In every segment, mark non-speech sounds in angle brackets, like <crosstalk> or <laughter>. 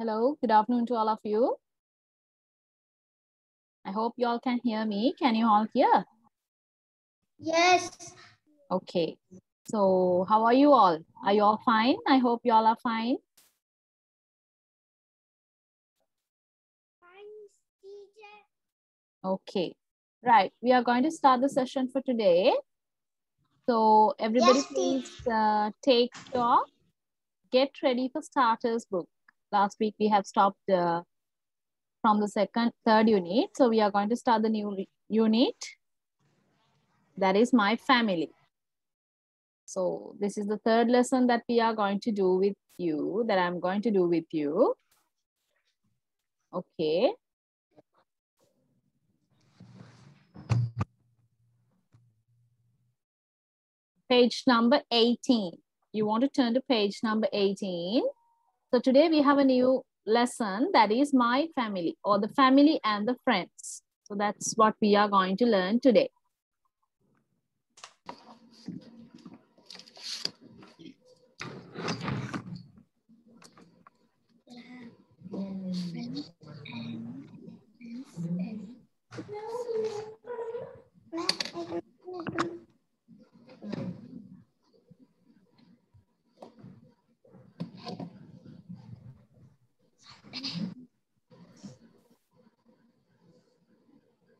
Hello, good afternoon to all of you. I hope you all can hear me. Can you all hear? Yes. Okay. So how are you all? Are you all fine? I hope you all are fine. Okay. Right. We are going to start the session for today. So everybody Yes, please uh, take your get ready for starters book. Last week we have stopped uh, from the second, third unit. So we are going to start the new unit. That is my family. So this is the third lesson that we are going to do with you, that I'm going to do with you. Okay. Page number 18. You want to turn to page number 18. So today we have a new lesson that is my family or the family and the friends. So that's what we are going to learn today.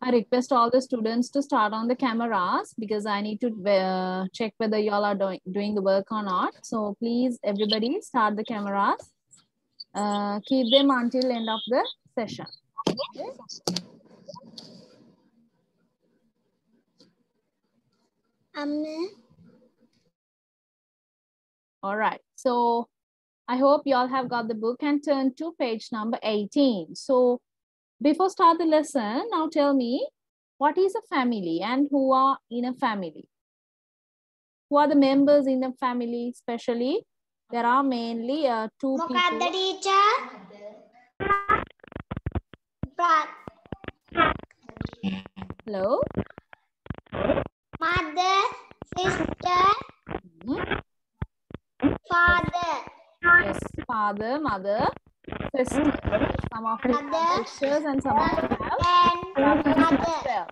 I request all the students to start on the cameras because I need to uh, check whether y'all are doing, doing the work or not. So please, everybody, start the cameras. Uh, keep them until end of the session. Okay. All right. So I hope y'all have got the book and turn to page number 18. So before start the lesson, now tell me, what is a family and who are in a family? Who are the members in a family, especially? There are mainly uh, two people. the teacher? Brother. Hello? Mother, sister, mm -hmm. father. Yes, father, mother, some of Mother, sisters and some of you have and brothers as mother well.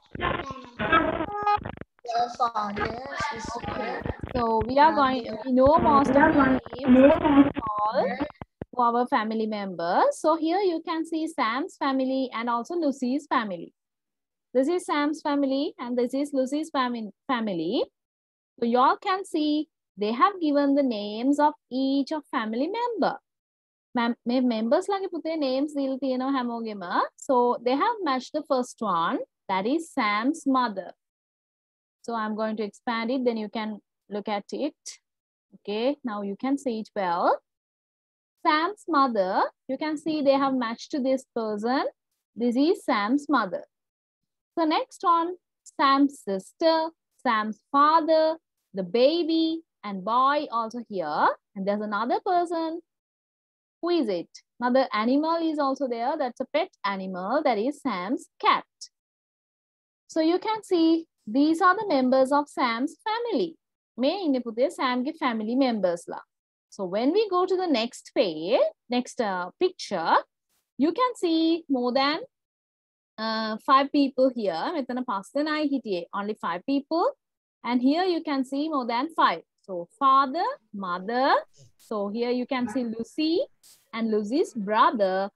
father sister So we are going, we know most of the names all our family members. So here you can see Sam's family and also Lucy's family. This is Sam's family and this is Lucy's fami- family. So y'all can see they have given the names of each of family member. Mem- මේ members ලගේ පුතේ names දීලා තියෙනවා හැමෝගෙම. So they have matched the first one that is Sam's mother. So I'm going to expand it, then you can look at it. Okay, now you can see it well. Sam's mother, you can see they have matched to this person. This is Sam's mother. So next one, Sam's sister, Sam's father, the baby and boy also here. And there's another person. Who is it? Another animal is also there. That's a pet animal. That is Sam's cat. So you can see these are the members of Sam's family. මේ ඉන්න පුතේ සෑම්ගේ family members ලා. So when we go to the next page, next uh, picture, you can see more than uh, five people here. මෙතන පස් දෙනයි හිටියේ. Only five people. And here you can see more than five. So father, mother. So here you can see Lucy and Lucy's brother,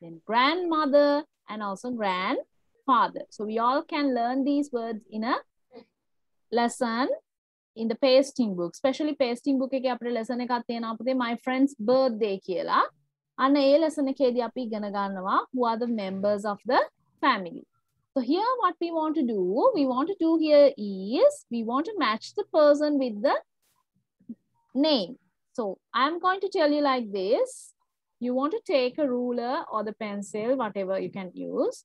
then grandmother and also grandfather. So we all can learn these words in a lesson in the pasting book. Especially pasting book එකේ අපිට lesson එකක් තියෙනවා අපේ my friend's birthday කියලා. අන්න ඒ lesson එකේදී අපි ඉගෙන ගන්නවා who are the members of the family. So here what we want to do, we want to do here is we want to match the person with the name. So I'm going to tell you like this. You want to take a ruler or the pencil, whatever you can use.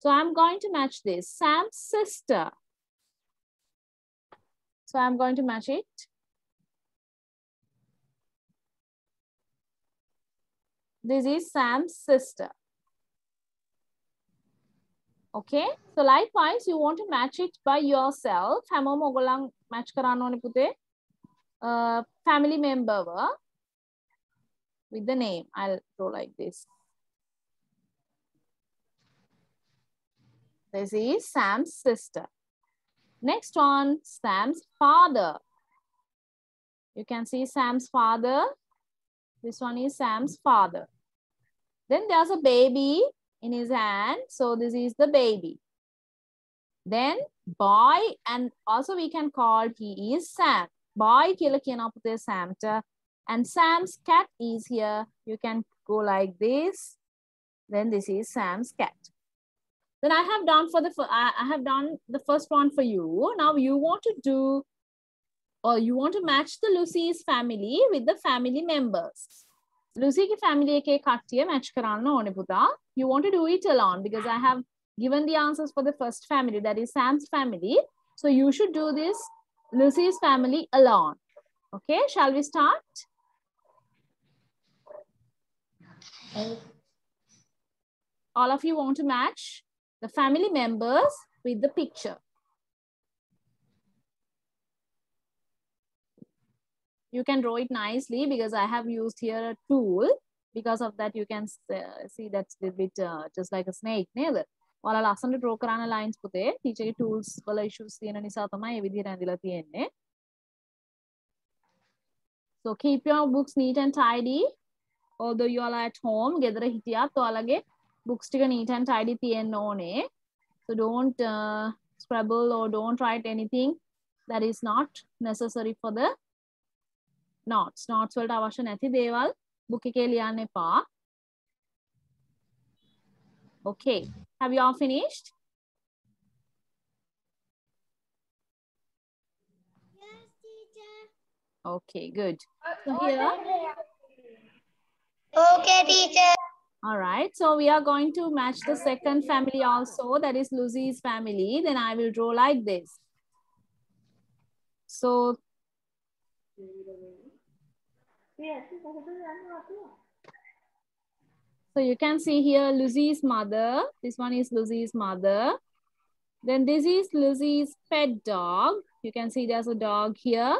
So I'm going to match this. Sam's sister. So I'm going to match it. This is Sam's sister. Okay. So likewise, you want to match it by yourself. හැමෝම ඔයගොල්ලන් match කරන්න ඕනේ පුතේ. a family member with the name. I'll draw like this. This is Sam's sister. Next on Sam's father. You can see Sam's father. This one is Sam's father. Then there's a baby in his hand. So this is the baby. Then boy and also we can call he is Sam Boy කියලා කියන අපතේ Samට. And Sam's cat is here. You can go like this. Then this is Sam's cat. Then I have done for the I I have done the first one for you. Now you want to do or you want to match the Lucy's family with the family members. ලුසිගේ family එකේ කට්ටිය match කරන්න ඕනේ පුතා. You want to do it alone because I have given the answers for the first family that is Sam's family. So you should do this Lucy's family alone. Okay, shall we start? Okay. All of you want to match the family members with the picture. You can draw it nicely because I have used here a tool. Because of that, you can uh, see that's a bit uh, just like a snake නේද? ඔයාලා ලස්සනට draw කරන්න lines පුතේ. teacher ගේ tools වල issues තියෙන නිසා තමයි මේ විදිහට ඇඳලා තියෙන්නේ. So keep your books neat and tidy. Although you all are at home, ගෙදර හිටියත් ඔයාලගේ books ටික neat and tidy තියෙන්න ඕනේ. So don't uh, scribble or don't write anything that is not necessary for the notes. Notes වලට අවශ්‍ය නැති දේවල් book එකේ ලියන්න එපා. Okay. Have you all finished? Yes, teacher. Okay, good. So here, Okay, teacher. all right. So we are going to match the second family also. That is Lucy's family. Then I will draw like this. So so you can see here Lucy's mother. This one is Lucy's mother. Then this is Lucy's pet dog. You can see there's a dog here.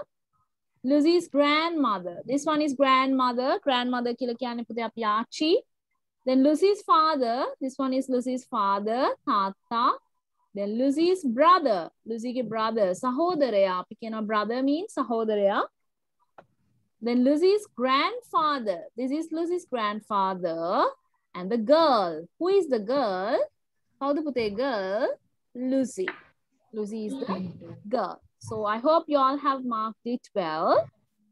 Lucy's grandmother. This one is grandmother. Grandmother kila kiyanne puthe api. Then Lucy's father. This one is Lucy's father, tata. Then Lucy's brother. Lucy ke brother, sahodaraya. Api kiyana brother means sahodaraya. Then Lucy's grandfather. This is Lucy's grandfather. And the girl. Who is the girl? How to put a girl? Lucy. Lucy is the girl. So I hope you all have marked it well.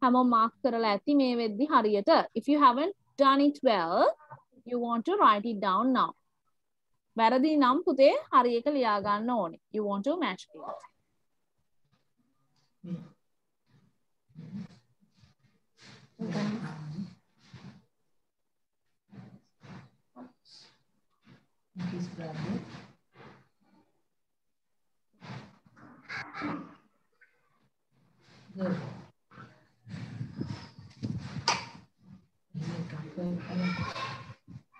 හැමෝම mark කරලා ඇති මේ වෙද්දි හරියට. If you haven't done it well, you want to write it down now. වැරදි නම් පුතේ හරි එක ලියා ගන්න ඕනේ. You want to match it. His brother. This problem. Good.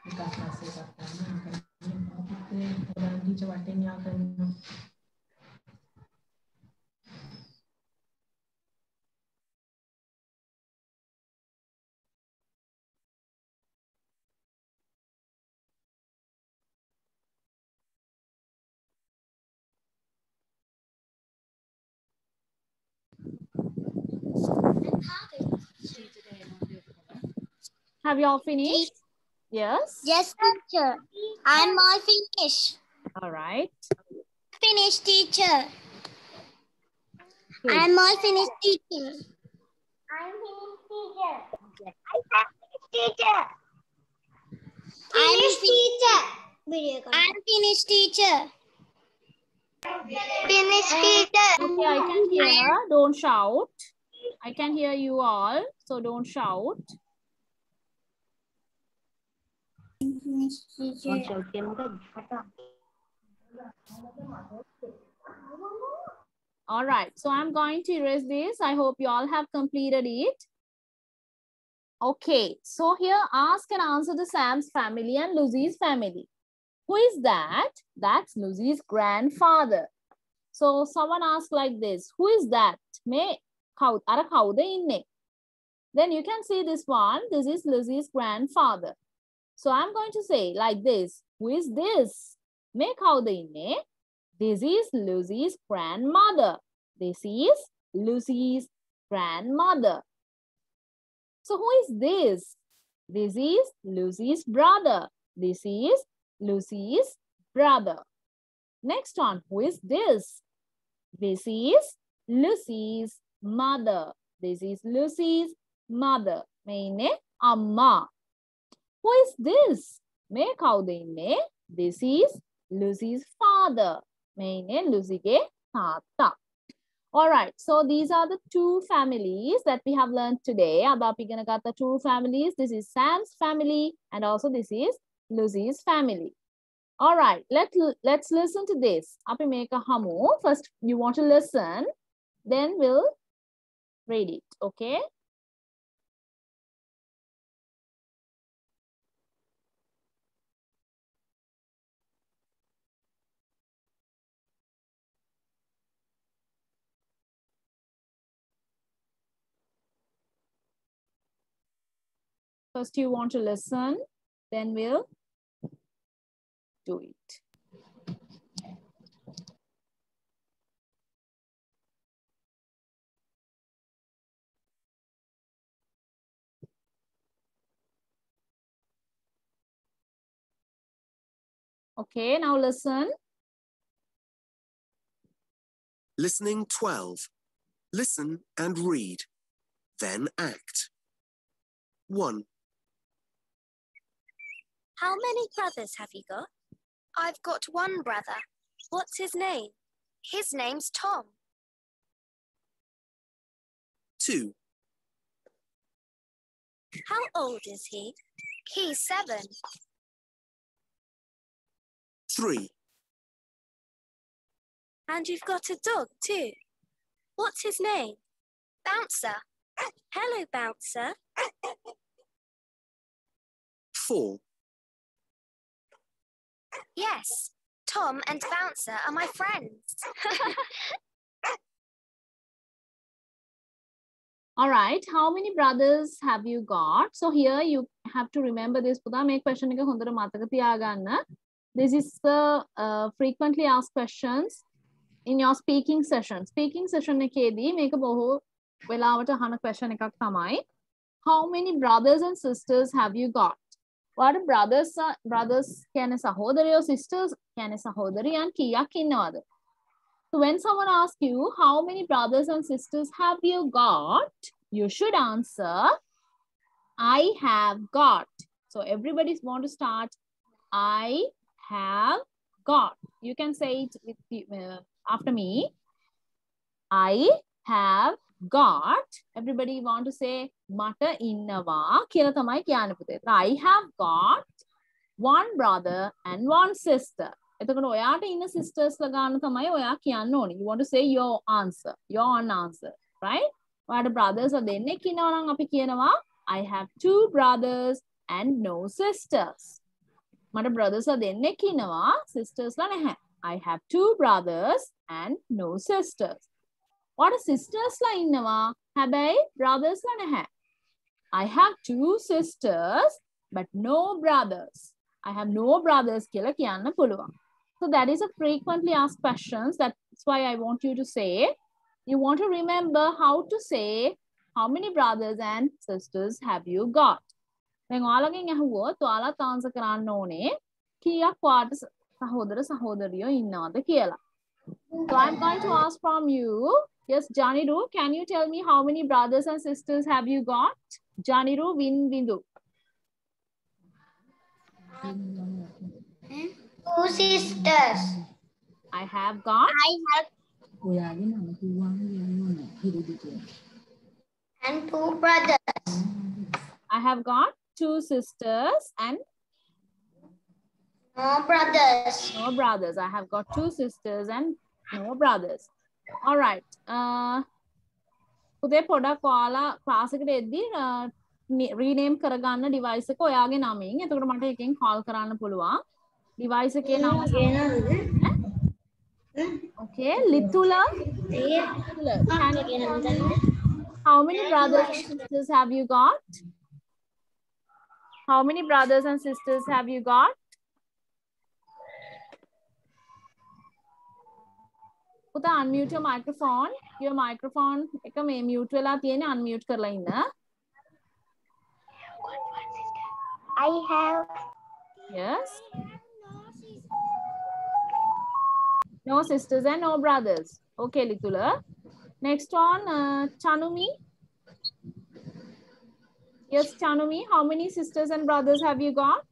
Vikas classes आपको ना करना आप इतने पुरानी चवाटे नहीं आ करना Have you all finished? Yes? Yes, teacher. I'm all finished. All right. Finished, teacher. Good. I'm all finished, teacher. I'm finished, teacher. I'm finished, teacher. Finished, teacher. I'm finished, teacher. Finished, teacher. Okay, I can hear. Don't shout. I can hear you all, so don't shout. all right so i'm going to erase this. I hope you all have completed it. Okay so here ask and answer the sam's family and lucy's family. Who is that? That's lucy's grandfather. So someone asked like this who is that? May then you can see this one. This is lucy's grandfather. So I'm going to say like this, who is this? Make how they name. this is Lucy's grandmother. This is Lucy's grandmother. So who is this? This is Lucy's brother. This is Lucy's brother. Next one, who is this? This is Lucy's mother. This is Lucy's mother. Meine amma. Who is this? මේ කවුද ඉන්නේ? This is Lucy's father. මේ ඉන්නේ ලුසිගේ තාත්තා. All right, so these are the two families that we have learned today. අද අපි ඉගෙන ගත්ත two families. This is Sam's family and also this is Lucy's family. All right, let, let's listen to this. අපි මේක හමු. First, you want to listen, then we'll read it, okay? First, you want to listen, then we'll do it. Okay, now listen. Listening 12. Listen and read. Then act. 1, How many brothers have you got? I've got one brother. What's his name? His name's Tom. 2, How old is he? He's seven. 3, And you've got a dog too. What's his name? Bouncer. Hello, Bouncer. 4, Yes, Tom and Bouncer are my friends. <laughs> All right, how many brothers have you got? So here you have to remember this. පුතා මේ question එක හොඳට මතක තියාගන්න. This is the uh, frequently asked questions in your speaking session. Speaking session එකේදී මේක බොහෝ වෙලාවට අහන question එකක් තමයි. How many brothers and sisters have you got? ඔයාට brothers brothers කියන්නේ සහෝදරයෝ sisters කියන්නේ සහෝදරියන් කීයක් ඉන්නවද? So when someone asks you how many brothers and sisters have you got, you should answer, I have got. So everybody's want to start, I have got. You can say it with the, uh, after me. I have got. Everybody want to say මට ඉන්නවා කියලා තමයි කියන්න පුතේ. I have got one brother and one sister. එතකොට ඔයාට ඉන්න sisters ගන්න තමයි ඔයා කියන්න ඕනේ. You want to say your answer, your own answer, right? ඔයාට brothers දෙන්නෙක් ඉන්නවා නම් අපි කියනවා I have two brothers and no sisters. මට brothers දෙන්නෙක් ඉන්නවා sisters ලා නැහැ. I have two brothers and no sisters. ඔයාට sisters ලා ඉන්නවා හැබැයි brothers ලා නැහැ. I have two sisters but no brothers. I have no brothers කියලා කියන්න පුළුවන්. So that is a frequently asked questions. That's why I want you to say, you want to remember how to say, how many brothers and sisters have you got? දැන් ඔයාලගෙන් ඇහුවොත් ඔයාලත් answer කරන්න ඕනේ කීයක් ඔයාට සහෝදර සහෝදරියෝ ඉන්නවද කියලා. So I'm going to ask from you, Yes, Janiru, can you tell me how many brothers and sisters have you got? Janiru, Vin, Vindu. Hmm? Two sisters. I have got. I have. And two brothers. I have got two sisters and no brothers. No brothers. I have got two sisters and no brothers. All right. Uh, පොඩක් ඔයාලා class එකට එද්දී rename කරගන්න device එක ඔයාගේ නමින්. එතකොට මට එකෙන් කෝල් කරන්න පුළුවන්. ඩිවයිස් එකේ නම Okay, Litula. How many brothers and sisters have you got? How many brothers and sisters have you got? පුතා unmute your microphone. Your microphone එක මේ mute වෙලා තියෙන්නේ unmute කරලා ඉන්න. I have Yes. No sisters and no brothers. Okay, Litula. Next one, uh, Chanumi. Yes, Chanumi, how many sisters and brothers have you got?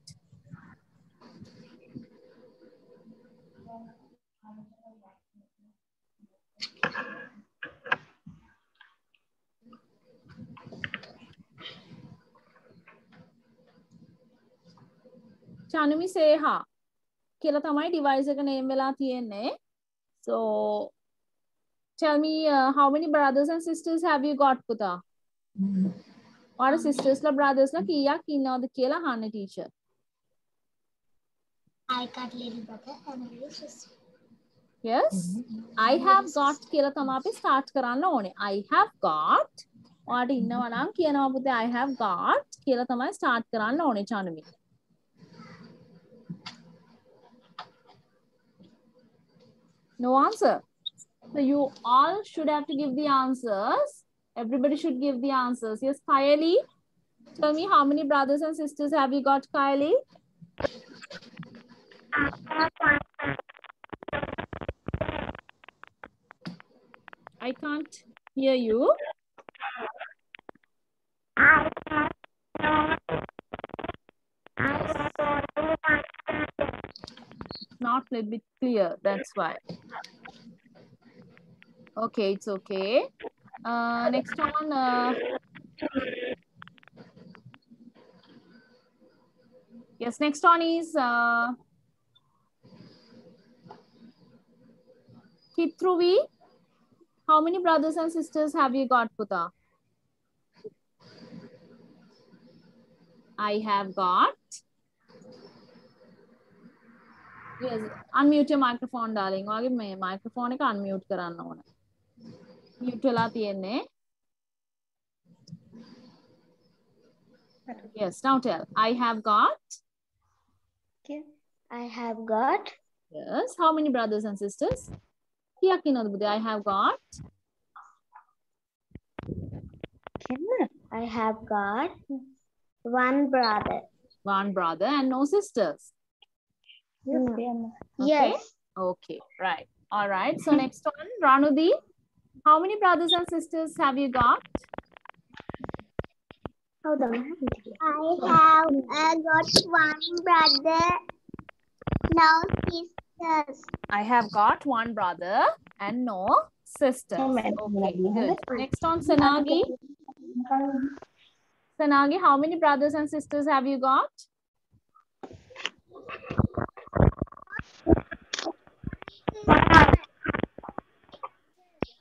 Chanumi Seha. කියලා තමයි device එක name වෙලා තියෙන්නේ. So tell me uh, how many brothers and sisters have you got පුතා? ඔයාලා sisters ලා brothers ලා කීයක් ඉන්නවද කියලා අහන්න teacher. I got little brother and little sister. Yes. I have got කියලා තමයි අපි start කරන්න ඕනේ. I have got ඔයාලට ඉන්නවා නම් කියනවා පුතේ I have got කියලා තමයි start කරන්න ඕනේ චානමි. No answer. So you all should have to give the answers. Everybody should give the answers. Yes, Kylie. Tell me how many brothers and sisters have you got, Kylie? I can't hear you. Not a little bit clear. That's why. Okay, it's okay. Uh, next one. Uh, yes, next one is uh, Kitruvi. How many brothers and sisters have you got, Puta? I have got. Yes, unmute your microphone, darling. ඔයාගේ මේ microphone එක unmute කරන්න ඕන. Mute වෙලා තියෙන්නේ. Yes, now tell. I have got. I have got Yes. How many brothers and sisters? කීයක් ඉන්නවද පුතේ? I have got. I have got one brother. One brother and no sisters. Okay. Yes. Okay, right. All right. So next one, Ranudi. How many brothers and sisters have you got? Hold on. I have uh, got one brother, no sisters. I have got one brother and no sisters. Okay, good. Next one, Sanagi. Sanagi, how many brothers and sisters have you got?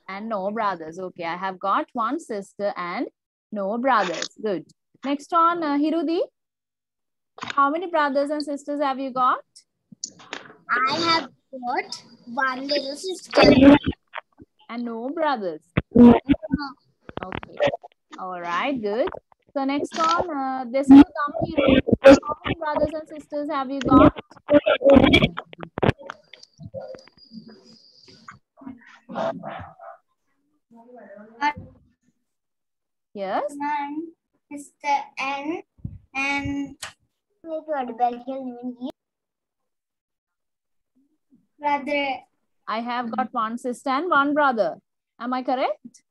And no brothers. Okay, I have got one sister and no brothers. Good. Next on, uh, Hirudi. How many brothers and sisters have you got? I have got one little sister. And no brothers. Okay. All right, good. So next one, uh, this will come here. How many brothers and sisters have you got? Yes. One sister and and brother. I have got one sister and one brother. Am I correct?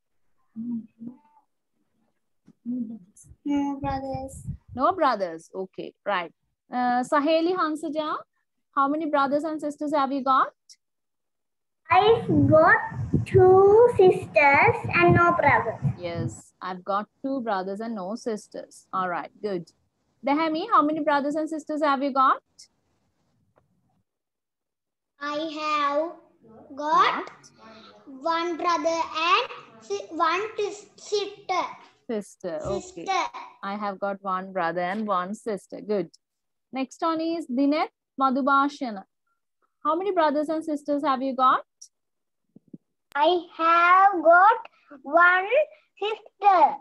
No brothers. No brothers. Okay, right. Uh, Saheli Hansaja, how many brothers and sisters have you got? I've got two sisters and no brothers. Yes, I've got two brothers and no sisters. All right, good. Dehemi, how many brothers and sisters have you got? I have got one brother and si- one tis- sister. Sister. Okay. Sister. I have got one brother and one sister. Good. Next one is Dinet Madhubashana. How many brothers and sisters have you got? I have got one sister.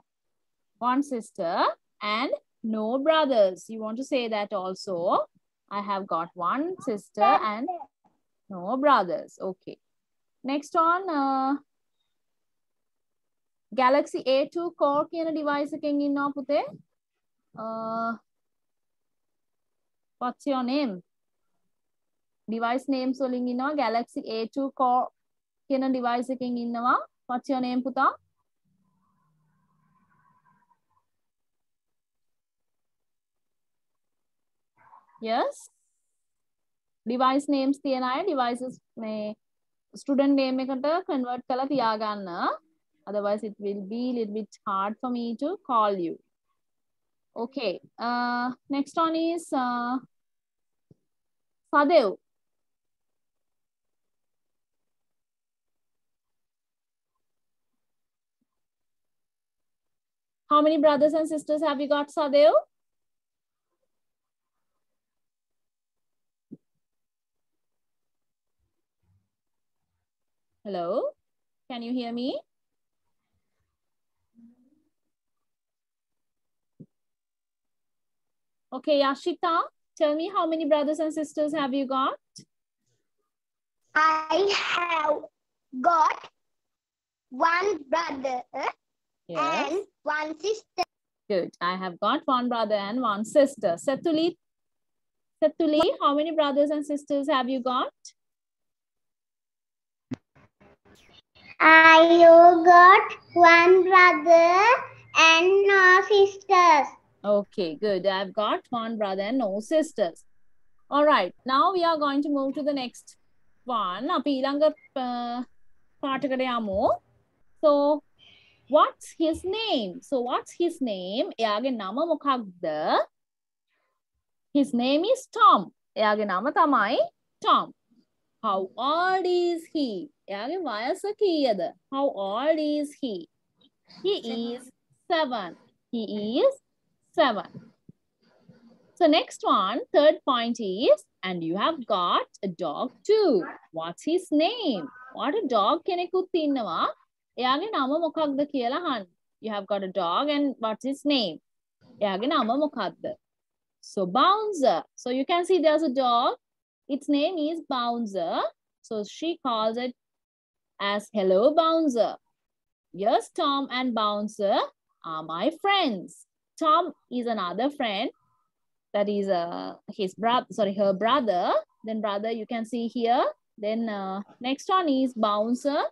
One sister and no brothers. You want to say that also. I have got one sister and no brothers. Okay. next on uh, Galaxy A2 core කියන device එකෙන් ඉන්නවා පුතේ. Uh, what's your name? Device names වලින් ඉන්නවා Galaxy A2 core කියන device එකෙන් ඉන්නවා. What's your name පුතා? Yes. device names තියෙන අය devices මේ student name එකට convert කරලා තියාගන්න. Otherwise it will be a little bit hard for me to call you. Okay. Uh, next one is uh, Sadev. How many brothers and sisters have you got, Sadev? Hello, can you hear me? Okay, Yashita, tell me how many brothers and sisters have you got? I have got one brother Yes, and one sister. good. I have got one brother and one sister. Setuli, Setuli, how many brothers and sisters have you got? I got one brother and no sisters. Okay, good. I've got one brother and no sisters. All right, now we are going to move to the next one. අපි ඊළඟ uh, පාඨකට යමු. So, what's his name? So, what's his name? එයාගේ නම මොකක්ද? His name is Tom. එයාගේ නම තමයි Tom. How old is he? එයාගේ වයස කීයද? How old is he? He is seven. He is seven. So next one, third point is, and you have got a dog too. What's his name? What a dog කෙනෙකුත් ඉන්නවා. එයාගේ නම මොකක්ද කියලා අහන්න. You have got a dog and what's his name? එයාගේ නම මොකක්ද? So Bouncer. So you can see there's a dog. Its name is Bouncer. So she calls it as Hello Bouncer. Yes, Tom and Bouncer are my friends. Tom is another friend. That is uh, his brother, sorry, her brother. Then brother, you can see here. Then uh, next one is Bouncer.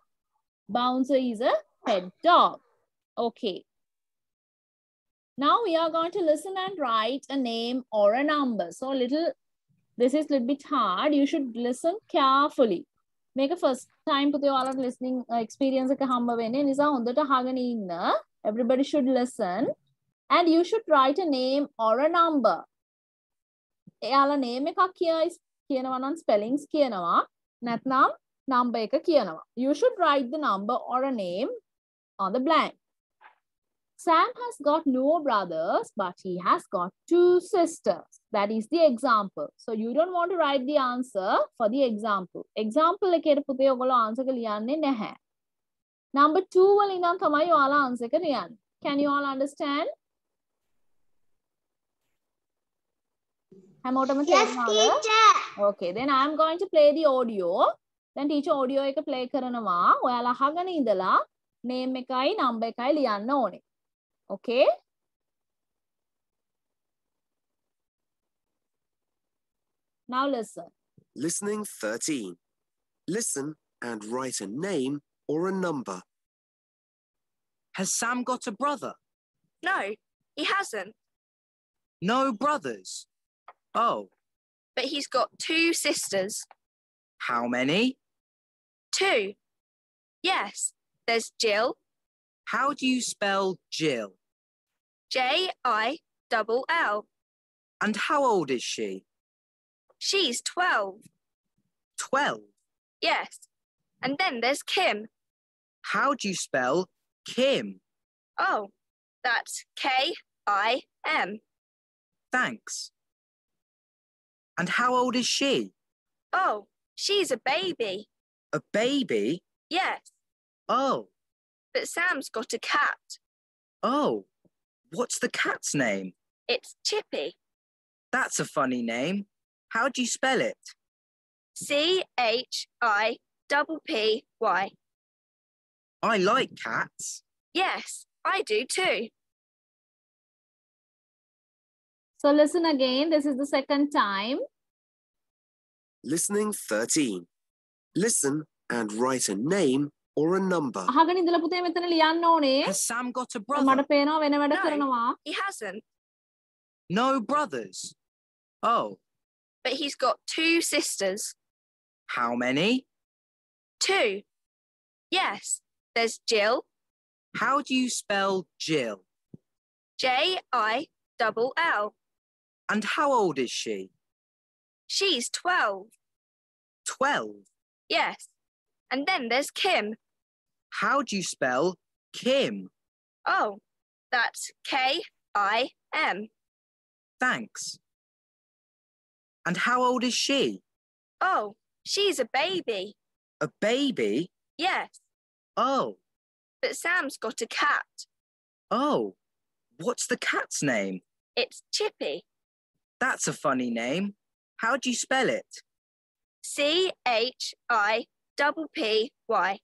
Bouncer is a pet dog. Okay. Now we are going to listen and write a name or a number. So little, this is a little bit hard. You should listen carefully. මේක first time පුතේ ඔයාලට listening uh, experience එක හම්බ වෙන්නේ. නිසා හොඳට අහගෙන ඉන්න. Everybody should listen. And you should write a name or a number. එයාලා name එකක් කියයි කියනවා නම් spellings කියනවා. නැත්නම් number එක කියනවා. You should write the number or a name on the blank. Sam has got no brothers, but he has got two sisters. That is the example. So you don't want to write the answer for the example. Example එකේට පුතේ ඔයගොල්ලෝ answer එක ලියන්නේ නැහැ. Number 2 වල ඉඳන් තමයි ඔයාලා answer එක ලියන්නේ. Can you all understand? හැමෝටම Yes, තේරුණාද? teacher. Okay, then I'm going to play the audio. Then teacher audio එක play කරනවා. ඔයාලා අහගෙන ඉඳලා name එකයි number එකයි ලියන්න ඕනේ. Okay? Now listen. Listening 13. Listen and write a name or a number. Has Sam got a brother? No, he hasn't, No brothers. Oh, but he's got two sisters. how many? Two. Yes, there's Jill, How do you spell Jill? J I double L. And how old is she? She's 12. 12. Yes. And then there's Kim. How do you spell Kim? Oh, that's K I M. Thanks. And how old is she? Oh, she's a baby. A baby? Yes, Oh, but Sam's got a cat. oh. What's the cat's name? It's Chippy. That's a funny name. How do you spell it? C H I double P Y. I like cats. Yes, I do too. So listen again. This is the second time. Listening 13. Listen and write a name or a number. අහගෙන ඉඳලා පුතේ මෙතන ලියන්න ඕනේ. Has Sam got a මට brother? පේනවා වෙන වැඩ No. කරනවා. He hasn't, No brothers. Oh, but he's got two sisters. how many? Two. Yes, there's Jill, How do you spell Jill? J I double L. And how old is she? She's 12. 12. Yes. And then there's Kim. How do you spell Kim? Oh, that's K I M. Thanks. And how old is she? Oh, she's a baby. A baby? Yes, Oh, but Sam's got a cat. oh. What's the cat's name? It's Chippy. That's a funny name. How do you spell it? C H I double P Y.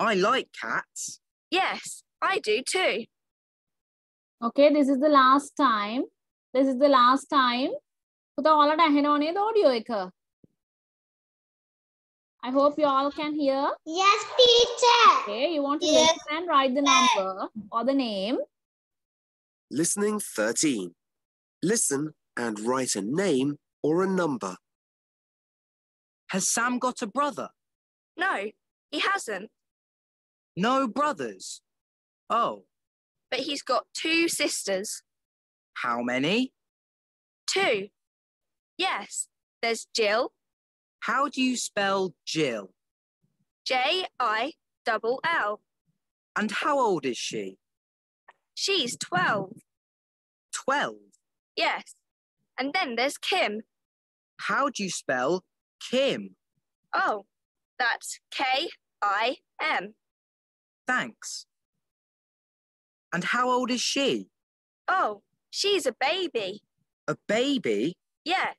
I like cats. Yes, I do too. Okay, this is the last time. This is the last time. I hope you all can hear. Yes, teacher. Okay, you want to yes. listen and write the number or the name. Listening 13. Listen and write a name or a number. Has Sam got a brother? No, he hasn't. No brothers. Oh, but he's got two sisters. how many? Two. Yes, there's Jill, How do you spell Jill? J I double L. And how old is she? She's 12. 12. Yes. And then there's Kim. How do you spell Kim? Oh, that's K I M. Thanks. And how old is she? Oh, she's a baby. A baby? Yes,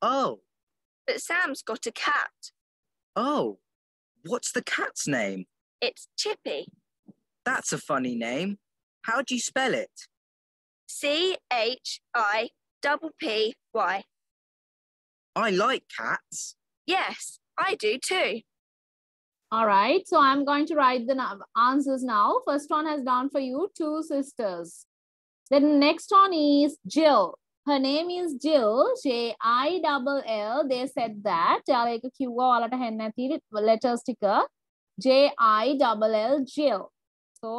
Oh, but Sam's got a cat. oh. What's the cat's name? It's Chippy. That's a funny name. How do you spell it? C H I double P Y. I like cats. Yes, I do too. All right, so I'm going to write the nu- answers now. First one has done for you two sisters. Then next one is Jill. Her name is Jill, J I double L. They said that. එයාලා ඒක කිව්වා ඔයාලට හෙන්න ඇති letters ටික. J I double L Jill. So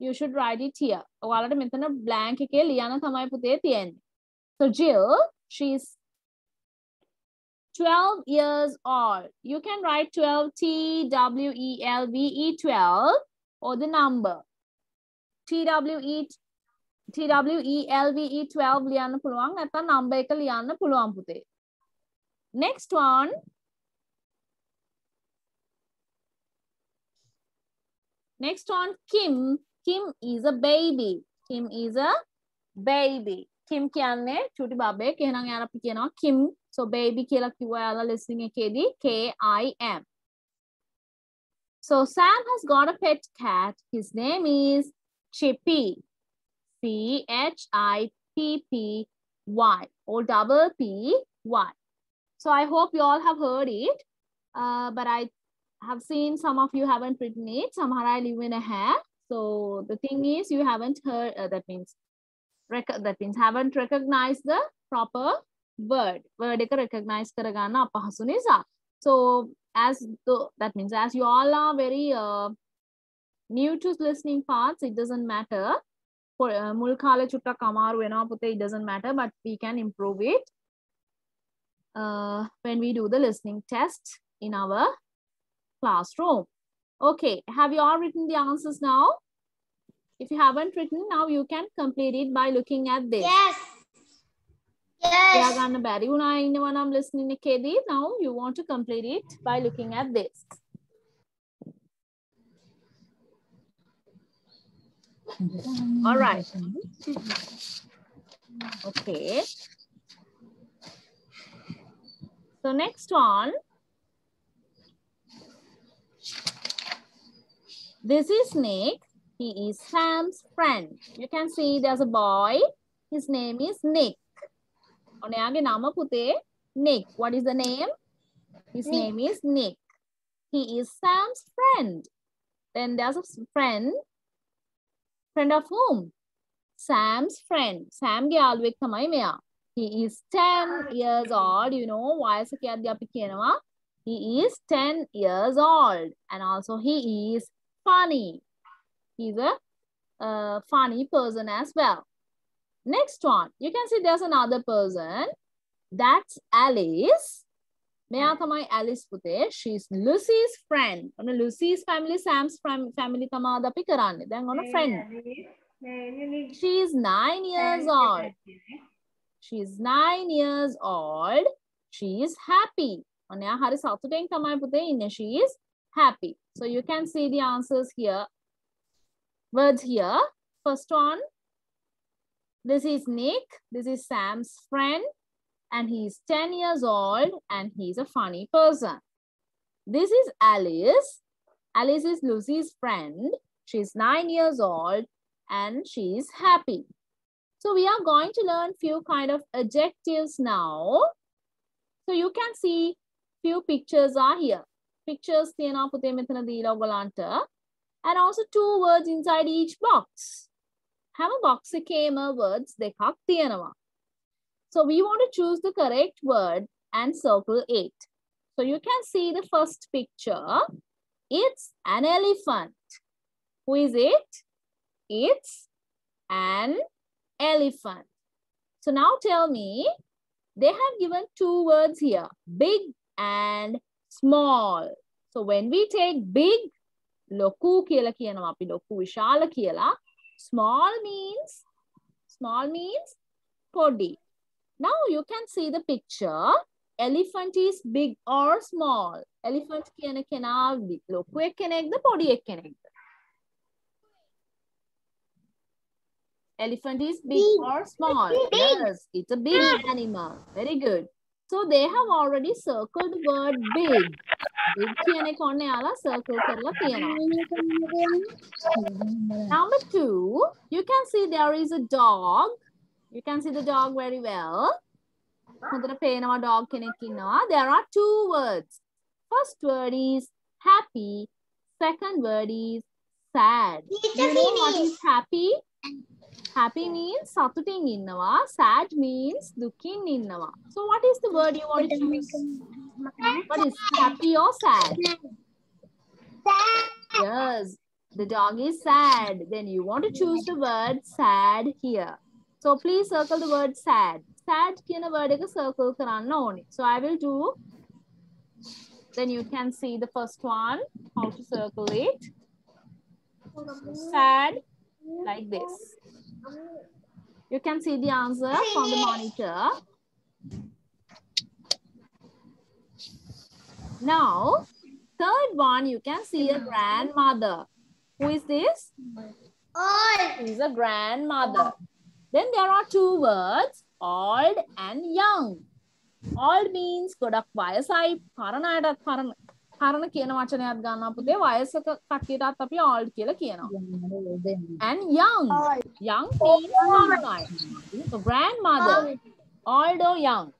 you should write it here. ඔයාලට මෙතන blank එකේ ලියන්න තමයි පුතේ තියෙන්නේ. So Jill, she's 12 years old. You can write 12 T W E L V E 12 or the number. T W E T W E L V E 12 ලියන්න පුළුවන් නැත්නම් number එක ලියන්න පුළුවන් පුතේ. Next one. Next one, Kim. Kim is a baby. Kim is a baby. Kim කියන්නේ චුටි බබෙක්. එහෙනම් යාර අපි කියනවා Kim. So baby කියලා කිව්වා යාලා listening එකේදී K I M. So Sam has got a pet cat. His name is Chippy. C H I P P Y or double P Y. So I hope you all have heard it. Uh, but I have seen some of you haven't written it. Somehow I live in a hair. So the thing is you haven't heard, uh, that means, rec- that means haven't recognized the proper word. Word එක recognize කරගන්න අපහසු නිසා. So as the, that means as you all are very uh, new to listening parts, it doesn't matter. For uh, මුල් කාලේ චුට්ටක් අමාරු වෙනවා පුතේ, it doesn't matter, but we can improve it uh, when we do the listening test in our classroom. Okay, have you all written the answers now? If you haven't written, now you can complete it by looking at this. Yes. yes. යගන්න බැරි වුණා ඉන්නවා නම් listening එකේදී. Now you want to complete it by looking at this. All right. Okay. So next one. This is Nick. He is Sam's friend. You can see there's a boy. His name is Nick. ඔනයාගේ නම පුතේ Nick. What is the name? His Nick. name is Nick. He is Sam's friend. Then there's a s- friend. Friend of whom? Sam's friend. Sam ගේ යාළුවෙක් තමයි මෙයා. He is 10 years old. You know, වයස කියද්දී අපි කියනවා he is 10 years old. And also he is funny. He's a uh, funny person as well. Next one, you can see there's another person. That's Alice. මෙයා තමයි Alice පුතේ. She's Lucy's friend. ඔන්න Lucy's family, Sam's fam- family තමයි අද අපි කරන්නේ. දැන් ඔන්න friend. She's nine years old. She's nine years old. She is happy. ඔන්න එයා හරි සතුටෙන් තමයි පුතේ ඉන්නේ. She is happy. So you can see the answers here. Words here. First one. This is Nick. This is Sam's friend. And he's 10 years old and he's a funny person. This is Alice. Alice is Lucy's friend. She's nine years old and she's happy. So we are going to learn few kind of adjectives now. So you can see few pictures are here. Pictures තියෙනවා පුතේ මෙතන දීලා ඔයගලන්ට. And also two words inside each box. හැම box එකේම words දෙකක් තියෙනවා. So we want to choose the correct word and circle it. So you can see the first picture. It's an elephant. Who is it? It's an elephant. So now tell me, they have given two words here, big and small. So when we take big, ලොකු කියලා කියනවා අපි ලොකු විශාල කියලා. Small means, small means පොඩි. Now you can see the picture. Elephant is big or small. Elephant කියන කෙනා වි- ලොකු එක්කෙනෙක්ද පොඩි එක්කෙනෙක්ද? Elephant is big Big. or small? Big. Yes, it's a big animal. Very good. So they have already circled the word big. Big කියන එක ඔන්න යාලා circle කරලා තියෙනවා. Number two, you can see there is a dog. You can see the dog very well. හොඳට පේනවා dog කෙනෙක් ඉන්නවා. There are two words. First word is happy. Second word is sad. You know what is happy? Happy means සතුටින් ඉන්නවා. Sad means දුකින් ඉන්නවා. So what is the word you want to choose? What is happy or sad? Yes, the dog is sad. Then you want to choose the word sad here. So please circle the word sad. Sad කියන word එක circle කරන්න ඕනේ. So I will do. Then you can see the first one, how to circle it. Sad, like this. You can see the answer from the monitor. Now, third one, you can see a grandmother. Who is this? All. Is a grandmother. Then there are two words, old and young. Old means ගොඩක් වයසයි පරණයටත් පරණ පරණ කියන වචනයක් ගන්න පුතේ වයසක කට්ටියටත් අපි old කියලා කියනවා. And young. All. Young means young guy. So grandmother, old or young?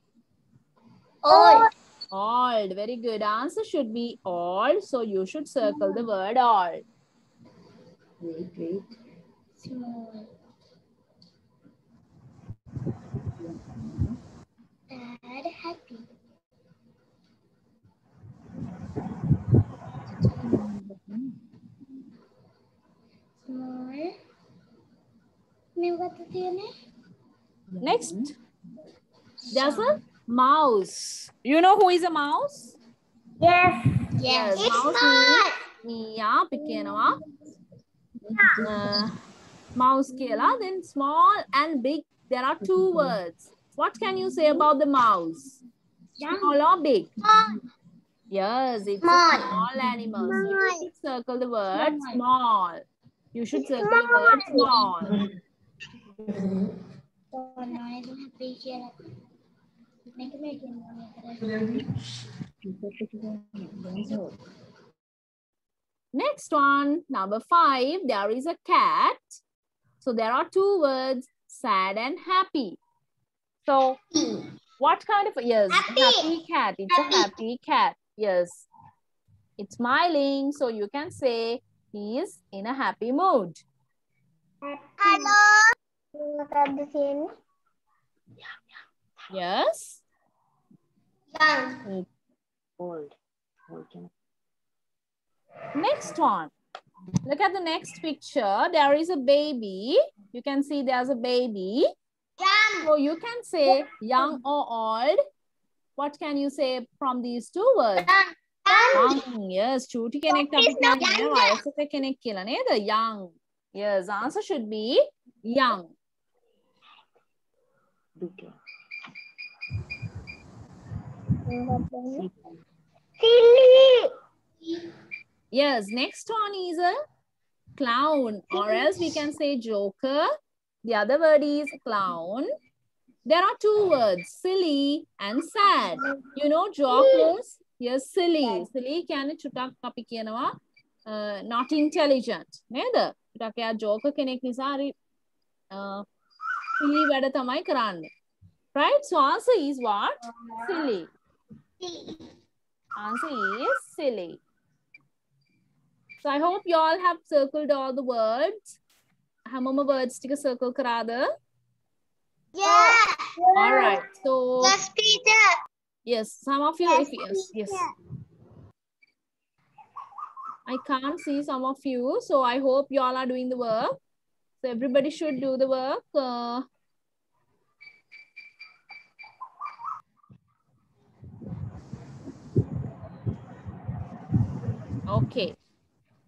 All. Old. Very good. Answer should be old. So you should circle the word old. Wait, wait. Small. Dad happy. more. Next. There's a mouse. You know who is a mouse? Yes. Yes. It's mouse not. Yeah, pequeño. Yeah. mouse kela. Then small and big. There are two mm-hmm. words. What can you say about the mouse? Small or big? Small. Yes, it's small. a small animal. Small. So circle the word small. small. You should say the word small. Next one, number five, there is a cat. So there are two words, sad and happy. So what kind of, yes, happy, happy cat. It's happy. a happy cat. Yes. It's smiling. So you can say he is in a happy mood. Hello. Yes. Young. Old. Next one. Look at the next picture. There is a baby. You can see there's a baby. Young. So you can say young or old. What can you say from these two words? Young. Young. Yes, චූටි කෙනෙක් අපි It's not කියන්නේ young. වයසක කෙනෙක් කියලා නේද? Young. Yes, answer should be young. Big. Silly. Yes, next one is a clown or else we can say joker. The other word is clown. There are two words, silly and sad. You know jokers? Yes, Silly. Silly කියන්නේ චුටක් අපි කියනවා uh, not intelligent. නේද? චුටක් එයා joker කෙනෙක් නිසා හරි uh, silly වැඩ තමයි කරන්නේ. Right? So answer is what? Silly. Answer is silly. So I hope you all have circled all the words. හැමෝම words ටික circle කරාද? Yeah. All right. So Yes, Peter. yes, some of you, if yes, yes. I can't see some of you, so I hope you all are doing the work. So everybody should do the work. Uh, okay.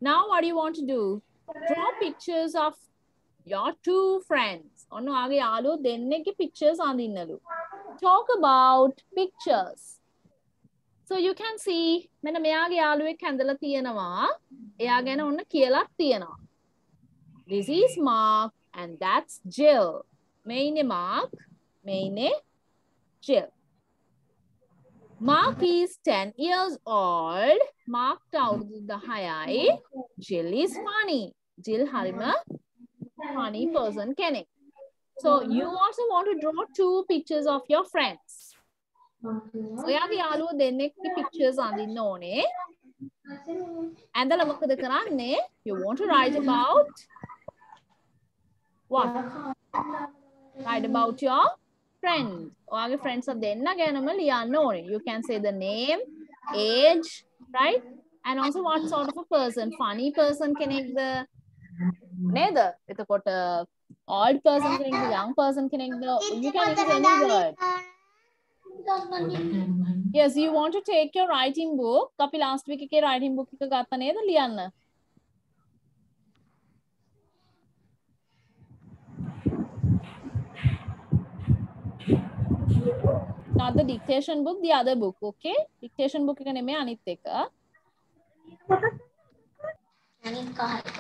Now what do you want to do? Draw pictures of your two friends. ඔන්න ඔයාගේ යාළුවෝ දෙන්නෙක්ගේ pictures අඳින්නලු. Talk about pictures. So you can see මෙන්න මෙයාගේ යාළුවෙක් ඇඳලා තියෙනවා. එයා ගැන ඔන්න කියලක් තියෙනවා. This is Mark and that's Jill. මේ ඉන්නේ Mark, මේ ඉන්නේ Jill. Mark is 10 years old. Mark අවුරුදු 10යි. Jill is funny. Jill හරිම funny person කෙනෙක්. So you also want to draw two pictures of your friends. ඔයාගේ යාළුවෝ දෙන්නෙක්ගේ pictures අඳින්න ඕනේ. ඇඳලා මොකද කරන්නේ? You want to write about what? Write about your friend. ඔයාගේ friends දෙන්න ගැනම ලියන්න ඕනේ. You can say the name, age, right? And also what sort of a person, funny person කෙනෙක්ද? නේද? එතකොට old person කෙනෙක්ද, young person කෙනෙක්ද? You can use any word. Yes, you want to take your writing book. අපි last week එකේ writing book එක ගත්ත නේද ලියන්න? Not the dictation book, the other book, okay? Dictation book එක නෙමෙයි අනිත් එක. අනිත් කහට.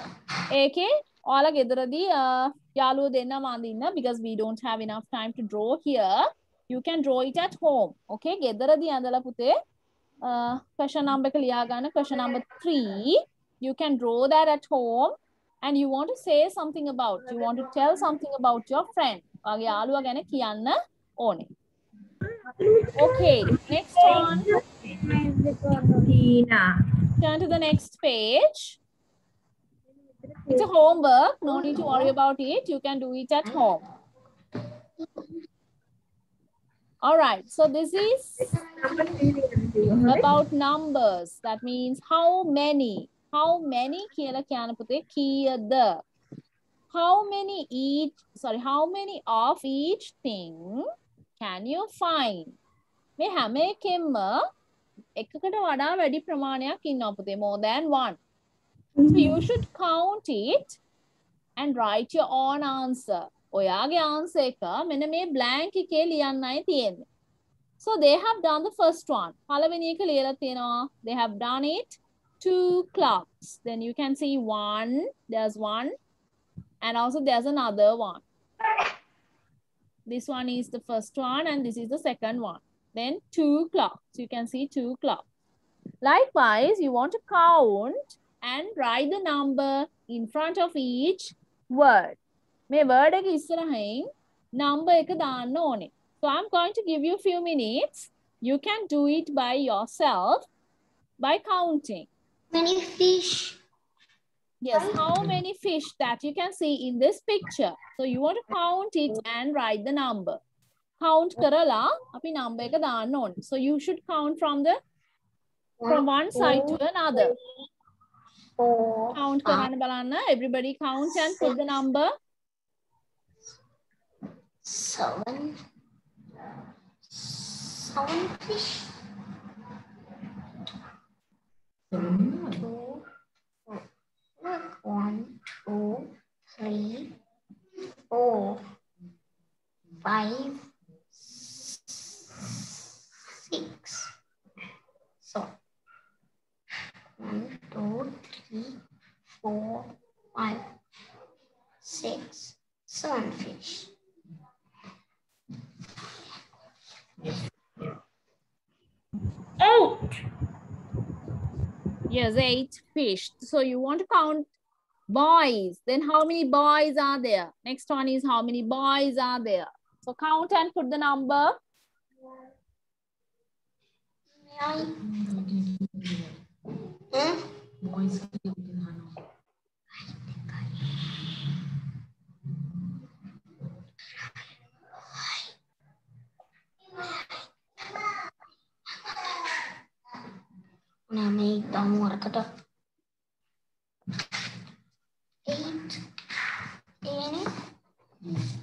ඒකේ ඔයාලා ගෙදරදී අ, යාළුවෝ දෙන්නම අඳින්න because we don't have enough time to draw here. You can draw it at home. Okay? ගෙදරදී ඇඳලා පුතේ question number එක ලියා ගන්න question number 3. You can draw that at home and you want to say something about, you want to tell something about your friend. ඔයාගේ යාළුවා ගැන කියන්න ඕනේ. Okay, next one. Turn to the next page. It's a homework. No need to worry about it. You can do it at home. All right. So this is about numbers. That means how many. How many කියලා කියන පුතේ කීයද? How many each, sorry, how many of each thing can you find? මේ හැම එකෙන්ම එකකට වඩා වැඩි ප්‍රමාණයක් ඉන්නවා පුතේ more than one. So you should count it and write your own answer. ඔයාගේ answer එක මෙන්න මේ blank එකේ ලියන්නයි තියෙන්නේ. So they have done the first one. පළවෙනි එක ලියලා තියෙනවා. They have done it. Two clocks. Then you can see one. There's one. And also there's another one. This one is the first one and this is the second one. Then two clocks. You can see two clocks. Likewise, you want to count and write the number in front of each word. මේ word එක ඉස්සරහින් number එක දාන්න ඕනේ. So I'm going to give you a few minutes. You can do it by yourself by counting. Many fish. Yes, how many fish that you can see in this picture. So you want to count it and write the number. Count කරලා අපි number එක දාන්න ඕනේ. So you should count from the from one side to another. Four. Count කරන්න බලන්න. Everybody count and put the number. Seven. Seven fish. Seven ඉන්නවද? Two. Look, one, two, three, four, five, six. So, one, two, three, four, five, six, seven fish. Eight. Yes, eight fish. So you want to count boys. Then how many boys are there? Next one is how many boys are there? So count and put the number. Nine. Hmm? もう一度言ってもら。Namanya itu amor kata. Eight. Ini.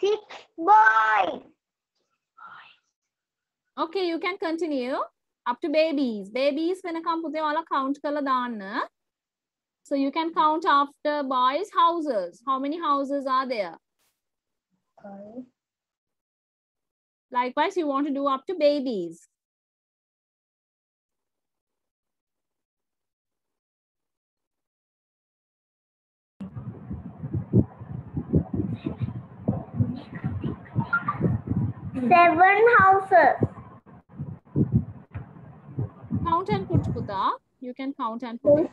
Six boys. Okay, you can continue. Up to babies. Babies වෙනකම් පුතේ ඔයාලා count කරලා දාන්න. So you can count after boys houses. How many houses are there? Okay. Likewise, you want to do up to babies. Seven houses. Count and put puta. You can count and put.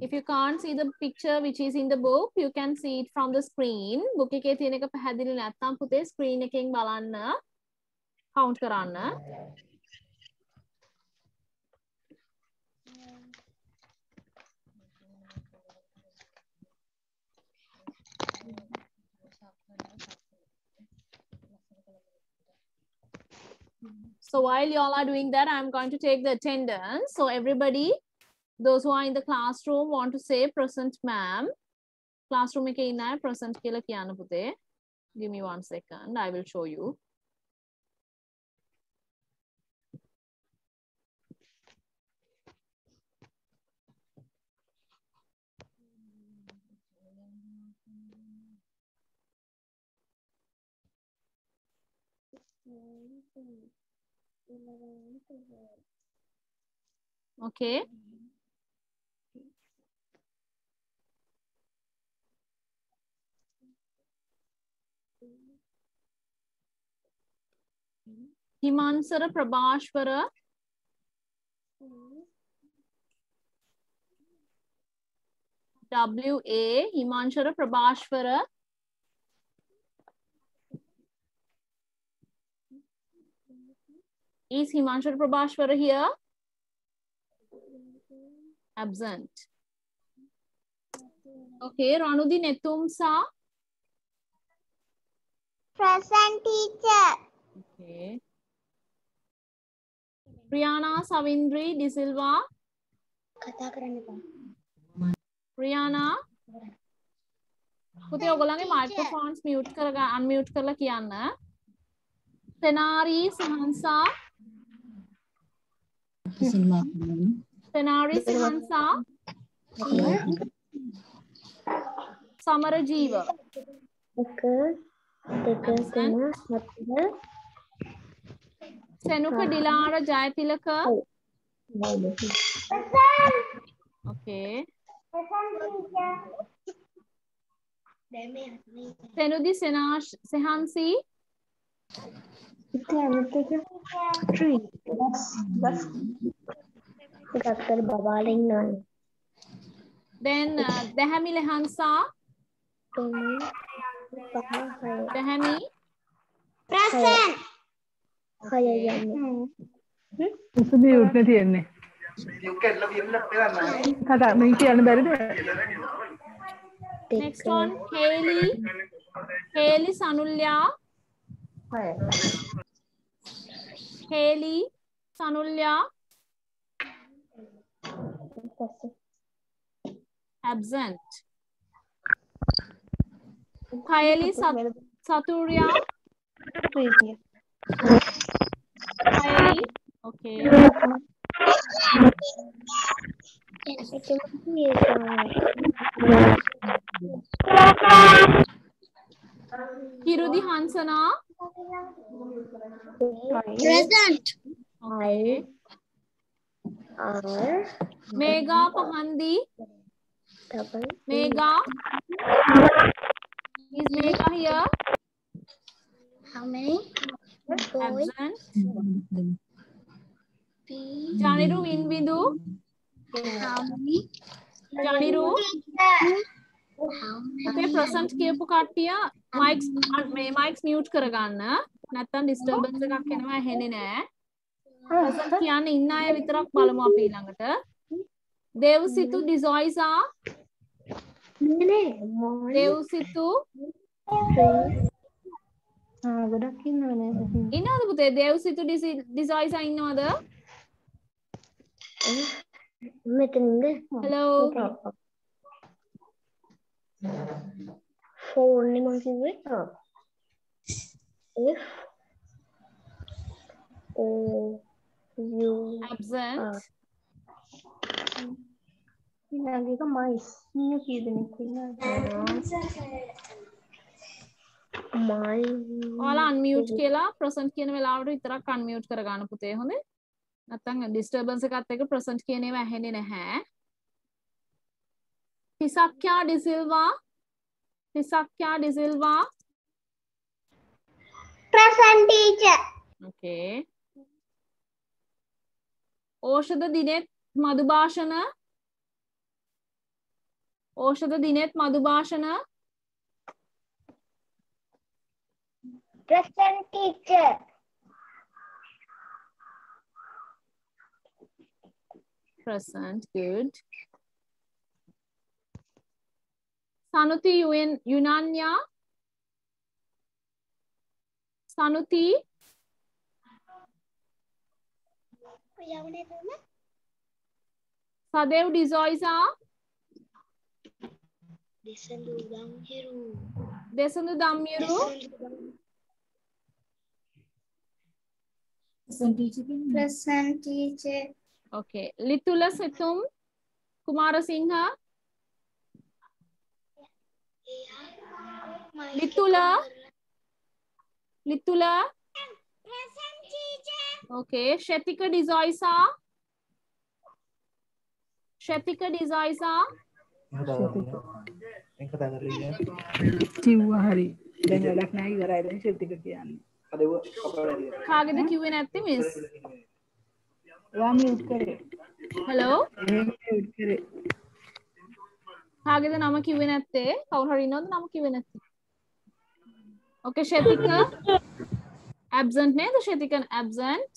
if you can't see the picture which is in the book, you can see it from the screen. book ke thine ka පැහැදිලි නැත්නම් pute screen ekeng balan na count කරන්න. So while you all are doing that, I'm going to take the attendance. So everybody those who are in the classroom want to say present ma'am. Classroom එකේ ඉන්න අය present කියලා කියන්න පුතේ. Give me one second. I will show you. Okay. Himansara Prabhashwara. W A Himanshara Prabhashwara. Is Himanshara Prabhashwara here? Absent. Okay, Ranudi Netumsa. Present teacher. Okay. ප්‍රියානා Savindri De Silva කතා කරන්න එපා. ප්‍රියානා. පුතේ ඔයගොල්ලන්ගේ මයික්‍රොෆෝන්ස් මියුට් කරගන්න අන්මියුට් කරලා කියන්න. සෙනාරි සහන්සා සෙනාරි සහන්සා සමර ජීව 1 2 3 4 සෙනුක ඩිලාර ජයතිලක? ඕකේ සෙනුදි සෙනාෂ් සෙහන්සි? දක්තර බබාලින් නොන් දැන් <laughs> දැහැමි ලෙහන්සා? දැහැමි. ප්‍රසන් හය යන්නේ. උස දියුත්න තියෙන්නේ. කතා මේ කියන්න බැරිද? Next on Haley Haley Sanulya Heli Sanulya absent. Heli Sathuriya Hi. Okay. Kiru the answer now. Present. I are Mega Pahandi. Mega. Is Mega here? How many? Absent. Many Janiru. how අපේ present කියපු කට්ටිය mics මේ mics mute කරගන්න නැත්තම් disturbance එකක් එනවා ඇහෙන්නේ නෑ ප්‍රසන්ට් කියන්න ඉන්න අය විතරක් බලමු අපි ඊළඟට දේවසිතු ඩිසොයිසා many දේවසිතු ගොඩක් ඉන්නවනේ. ඉන්නවද පුතේ? දේවසිතු ඩිසොයිසා ඉන්නවද? මෙතනින්ද? හෙලෝ ෆෝන් එක මං කිව්වේ. F. O. U. ඇබ්සන්ට් ඊළඟ එක මයිස්. මීය කී දෙනෙක් ඉන්නවද? my ඔයාලා අන්මියුට් කියලා ප්‍රසන්ට් කියන වෙලාවට විතරක් අන්මියුට් කරගන්න පුතේ හොඳේ නැත්තම් ඩිස්ටර්බන්ස් එකත් එක්ක ප්‍රසන්ට් කියන ඒවා ඇහෙන්නේ නැහැ තිසක්යා De Silva තිසක්යා De Silva present teacher okay ඕෂධ දිනෙත් මදුභාෂණ ඕෂධ දිනෙත් මදුභාෂණ Present teacher. Present, good. Sanuti Yun Yunanya. Sanuti. Sadev Dizoisa. Desandu Damiru. Desandu Damiru. Present teacher. Okay. Litula Setum Kumara Singha. Litula. Litula. Present teacher. Okay. Shetika Dizoisa. Shetika Dizoisa. Shiva Hari. Then you'll have to go right and Shetika Kiani. අදව කාගෙද කිවේ නැත්ති miss hello කාගෙද නම කිවේ නැත්තේ? කවුහරි නොද නම කිවේ නැති ඕක Shethika absent නේද? ශෙතිකන් ඇබ්සන්ට්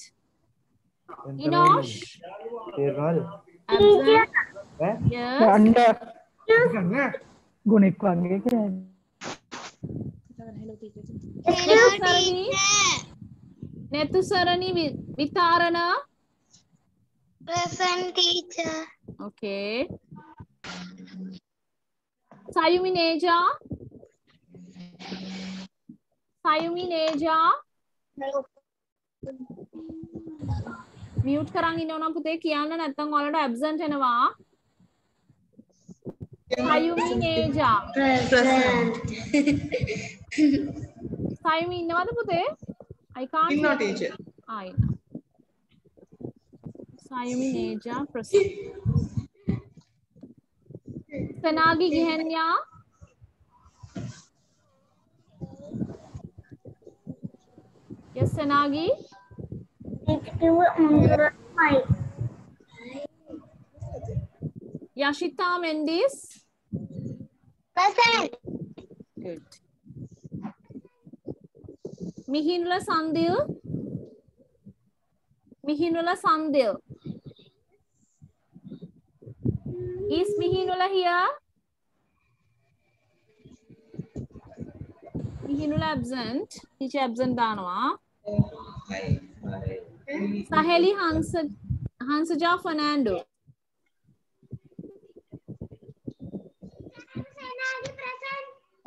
ඉනෝෂ් ගොනෙක් වගේ කියන්නේ. ගුණෙක් වගේ කියන්නේ Netusarani. Netusarani Vi- Vitarana. present teacher Okay. Sayumi Neja. Sayumi Neja. Mute කරන් ඉන්නව නම් පුතේ කියන්න නැත්නම් ඔයාලට ඇබ්සන්ට් එනවා. Sayumineja. Present. Sayumi innavada puthe? I can't. Inna teacher. Ah, inna. Sayumineja present. Sanagi gihenya. Yes, Sanagi. It's two on the right. Yashita Mendes? Present. Good. Mihinula Sandil? Mihinula Sandil. Is Mihinula here? Mihinula absent. Teacher absent Danwa. Saheli Hansa, Hansa Hansaja Fernando.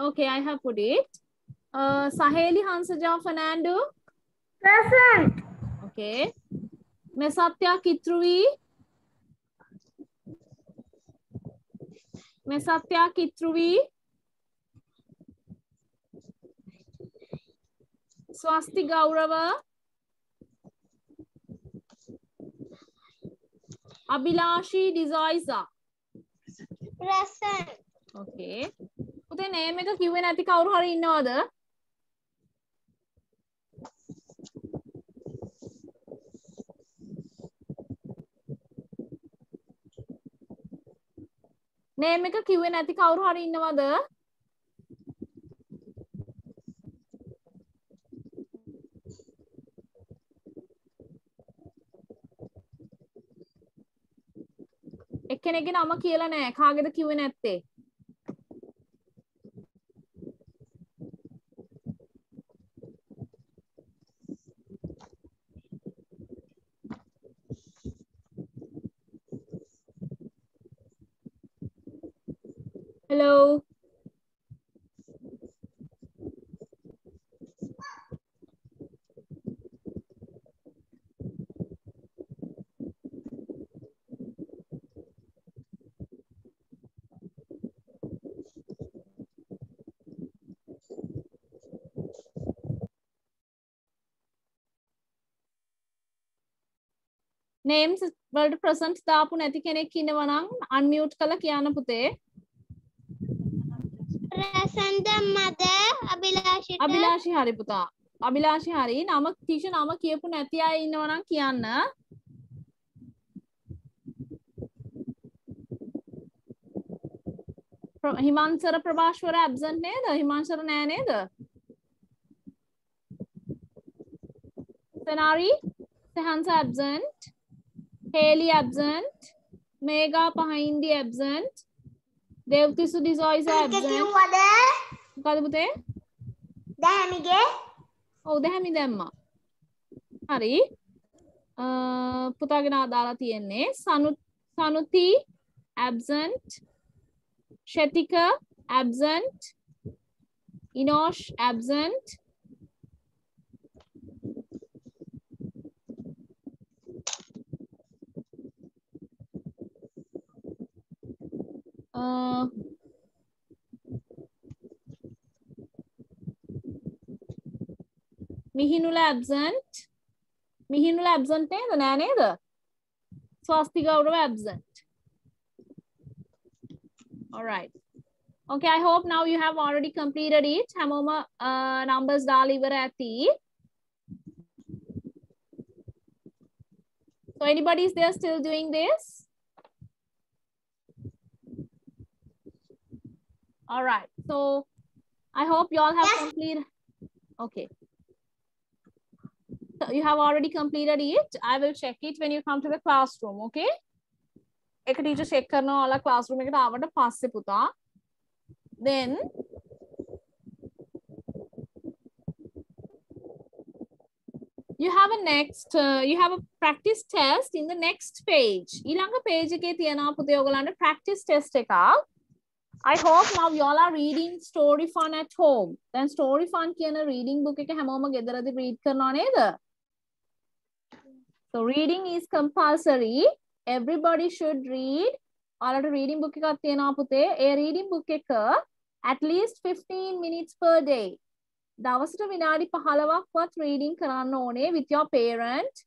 Okay, I have put it. Uh, Saheli Hansaja Fernando. present Okay. Mesatya Kitruvi. Mesatya Kitruvi. Swasti Gaurava. Abhilashi Dizoisa. present Okay. පුතේ name එක කිව්වේ නැති කවුරු හරි ඉන්නවද? Name එක කිව්වේ නැති කවුරු හරි ඉන්නවද? එක්කෙනෙක්ගේ නම කියලා නෑ. කාගේද කිව්වේ නැත්තේ? නේම්ස් වලට ප්‍රසන්ට් දාපු නැති කෙනෙක් ඉන්නවනම් අන්මියුට් කළා කියන්න පුතේ. ප්‍රසන්ද මද අභිලාෂිට අභිලාෂි හරි පුතා. අභිලාෂි හරි නම තීෂ නම කියපු නැති අය ඉන්නවනම් කියන්න. හිමන්සර ප්‍රභාෂ්වර ඇබ්සන්ට් නේද? හිමන්සර නෑ නේද? Senari Sahansa absent Haley absent. Mega Pahindi absent. Devtisu Dizoisa absent. මොකද පුතේ? දැහැමිගේ ඔව් දැහැමි දැම්මා. හරි. පුතාගෙන අදාලා තියෙන්නේ Sanu Sanuthi absent Shetika absent Inosh absent uh, Mihinula absent මිහිනුල absent නේද නෑ නේද ස්වස්ති ගෞරව absent alright okay i hope now you have already completed it හැමෝම uh, numbers දාලා ඉවර ඇති so anybody is there still doing this all right so i hope you all have completed okay so you have already completed it. I will check it when you come to the classroom, okay? එක teacher check කරනවා ඔයාලා classroom එකට ආවට පස්සේ පුතා. Then you have a next uh, you have a practice test in the next page. ඊළඟ page එකේ තියෙනවා පුතේ ඔයගලන්ට practice test එකක්. I hope now you all are reading story fun at home. Then story fun කියන reading book එක හැමෝම ගෙදරදී read කරනවා නේද? So reading is compulsory. Everybody should read. ඔයාලට reading book එකක් තියෙනවා පුතේ. ඒ reading book එක at least 15 minutes per day. දවසට විනාඩි 15ක්වත් reading කරන්න ඕනේ with your parent.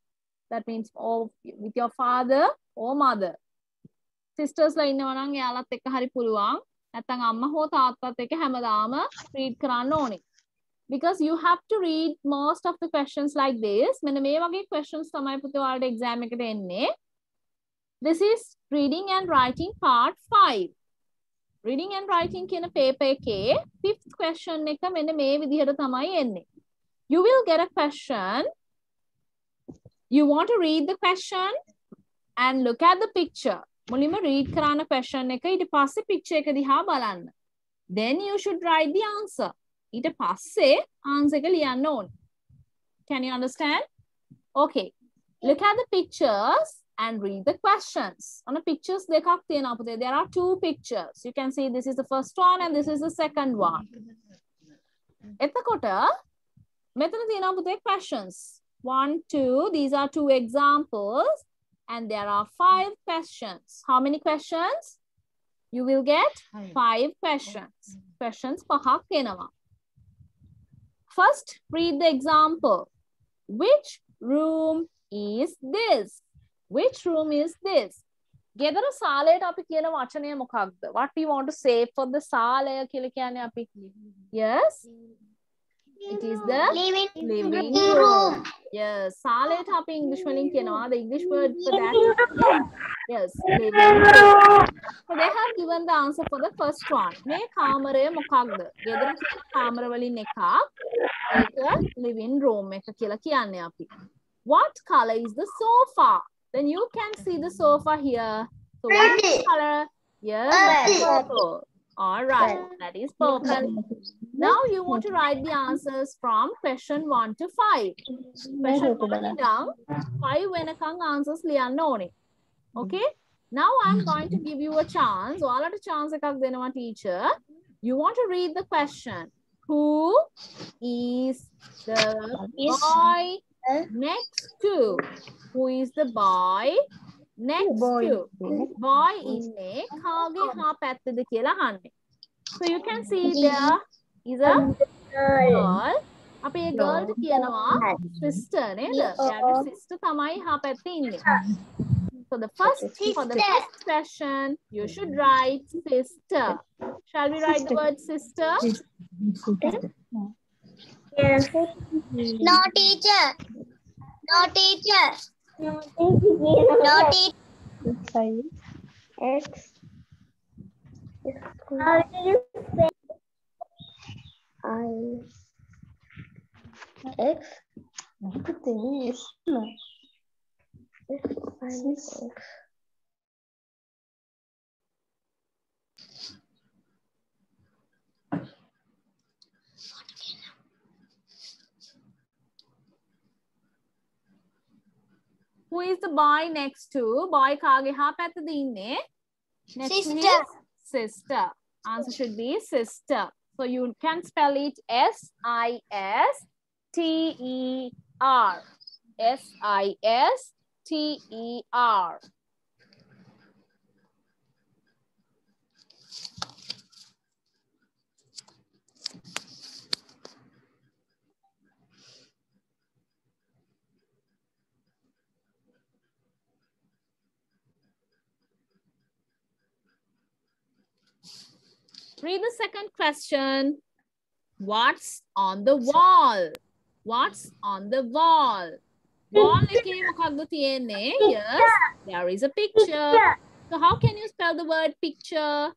That means or with your father or mother. සිස්ටර්ස්ලා ඉන්නවා නම් එයාලත් එක්ක හරි පුළුවන්. නැත්නම් අම්මා හෝ තාත්තත් එක්ක හැමදාම read කරන්න ඕනේ. because you have to read most of the questions like this. මෙන්න මේ වගේ questions තමයි පුතේ ඔයාලට exam එකට එන්නේ. This is reading and writing part 5. Reading and writing කියන paper එකේ fifth question එක මෙන්න මේ විදිහට තමයි එන්නේ. You will get a question. You want to read the question and look at the picture. මුලින්ම read කරන්න question එක ඊට පස්සේ picture එක දිහා බලන්න. Then you should write the answer. ඊට පස්සේ answer එක ලියන්න ඕන. Can you understand? Okay. Look at the pictures and read the questions. On the pictures දෙකක් තියෙනවා පුතේ. There are two pictures. You can see this is the first one and this is the second one. එතකොට මෙතන තියෙනවා පුතේ questions. One, two. These are two examples. And there are five questions. How many questions? You will get five questions. Questions පහක් එනවා. First, read the example. Which room is this? Which room is this? ගෙදර සාලයට අපි කියන වචනය මොකක්ද? What do you want to say for the සාලය කියලා කියන්නේ අපි? Yes. It is the living, living room. room. Yes. සාලයට අපි English වලින් කියනවා. The English word for that yes, living room. So they have given the answer for the first one. මේ කාමරය මොකක්ද? ගෙදර තියෙන කාමර වලින් එකක්. ඒක living room එක කියලා කියන්නේ අපි. What color is the sofa? Then you can see the sofa here. So what color? Yes, Purple. purple. All right, that is purple. Now you want to write the answers from question 1 to 5. Question 1 ඉඳන් 5 වෙනකන් answers ලියන්න ඕනේ. Okay? Now I'm going to give you a chance. ඔයාලට chance එකක් දෙනවා teacher. You want to read the question. Who is the boy next to? Who is the boy next Boy. to? boy ඉන්නේ කාගේ හා පැත්තද කියලා අහන්නේ. So you can see there is a girl. අපි ඒ girl ට කියනවා sister නේද? එයාගේ sister තමයි හා පැත්තේ ඉන්නේ. So the first for the first question you should write sister. Shall we write the word sister? Yes. No teacher. No teacher. No teacher. X. How do you say I. X. Tem isso? Não. X. who is the boy next to? Boy kage ha pathada inne? Sister. Sister. Answer should be sister. So you can spell it S-I-S-T-E-R. S-I-S-T-E-R. Read the second question. What's on the wall? What's on the wall? Wall එකේ මොකක්ද තියෙන්නේ? Yes, there is a picture. So how can you spell the word picture?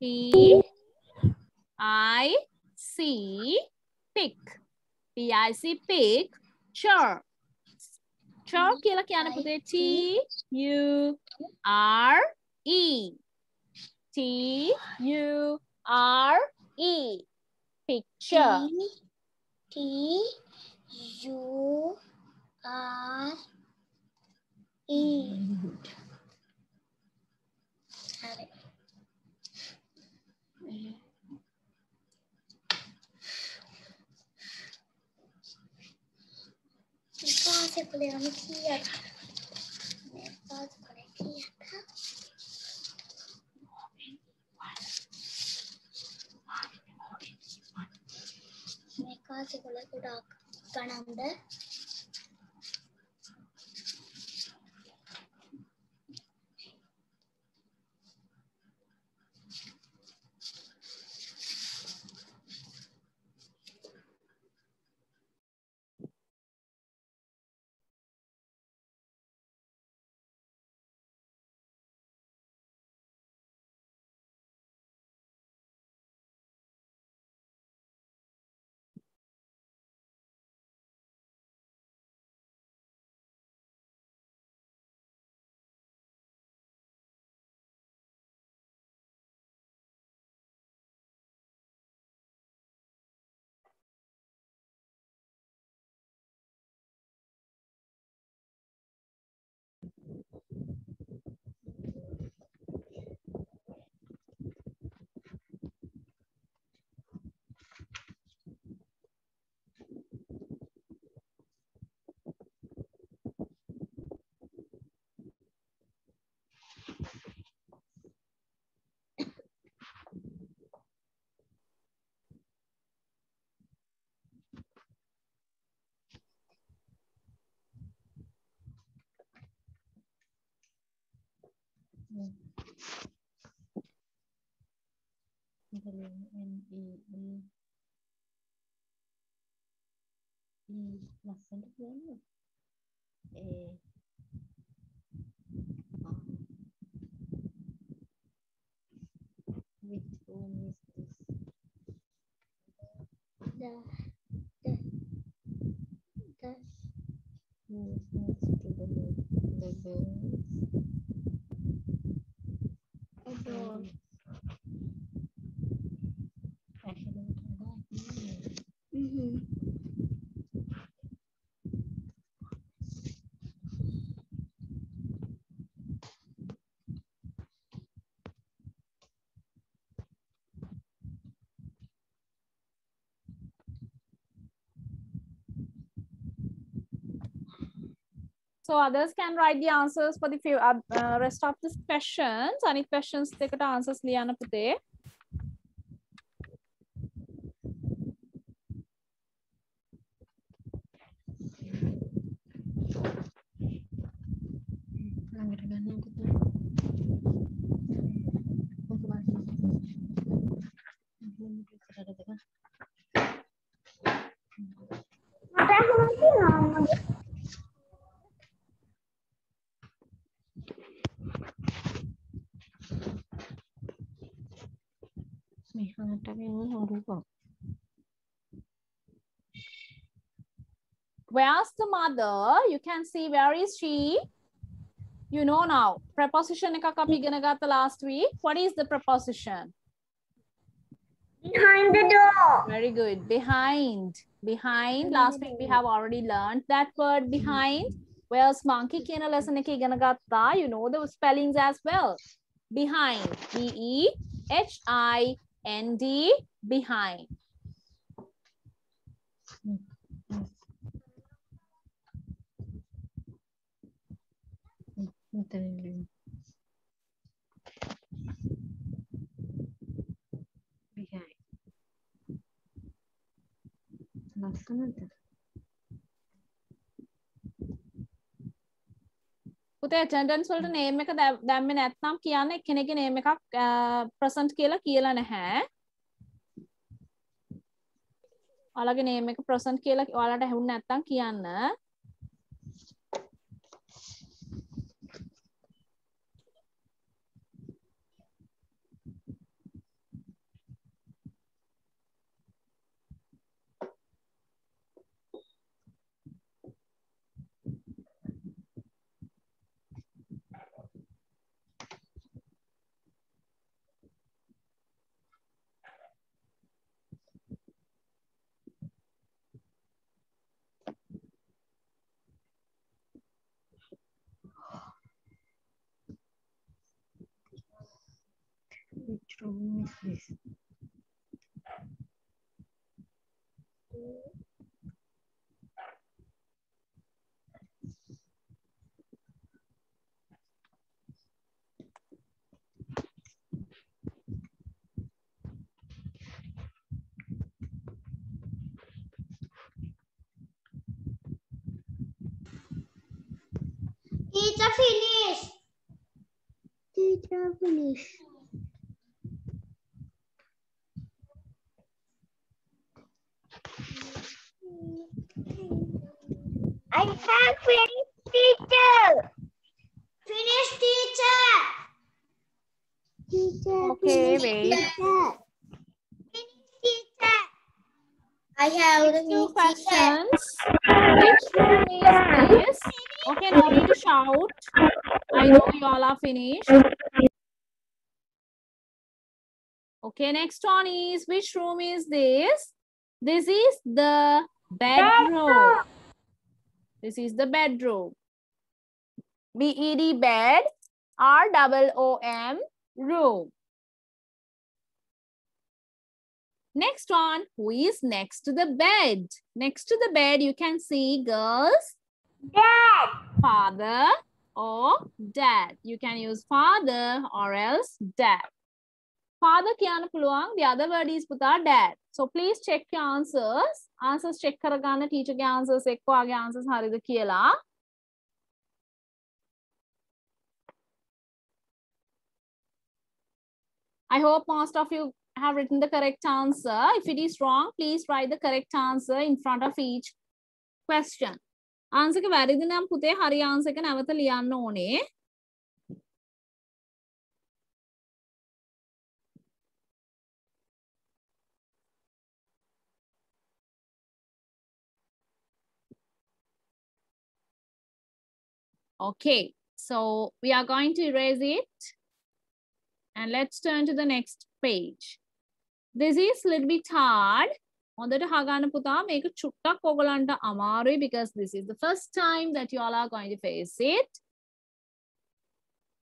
P I C pic. P I C pic. Sure. Sure කියලා කියන්න පුතේ T U R E. T U R E. Picture. T U R E. කළේ ගොඩාක් ගණන්ද? NEE e maçã do. É, So others can write the answers for the few uh, uh, rest of the questions. Any questions දෙකට answers ලියන්න පුතේ. mother? You can see where is she? You know now. Preposition එකක් අපි ඉගෙන ගත්ත last week. What is the preposition? Behind the door. Very good. Behind. Behind. Last week we have already learned that word behind. where's monkey කියන lesson එක ඉගෙන ගත්තා you know the spellings as well behind b e h i n d behind මෙතන behind ලස්සනද පුතේ attendance වලට name එක දැ- දැම්මේ නැත්නම් කියන්න එක්කෙනෙක්ගේ name එකක් present කියලා කියලා නැහැ. ඔයාලගේ name එක present කියලා ඔයාලට ඇහුන්නේ නැත්නම් කියන්න. Room is this Teacher finish. Teacher finish. I have finished, teacher. Finish, teacher. Teacher. Okay, finish, wait. Teacher. Finish, teacher. I have the Two questions. Which room is this? Okay, no need to shout. I know you all are finished. Okay, next one is which room is this? This is the bedroom. This is the bedroom. B E D bed R double O M room. Next one, who is next to the bed? Next to the bed, you can see girls, Dad. father or dad. You can use father or else dad. Father කියන්න පුළුවන්. The other word is පුතා dad. So please check your answers. Answers check කරගන්න teacher ගේ answers එක්ක ඔයාගේ answers හරිද කියලා. I hope most of you have written the correct answer. If it is wrong, please write the correct answer in front of each question. ආන්සක වැරදි නම් පුතේ හරි ආන්සක නැවත ලියන්න ඕනේ. Okay, so we are going to erase it. And let's turn to the next page. This is little bit hard. හොඳට හගන්න පුතා මේක චුට්ටක් ඔගලන්ට අමාරුයි because this is the first time that you all are going to face it.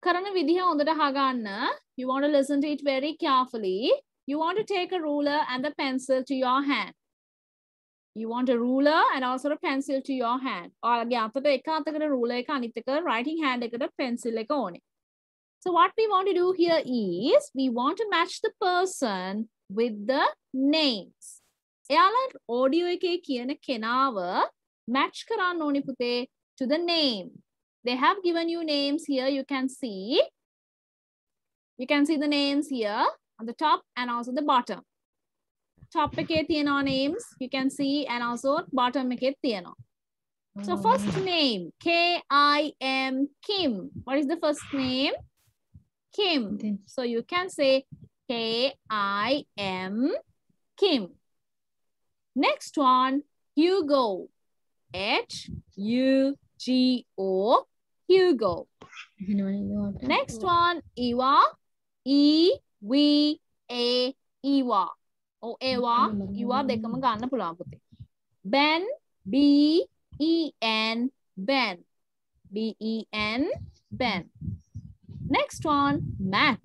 කරන විදිහ හොඳට හගන්න. You want to listen to it very carefully. You want to take a ruler and a pencil to your hand. You want a ruler and also a pencil to your hand. ඔයාලගේ අතට එක අතකට ruler එක අනිත් එක writing hand එකට pencil එක ඕනේ. So what we want to do here is we want to match the person with the names. එයාලා audio එකේ කියන කෙනාව match කරන්න ඕනි පුතේ to the name. They have given you names here. You can see. You can see the names here on the top and also the bottom. Top එකේ තියෙනවා names. You can see and also bottom එකේ තියෙනවා. So first name K I M Kim. What is the first name? Kim. Then- So you can say K I M Kim. Next one, Hugo. H U G O. Hugo. Next one, Iwa. E V A Iwa. Oh, Ewa. Iwa දෙකම ගන්න පුළුවන් පුතේ. Ben B E N Ben. B E N, Ben. Next one, Matt.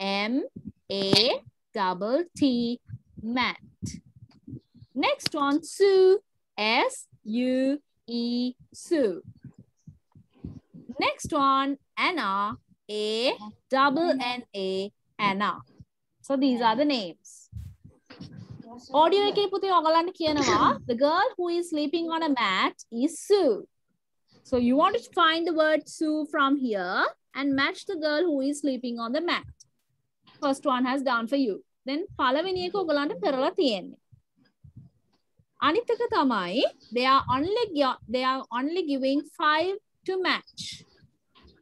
M A double T, Matt. Next one, Sue. S U E, Sue. Next one, Anna. A double N A, Anna. So these are the names. Audio එකේ පුතේ ඔයගලන්ට කියනවා the girl who is sleeping on a mat is Sue. So you want to find the word Sue from here and match the girl who is sleeping on the mat. First one has done for you. Then පළවෙනි එක ඔයගලන්ට කරලා තියෙන්නේ. අනිත් එක තමයි they are only gi- they are only giving 5 to match.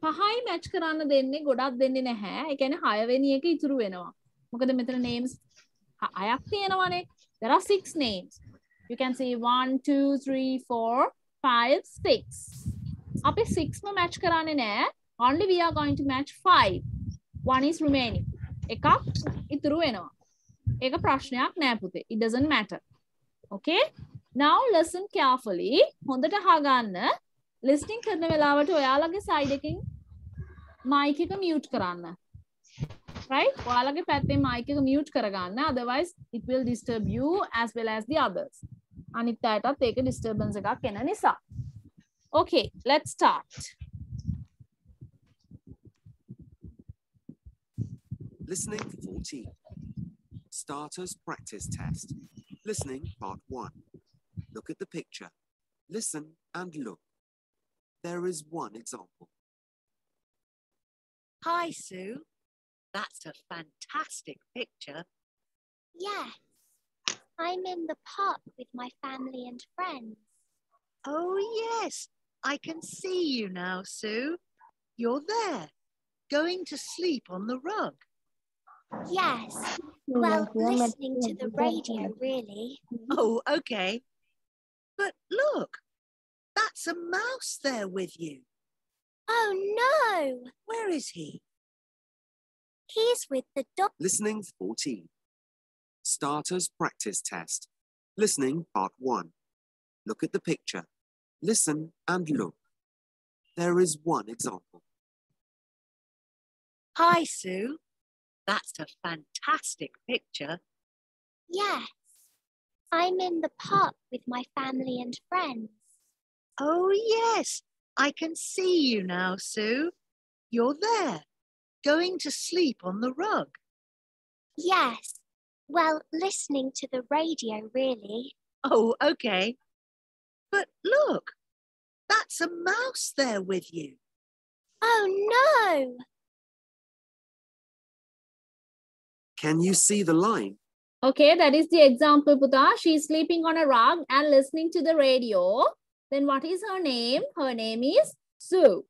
පහයි match කරන්න දෙන්නේ ගොඩක් දෙන්නේ නැහැ. ඒ කියන්නේ 6 වෙනි එක ඉතුරු වෙනවා. මොකද මෙතන names හ- හයක් තියෙනවනේ. There are six names. You can see one, two, three, four, five, six. අපි 6ම match කරන්නේ නැහැ. Only we are going to match 5. One is remaining. එකක් ඉතුරු වෙනවා. ඒක ප්‍රශ්නයක් නෑ පුතේ. It doesn't matter. Okay? Now listen carefully. හොඳට අහගන්න. Listening කරන වෙලාවට ඔයාලගේ side එකෙන් mic එක mute කරන්න. right? ඔයාලගේ පැත්තෙන් mic එක mute කරගන්න. Otherwise it will disturb you as well as the others. අනිත් අයටත් ඒක disturbance එකක් එන නිසා. Okay, let's start. Listening 14. Starters practice test. Listening part 1. Look at the picture. Listen and look. There is one example. Hi, Sue. That's a fantastic picture. Yes. I'm in the park with my family and friends. Oh, yes. I can see you now, Sue. You're there, going to sleep on the rug. Yes. Well, listening to the radio, really. Oh, okay. But look, that's a mouse there with you. Oh no! Where is he? He's with the dog. Listening 14. Starters practice test. Listening part 1. Look at the picture. Listen and look. There is one example. Hi, Sue. That's a fantastic picture. Yes. I'm in the park with my family and friends. Oh, yes. I can see you now, Sue. You're there, going to sleep on the rug. Yes. Well, listening to the radio, really. Oh, okay. But look, that's a mouse there with you. Oh no! Can you see the line? Okay, that is the example, Puta. She's sleeping on a rug and listening to the radio. Then what is her name? Her name is Sue.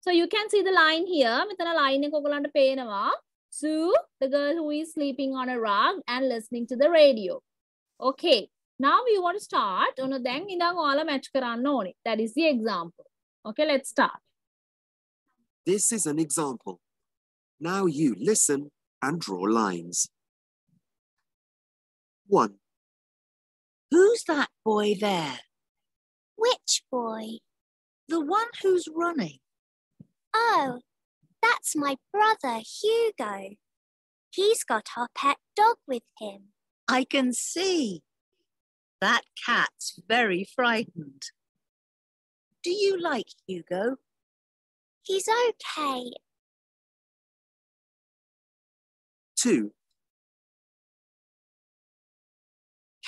So you can see the line here. මෙතන line එක ඔයගලන්ට පේනවා. Sue, the girl who is sleeping on a rug and listening to the radio. Okay, now we want to start. ඔන්න දැන් ඉඳන් ඔයාලා match කරන්න ඕනේ. That is the example. Okay, let's start. This is an example. Now you listen and draw lines. 1. Who's that boy there? Which boy? The one who's running. Oh, that's my brother, Hugo. He's got our pet dog with him. I can see. That cat's very frightened. Do you like Hugo? He's okay. 2.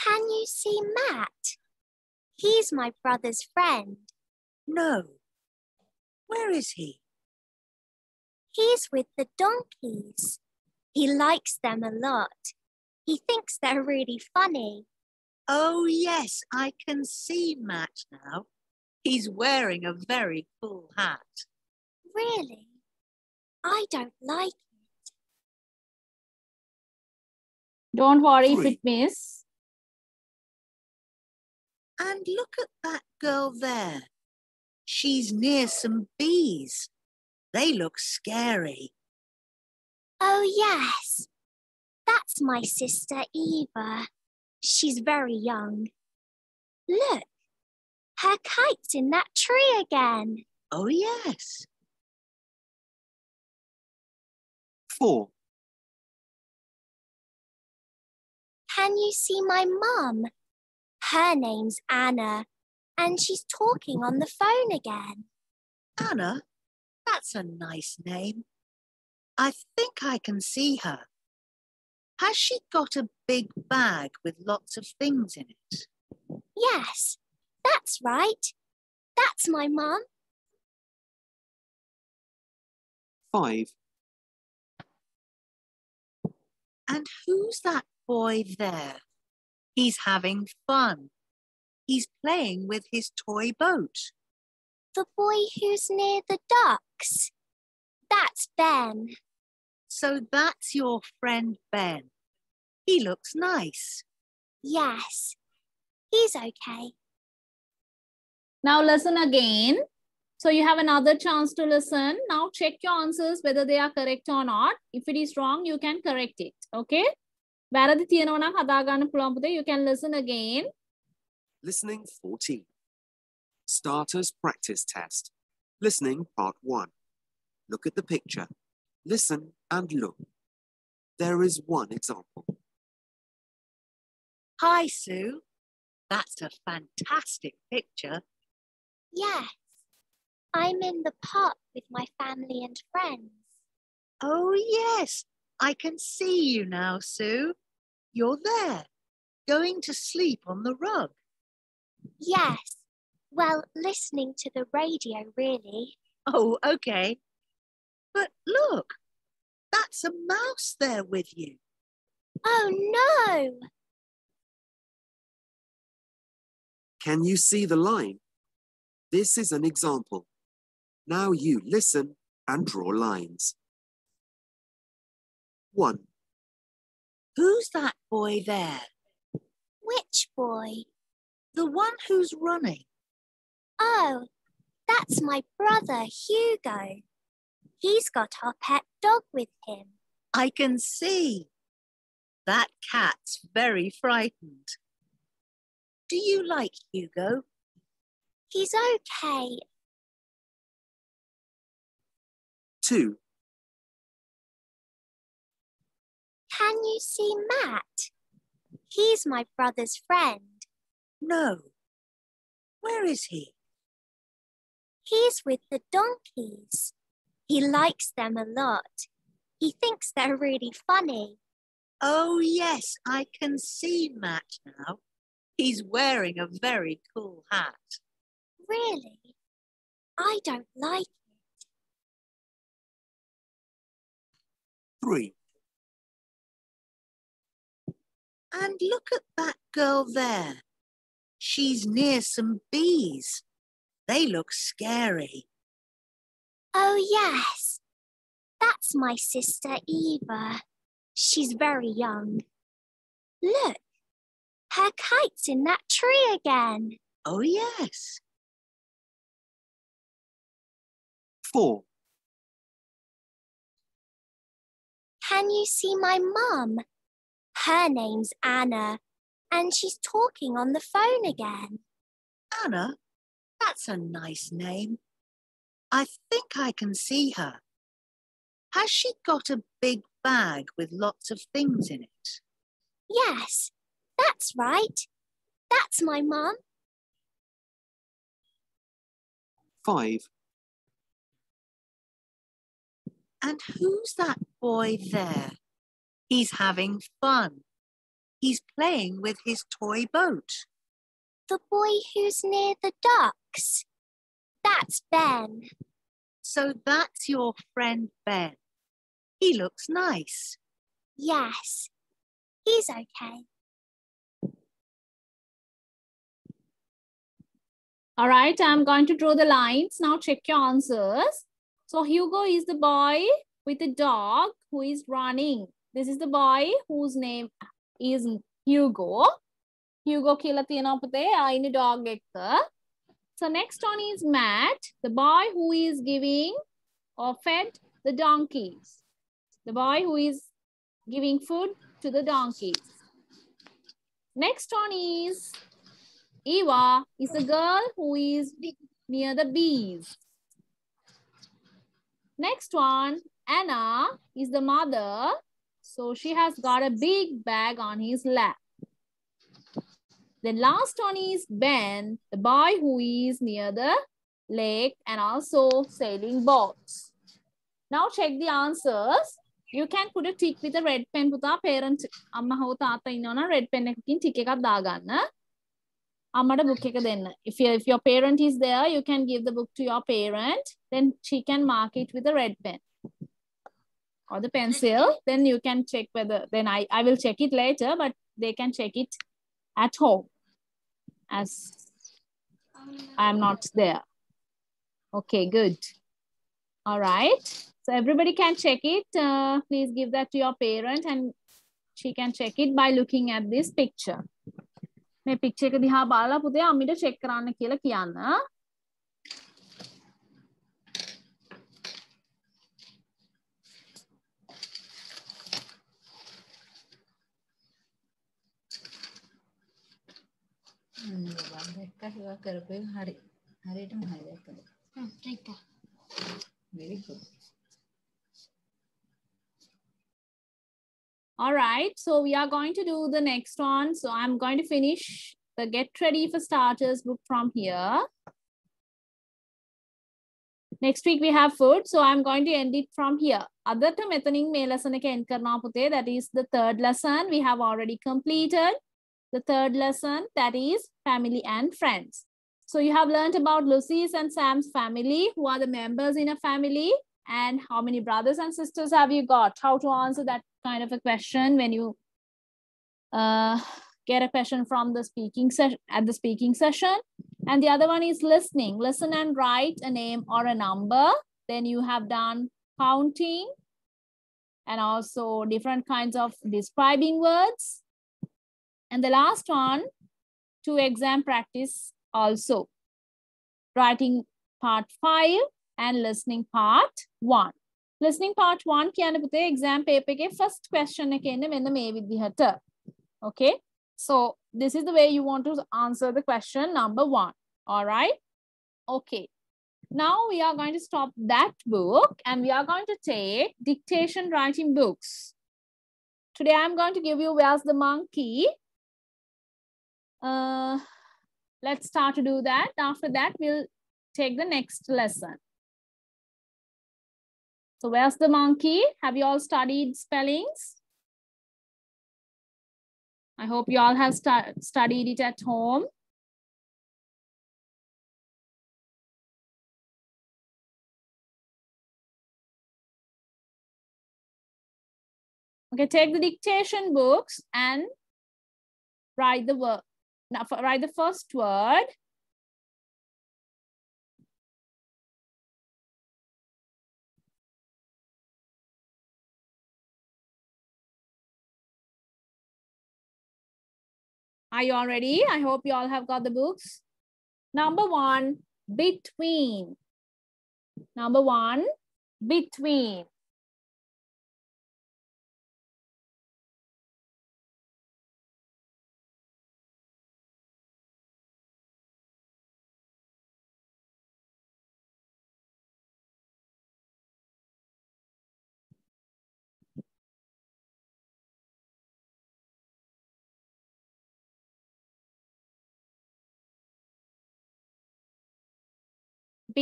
Can you see Matt? He's my brother's friend. No. Where is he? He's with the donkeys. He likes them a lot. He thinks they're really funny. Oh, yes, I can see Matt now. He's wearing a very cool hat. Really? I don't like it. Don't worry if it miss. And look at that girl there. She's near some bees. They look scary. Oh, yes. That's my sister Eva. She's very young. Look, her kite's in that tree again. Oh, yes. Four. Can you see my mum? Her name's Anna, and she's talking on the phone again. Anna, that's a nice name. I think I can see her. Has she got a big bag with lots of things in it? Yes, that's right. That's my mum. Five. And who's that boy there? He's having fun. He's playing with his toy boat The boy who's near the ducks. That's Ben. So that's your friend Ben. He looks nice. Yes, he's okay. Now listen again. So you have another chance to listen. Now check your answers whether they are correct or not. If it is wrong, you can correct it. Okay? වැරදි තියෙනවා නම් හදා ගන්න පුළුවන් පුතේ. You can listen again. Listening 14. Starters practice test. Listening part 1. Look at the picture. Listen and look. There is one example. Hi, Sue. That's a fantastic picture. Yes, I'm in the park with my family and friends. Oh, yes. I can see you now, Sue. You're there, going to sleep on the rug. Yes, well, listening to the radio, really. Oh, okay. But look, that's a mouse there with you. Oh no! Can you see the line? This is an example. Now you listen and draw lines. 1. Who's that boy there? Which boy? The one who's running. Oh, that's my brother, Hugo. He's got our pet dog with him. I can see. That cat's very frightened. Do you like Hugo? He's okay. 2. Can you see Matt? He's my brother's friend. No. Where is he? He's with the donkeys. He likes them a lot. He thinks they're really funny. Oh, yes, I can see Matt now. He's wearing a very cool hat. Really? I don't like it. 3. And look at that girl there. She's near some bees. They look scary. Oh, yes. That's my sister Eva. She's very young. Look, her kite's in that tree again. Oh, yes. 4. Can you see my mum? Her name's Anna, and she's talking on the phone again. Anna, that's a nice name. I think I can see her. Has she got a big bag with lots of things in it? Yes, that's right. That's my mum. 5. And who's that boy there? He's having fun. He's playing with his toy boat. The boy who's near the ducks. That's Ben. So that's your friend Ben. He looks nice. Yes, he's okay. All right, I'm going to draw the lines. Now check your answers. So Hugo is the boy with a dog who is running. This is the boy whose name is Hugo. Hugo කියලා තියෙනවා පුතේ ආයින dog එක. So next one is Matt, the boy who is giving or fed the donkeys. The boy who is giving food to the donkeys. Next one is Eva is the girl who is near the bees. Next one, Anna is the mother. So she has got a big bag on his lap. The last one is Ben, the boy who is near the lake and also sailing boats. Now check the answers. You can put a tick with a red pen පුතා parent අම්මා හෝ තාත්තා ඉන්නවනම් red pen එකකින් tick එකක් දාගන්න. අම්මට book එක දෙන්න. If your, if your parent is there, you can give the book to your parent. Then she can mark it with a red pen or the pencil. Then you can check whether, then I, I will check it later, but they can check it at home as I'm not there. Okay, good. All right. So everybody can check it. Uh, please give that to your parent and she can check it by looking at this picture. මේ picture එක දිහා බලලා පුතේ අම්මිට check කරන්න කියලා කියන්න. දැක්ක ඒවා කරපු එක හරි හරියටම හරි දැක්කද very good All right, so we are going to do the next one. So I'm going to finish the Get Ready for Starters book from here. Next week we have food, so I'm going to end it from here. අදට මෙතනින් මේ lesson එක end කරනවා පුතේ. That is the third lesson we have already completed. the third lesson that is family and friends. So you have learned about Lucy's and Sam's family, who are the members in a family, and how many brothers and sisters have you got? How to answer that kind of a question when you uh, get a question from the speaking session at the speaking session. And the other one is listening. Listen and write a name or a number. Then you have done counting and also different kinds of describing words. And the last one, to exam practice also. Writing part five and listening part one. listening part 1 කියන පුතේ exam paper එකේ first question එක එන්නේ මෙන්න මේ විදිහට. Okay? So this is the way you want to answer the question number 1. All right? Okay. Now we are going to stop that book and we are going to take dictation writing books. Today I'm going to give you Where's the Monkey? Uh, let's start to do that. After that, we'll take the next lesson. So where's the monkey? Have you all studied spellings? I hope you all have stu studied it at home. Okay, take the dictation books and write the word. Now, write the first word Are you all ready? I hope you all have got the books. Number one, between. Number one, between.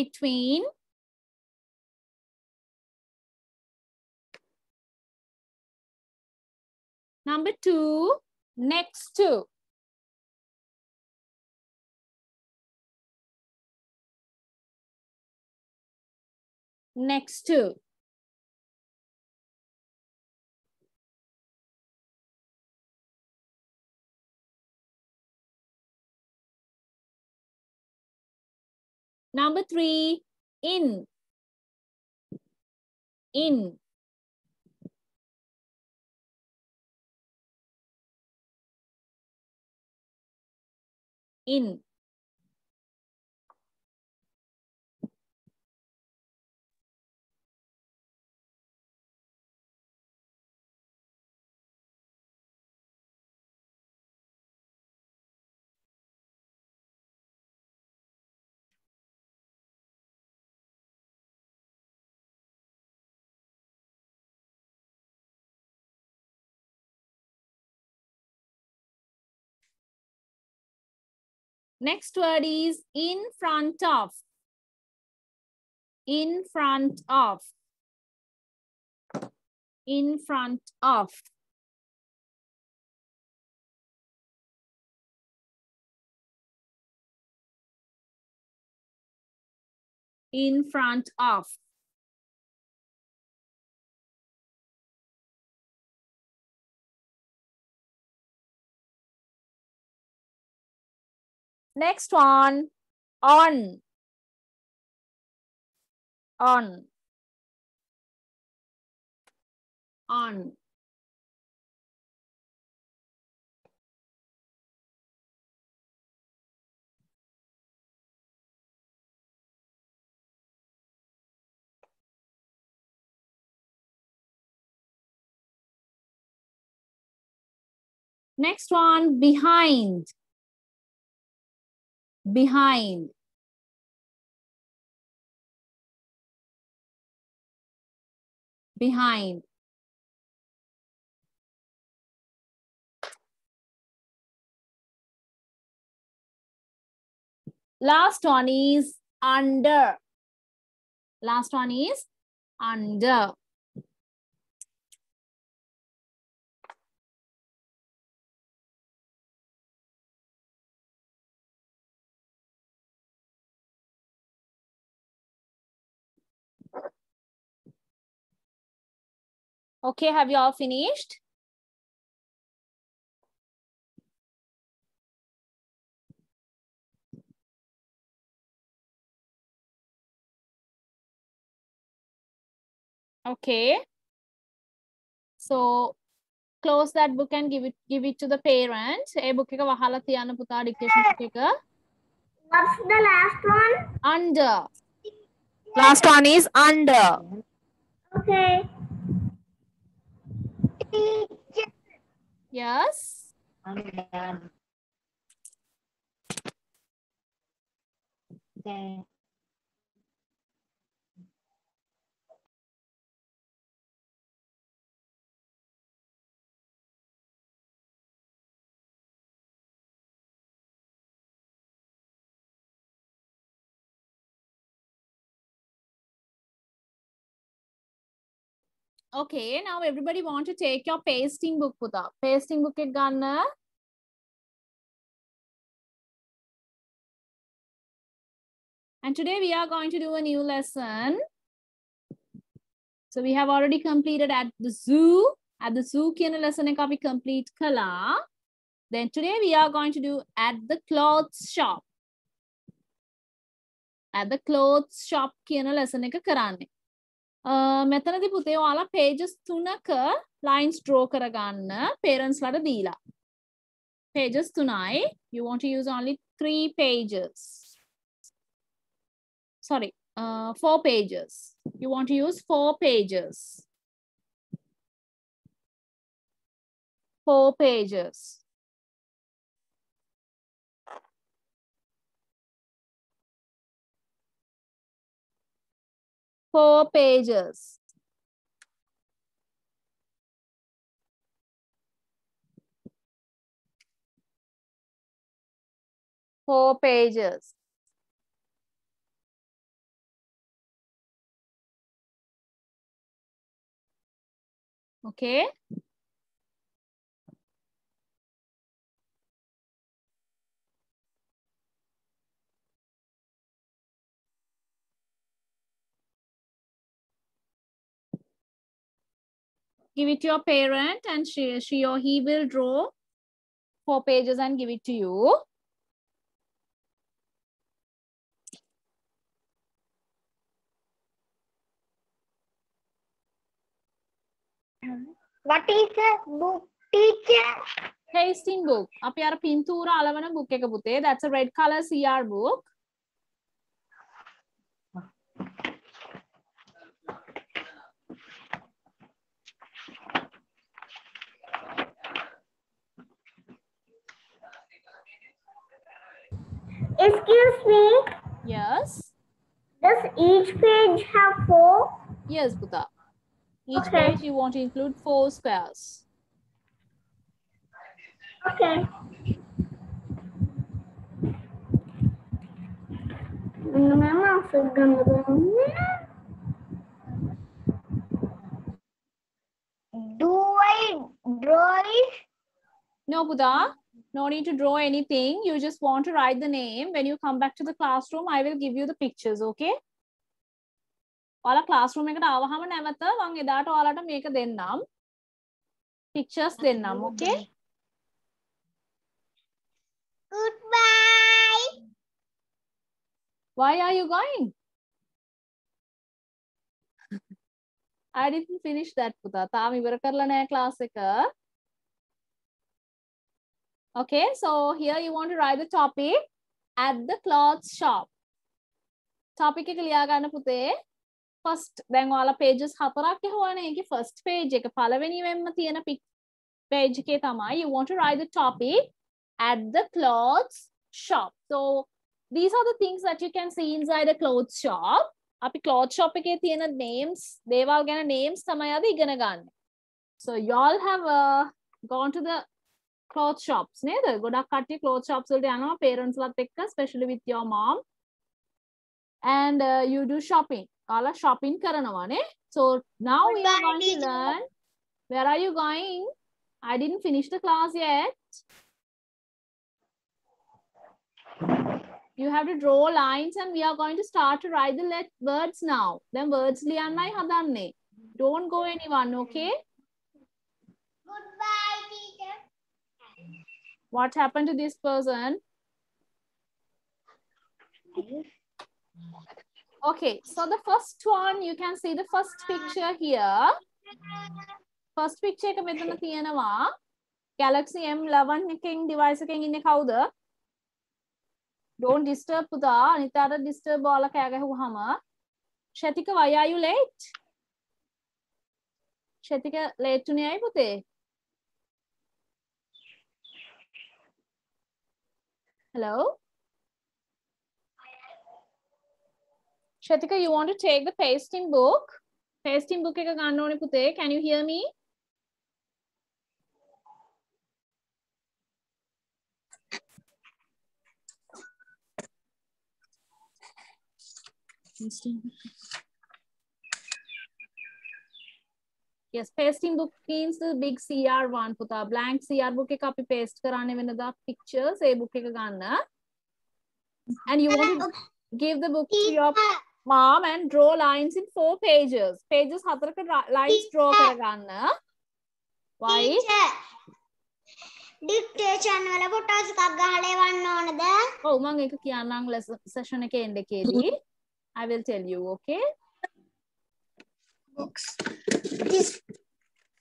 Between number two next to next to Number three, in. In. In. Next word is in front of. In front of. In front of. In front of. Next one, on. On. On. Next one, behind. Behind. Behind. Last one is under. Last one is under. Okay, have you all finished? Okay. So close that book and give it give it to the parents. A book එක වහලා තියන්න පුතා dictation book එක. What's the last one? Under. Last one is under. Okay. Yes. Okay, now everybody want to take your pasting book පුතා. Pasting book එක ගන්න. And today we are going to do a new lesson. So we have already completed at the zoo. At the zoo කියන lesson එක අපි complete කළා. Then today we are going to do at the clothes shop. At the clothes shop කියන lesson එක කරන්නේ. Uh, මෙතනදි පුතේ ඔයාලා pages තුනක lines draw කරගන්න parents ලට දීලා. Pages තුනයි. You want to use only three pages. Sorry, uh, four pages. You want to use four pages. Four pages. Four pages. Four pages. Okay. Give it to your parent and she, she or he will draw four pages and give it to you. What is a book teacher? Pasting book. අපි අර පින්තූර අලවන book එක පුතේ. That's a red color CR book. Excuse me. Yes. Does each page have four? Yes, Buddha. Each okay. page you want to include four squares. Okay. Do I draw it? No, Buddha No need to draw anything. You just want to write the name. When you come back to the classroom, I will give you the pictures, okay? ඔයාලා classroom එකට ආවහම නැවත මම එදාට ඔයාලට මේක දෙන්නම්. Pictures දෙන්නම්, okay? Goodbye. Why are you going? I didn't finish that, පුතා. තාම ඉවර කරලා නැහැ class එක. Okay, so here you want to write the topic at the clothes shop. Topic එක ලියා ගන්න පුතේ. First දැන් ඔයාලා pages හතරක් යහුවානේ. ඒකේ first page එක පළවෙනිවෙන්ම තියෙන pic page එකේ තමයි you want to write the topic at the clothes shop. So these are the things that you can see inside a clothes shop. අපි clothes shop එකේ තියෙන names, දේවල් ගැන names තමයි අද ඉගෙන ගන්න. So y'all have uh, gone to the clothes shops නේද? ගොඩක් කට්ටිය clothes shops වලට යනවා parents ලත් එක්ක especially with your mom. And uh, you do shopping. ඔයාලා shopping කරනවානේ. So now we are going to learn. Where are you going? I didn't finish the class yet. You have to draw lines and we are going to start to write the let words now. Then words ලියන්නයි හදන්නේ. Don't go anyone, okay? Goodbye, What happened to this person? Okay, so the first one, you can see the first picture here. First picture එක මෙතන තියෙනවා. Galaxy M11 එකකින් device එකකින් ඉන්නේ කවුද? Don't disturb පුතා. අනිතාට disturb ඔයාලා කෑ ගැහුවාම. ශතික why are you late? ශතික late උනේ ඇයි පුතේ? Hello? Shatika, you want to take the pasting book? Pasting book එක ගන්න ඕනේ පුතේ. Can you hear me? Yes, pasting book means the big CR1 පුතා. Blank CR book එක අපි paste කරන්නේ වෙනදා pictures ඒ book එක ගන්න. And you want to give the book to your mom and draw lines in four pages. Pages හතරක lines draw කරගන්න. Why? Dictation වල photos එකක් ගහලා එවන්න ඕනද? ඔව් මම ඒක කියන්නම් lesson session එකේ end එකේදී. I will tell you, okay?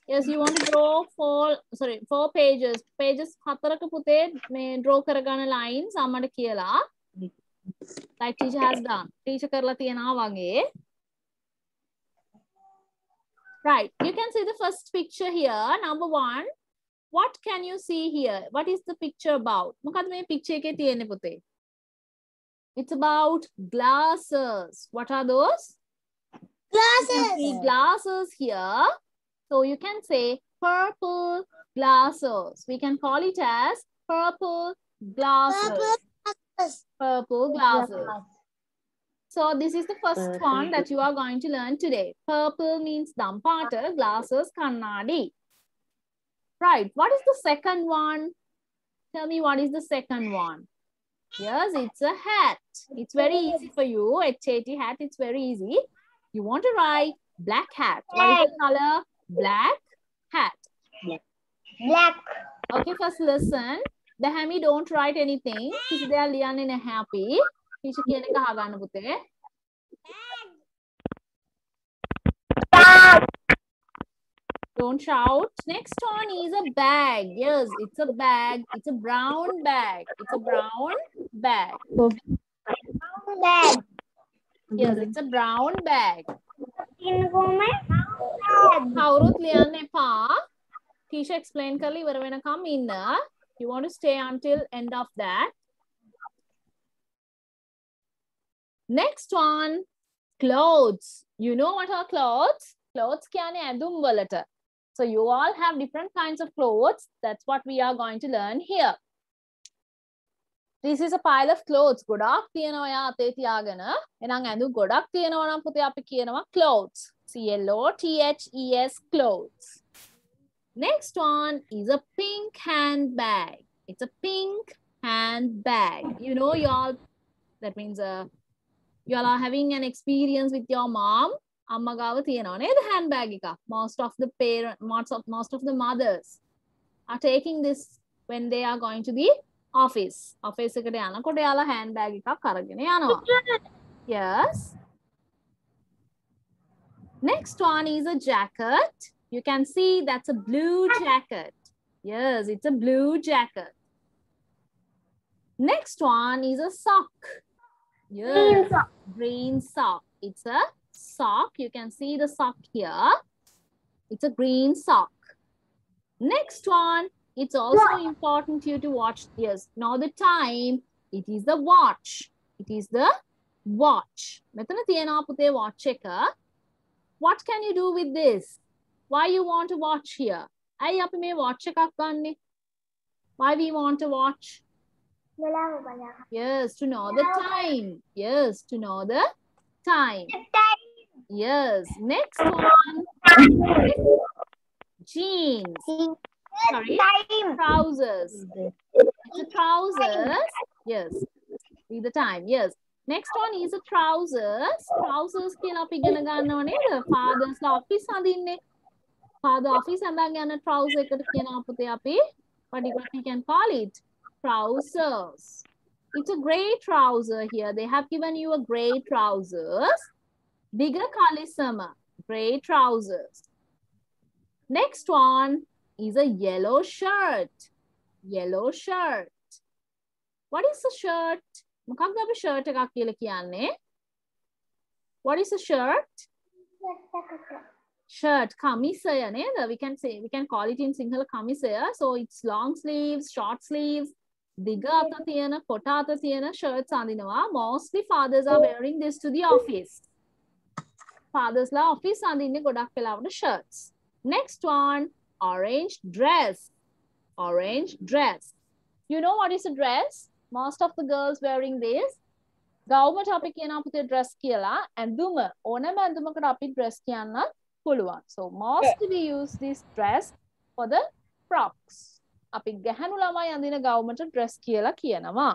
Yes, you want to draw four, sorry, four pages. Pages හතරක පුතේ මේ draw කරගන්න lines අම්මට කියලා. Like teacher has done. Teacher කරලා තියනවා වගේ. Right, you can see the first picture here. Number one, what can you see here? What is the picture about? මොකද්ද මේ picture එකේ තියෙන්නේ පුතේ? It's about glasses. What are those? You see glasses here. So you can say purple glasses. We can call it as purple glasses. Purple glasses. So this is the first one that you are going to learn today. Purple means dampata, glasses, kannadi. Right. What is the second one? Tell me what is the second one? Yes, it's a hat. It's very easy for you. HAT hat, it's very easy. You want to write black hat. What is the color? Black hat. Black. Okay, first listen. The hammy don't write anything. කිසි දෙයක් ලියන්නේ නැහැ අපි. කිසි කියන එක අහගන්න පුතේ. Don't shout. Next one is a bag. Yes, it's a bag. It's a brown bag. It's a brown bag. Bag. Yes, it's a brown bag. තියෙන කොහමද? කවුරුත් ලියන්න එපා. Teacher explain කරලා ඉවර වෙනකම් ඉන්න. You want to stay until end of that. Next one, clothes. You know what are clothes? Clothes කියන්නේ ඇඳුම් වලට. So you all have different kinds of clothes. That's what we are going to learn here. this is a pile of clothes ගොඩක් තියෙනවා යා අතේ තියාගෙන එහෙනම් ඇඳුම් ගොඩක් තියෙනවා නම් පුතේ අපි කියනවා clothes C L O T H E S clothes next one is a pink handbag it's a pink handbag you know y'all that means uh, y'all are having an experience with your mom අම්මා ගාව තියෙනවා නේද handbag එකක් most of the parent most of most of the mothers are taking this when they are going to the office office එකට යනකොට යාලා handbag එකක් අරගෙන යනවා yes next one is a jacket you can see that's a blue jacket yes it's a blue jacket next one is a sock yes green sock it's a sock you can see the sock here it's a green sock next one it's also important you to watch yes now the time it is the watch it is the watch මෙතන තියෙනවා පුතේ watch එක what can you do with this why you want to watch here ඇයි අපි මේ watch එකක් ගන්නෙ why we want to watch වෙලාව බලන්න. yes to know the time yes to know the time yes next one jeans sorry trousers it's a trousers yes read the time yes next one is a trousers trousers කියලා අපි ඉගෙන ගන්නව නේද fathers ලා office අඳින්නේ father office අඳන් යන trouser එකට කියනවා පුතේ අපි what do you- we can call it trousers it's a grey trouser here they have given you a grey trousers bigger kalisama grey trousers next one is a yellow shirt. Yellow shirt. What is a shirt? මොකක්ද අපි shirt එකක් කියලා කියන්නේ? What is a shirt? Shirt, කමිසය නේද? We can say, we can call it in Sinhala කමිසය. So it's long sleeves, short sleeves, දිග අත තියෙන, කොට අත තියෙන shirts අඳිනවා. Mostly fathers are wearing this to the office. Fathers ලා office අඳින්නේ ගොඩක් වෙලාවට shirts. Next one, orange dress. Orange dress. You know what is a dress? Most of the girls wearing this. ගවුමට අපි කියනවා පුතේ dress කියලා ඇඳුම ඕනෑම ඇඳුමකට අපි dress කියන්නත් පුළුවන්. So most we use this dress for the frocks. අපි ගැහැණු ළමයි අඳින ගවුමට dress කියලා කියනවා.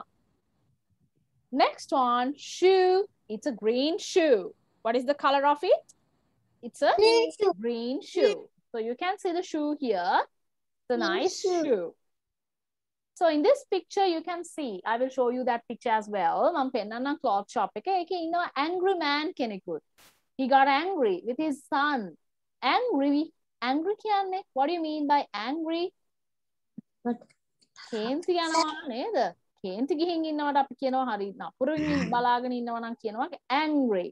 Next one, shoe. It's a green shoe. What is the color of it? It's a Green shoe. green shoe. So you can see the shoe here. It's a Green nice shoe. shoe. So in this picture, you can see, I will show you that picture as well. මම පෙන්නන්න cloth shop එක. ඒකේ ඉන්නවා angry man කෙනෙකුත්. He got angry with his son. Angry, angry කියන්නේ what do you mean by angry? කේන්ති යනවා නේද? කේන්ති ගිහින් ඉන්නවට අපි කියනවා හරි නපුරින් බලාගෙන ඉන්නවා නම් කියනවා angry.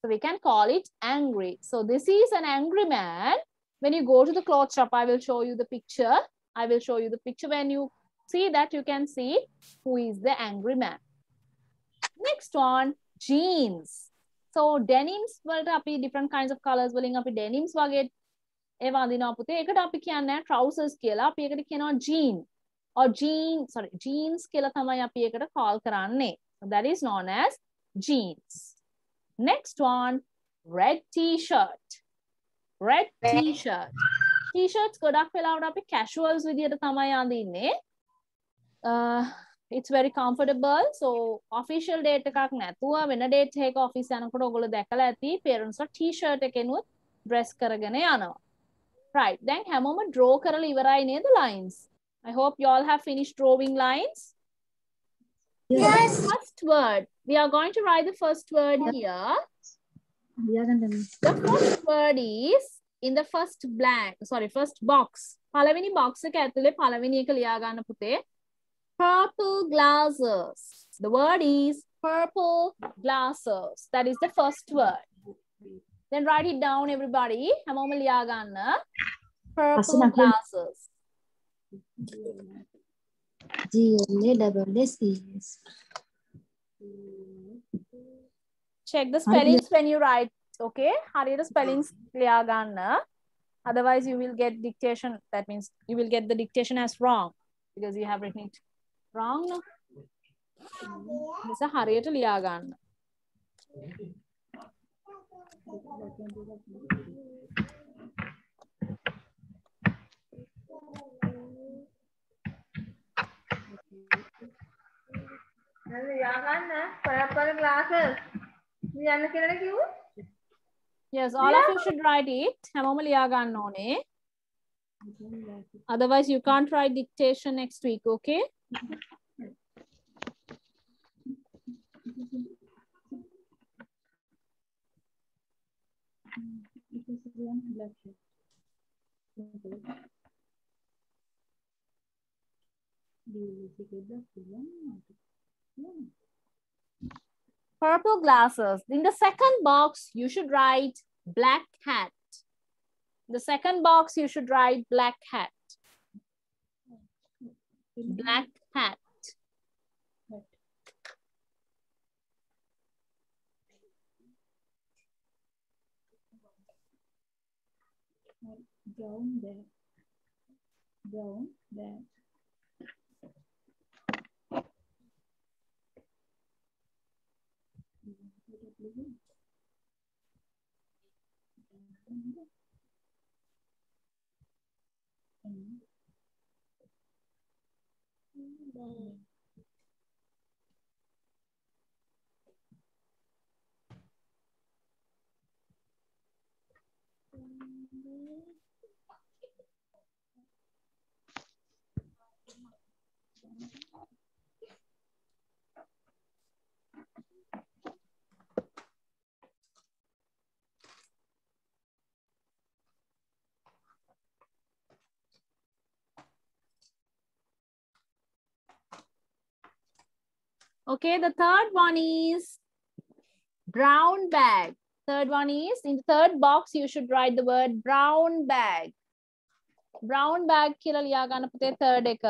So we can call it angry. So this is an angry man. When you go to the cloth shop, I will show you the picture. I will show you the picture. When you see that, you can see who is the angry man. Next one, jeans. So denims වලට අපි different kinds of colors වලින් අපි denims වගේ ඒවා අඳිනවා පුතේ. ඒකට අපි කියන්නේ trousers කියලා. අපි ඒකට කියනවා jean or jean, sorry, jeans කියලා තමයි අපි ඒකට call කරන්නේ. So that is known as jeans. Next one, red t-shirt. Red t-shirt. T-shirts ගොඩක් වෙලාවට අපි casuals විදියට තමයි අඳින්නේ. Uh, it's very comfortable. So official date එකක් නැතුව වෙන date එකක office යනකොට ඔයගොල්ලෝ දැකලා ඇති parents ලා t-shirt එකෙනුත් dress කරගෙන යනවා. Right. දැන් හැමෝම draw කරලා ඉවරයි නේද lines? I hope you all have finished drawing lines. Yes. First word. We are going to write the first word here. The first word is in the first blank, sorry, first box. පළවෙනි box එක ඇතුලේ පළවෙනි එක ලියා ගන්න පුතේ. Purple glasses. The word is purple glasses. That is the first word. Then write it down everybody. හැමෝම ලියා ගන්න. Purple අසනක් වෙන්න. glasses. G L A double S E S. check the spellings when you write okay? Hariyada spellings liyaganna otherwise you will get dictation. That means you will get the dictation as wrong because you have written it wrong no? This is hariyata liyaganna Yaganna යන්න කියලා කිව්වා Yes, all of you should write it. හැමෝම ලියා ගන්න ඕනේ. Otherwise you can't write dictation next week, okay? Purple glasses. In the second box, you should write black hat. The second box, you should write black hat. Black hat. brown bag brown bag Okay, the third one is brown bag. Third one is in the third box, you should write the word brown bag. Brown bag කියලා ලියා ගන්න පුතේ third එක.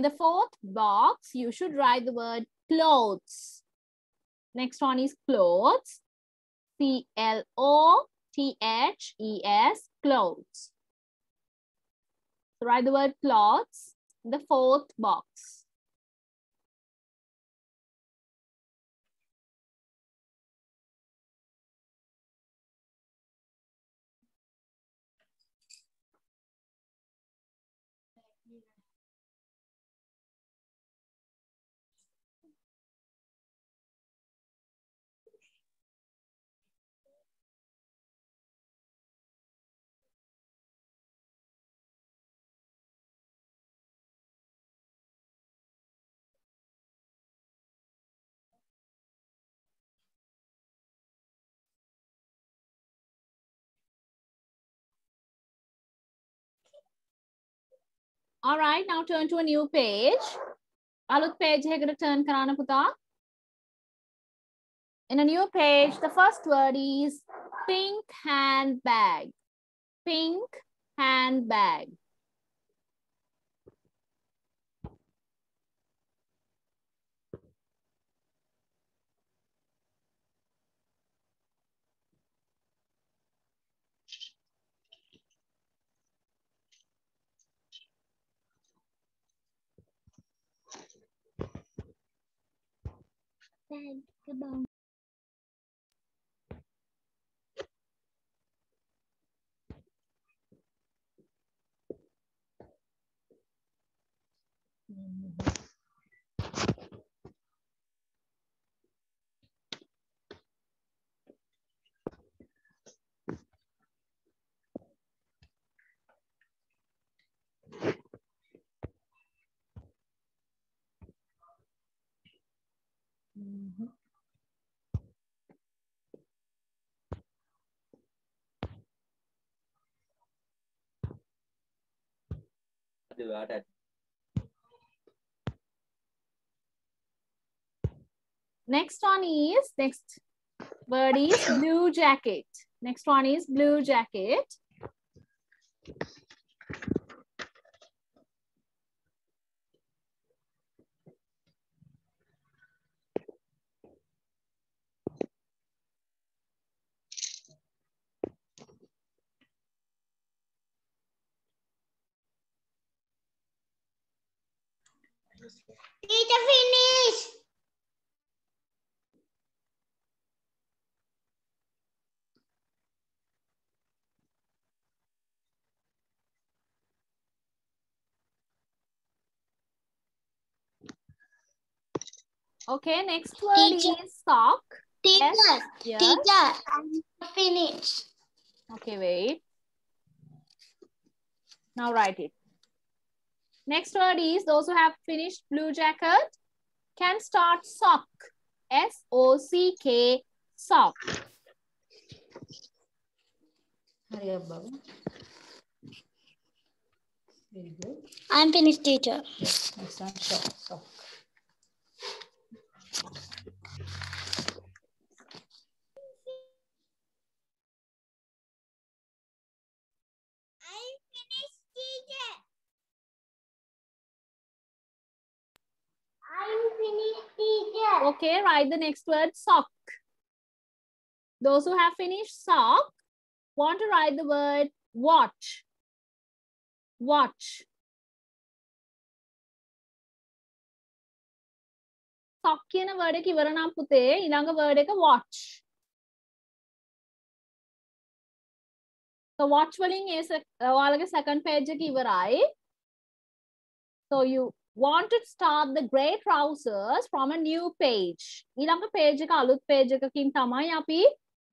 In the fourth box, you should write the word clothes. Next one is clothes. C L O T H E S, clothes. So write the word clothes in the fourth box. All right, now turn to a new page. අලුත් page එකකට turn කරන්න පුතා. In a new page, the first word is pink handbag. Pink handbag. Goodbye. Next one is, next word is blue jacket. Next one is blue jacket. Teacher, finish. Okay, next word Teacher. is sock. Teacher, Yes, yes. teacher, finish. Okay, wait. Now write it. Next word is those who have finished blue jacket can start sock. S O C K sock. Hurry up, Baba. Very good. I'm finished, teacher. Yes, next one, sock. Sock. I'm finished, teacher. Okay, write the next word sock. Those who have finished sock want to write the word watch. Watch. sock කියන word එක ඉවර නම් පුතේ ඊළඟ word එක watch. So watch වලින් ඒ se- ඔයාලගේ second page එක ඉවරයි. So you want to start the grey trousers from a new page. ඊළඟ page එක අලුත් page එකකින් තමයි අපි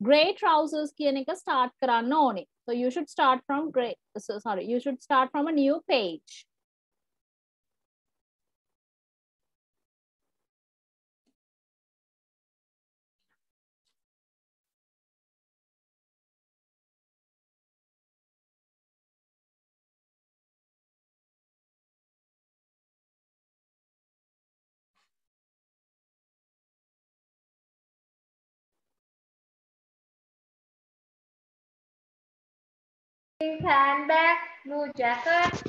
grey trousers කියන එක start කරන්න ඕනේ. So you should start from grey so sorry you should start from a new page. green handbag, blue jacket.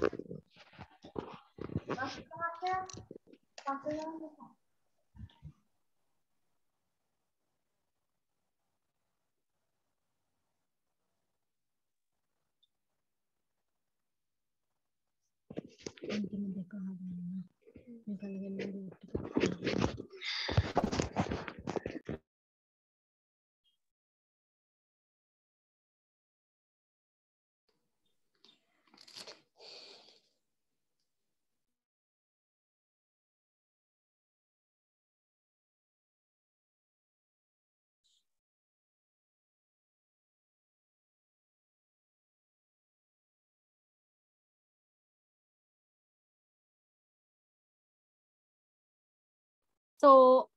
So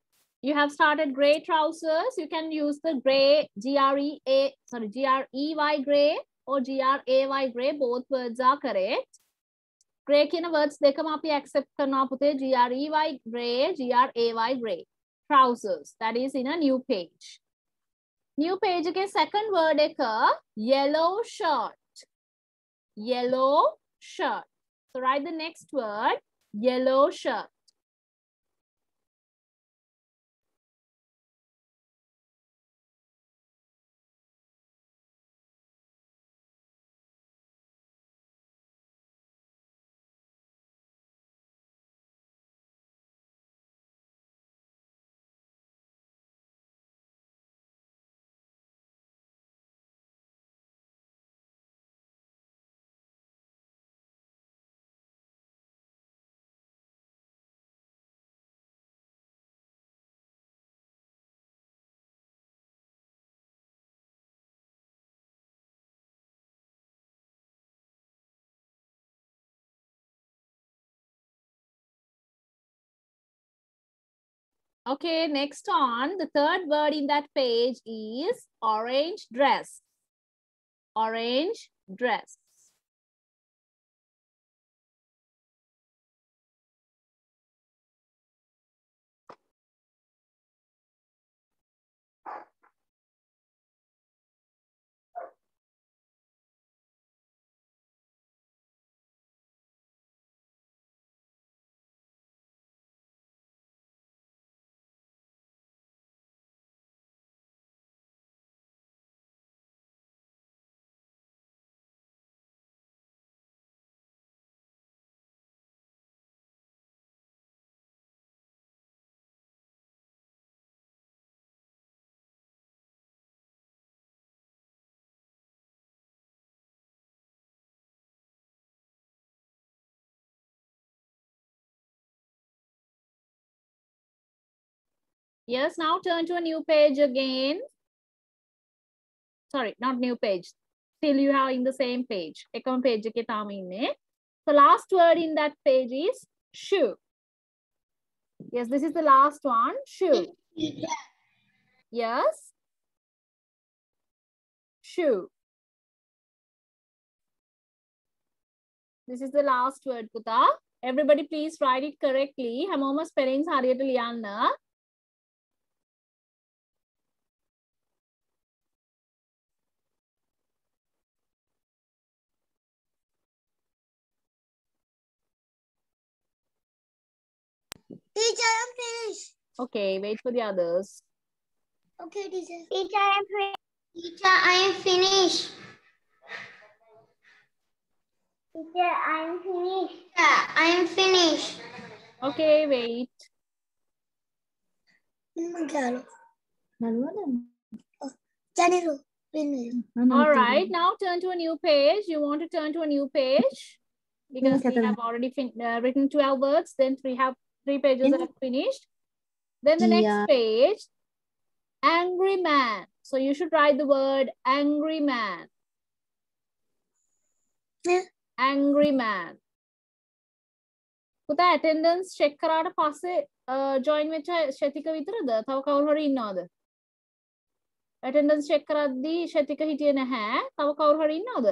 you have started gray trousers. You can use the gray G R E A sorry G R E Y gray or G R A Y gray. Both words are correct. Gray කියන words දෙකම අපි accept කරනවා පුතේ G R E Y gray G R A Y gray. Trousers. That is in a new page. New page එකේ second word එක yellow shirt. Yellow shirt. So write the next word yellow shirt. Okay, next on, the third word in that page is orange dress. Orange dress. Yes, now turn to a new page again. Sorry, not new page. Still you have in the same page. එකම page එකේ තාම ඉන්නේ. The last word in that page is shoe. Yes, this is the last one, shoe. Yes. Shoe. This is the last word, පුතා. Everybody please write it correctly. හැමෝම spellings හරියට ලියන්න. Teacher, I'm finished. Okay, wait for the others. Okay, teacher. Teacher, I'm finished. Teacher, I am finished. Teacher, I am finished. Teacher, I am finished. Okay, wait. All right, now turn to a new page. You want to turn to a new page because we have already fin- uh, written 12 words, then we have three pages are finished. Then the next Yeah. page, angry man. So you should write the word angry man. Yeah. Angry man. පුතා attendance check කරාට පස්සේ join වෙච්ච ශතික විතරද? තව කවුරු හරි ඉන්නවද? attendance check කරද්දී ශතික හිටියේ නැහැ. තව කවුරු හරි ඉන්නවද?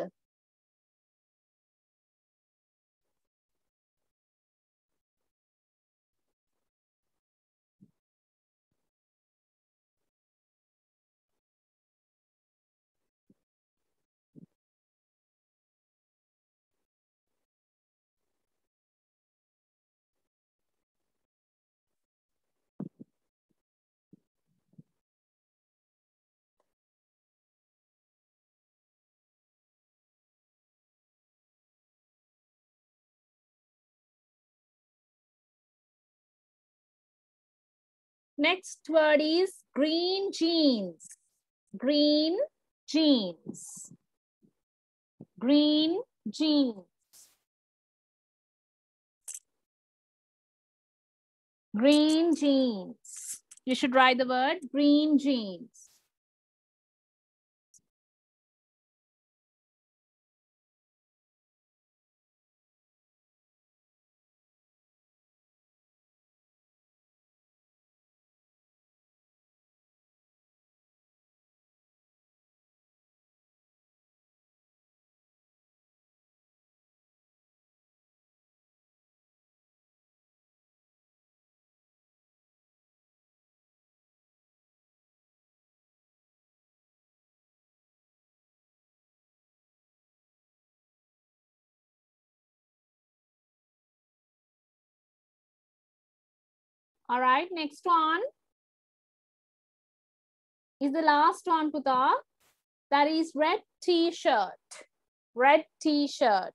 Next word is green jeans. Green jeans. Green jeans. Green jeans. You should write the word green jeans. All right, next one is the last one, Puta. That is red t-shirt. Red t-shirt.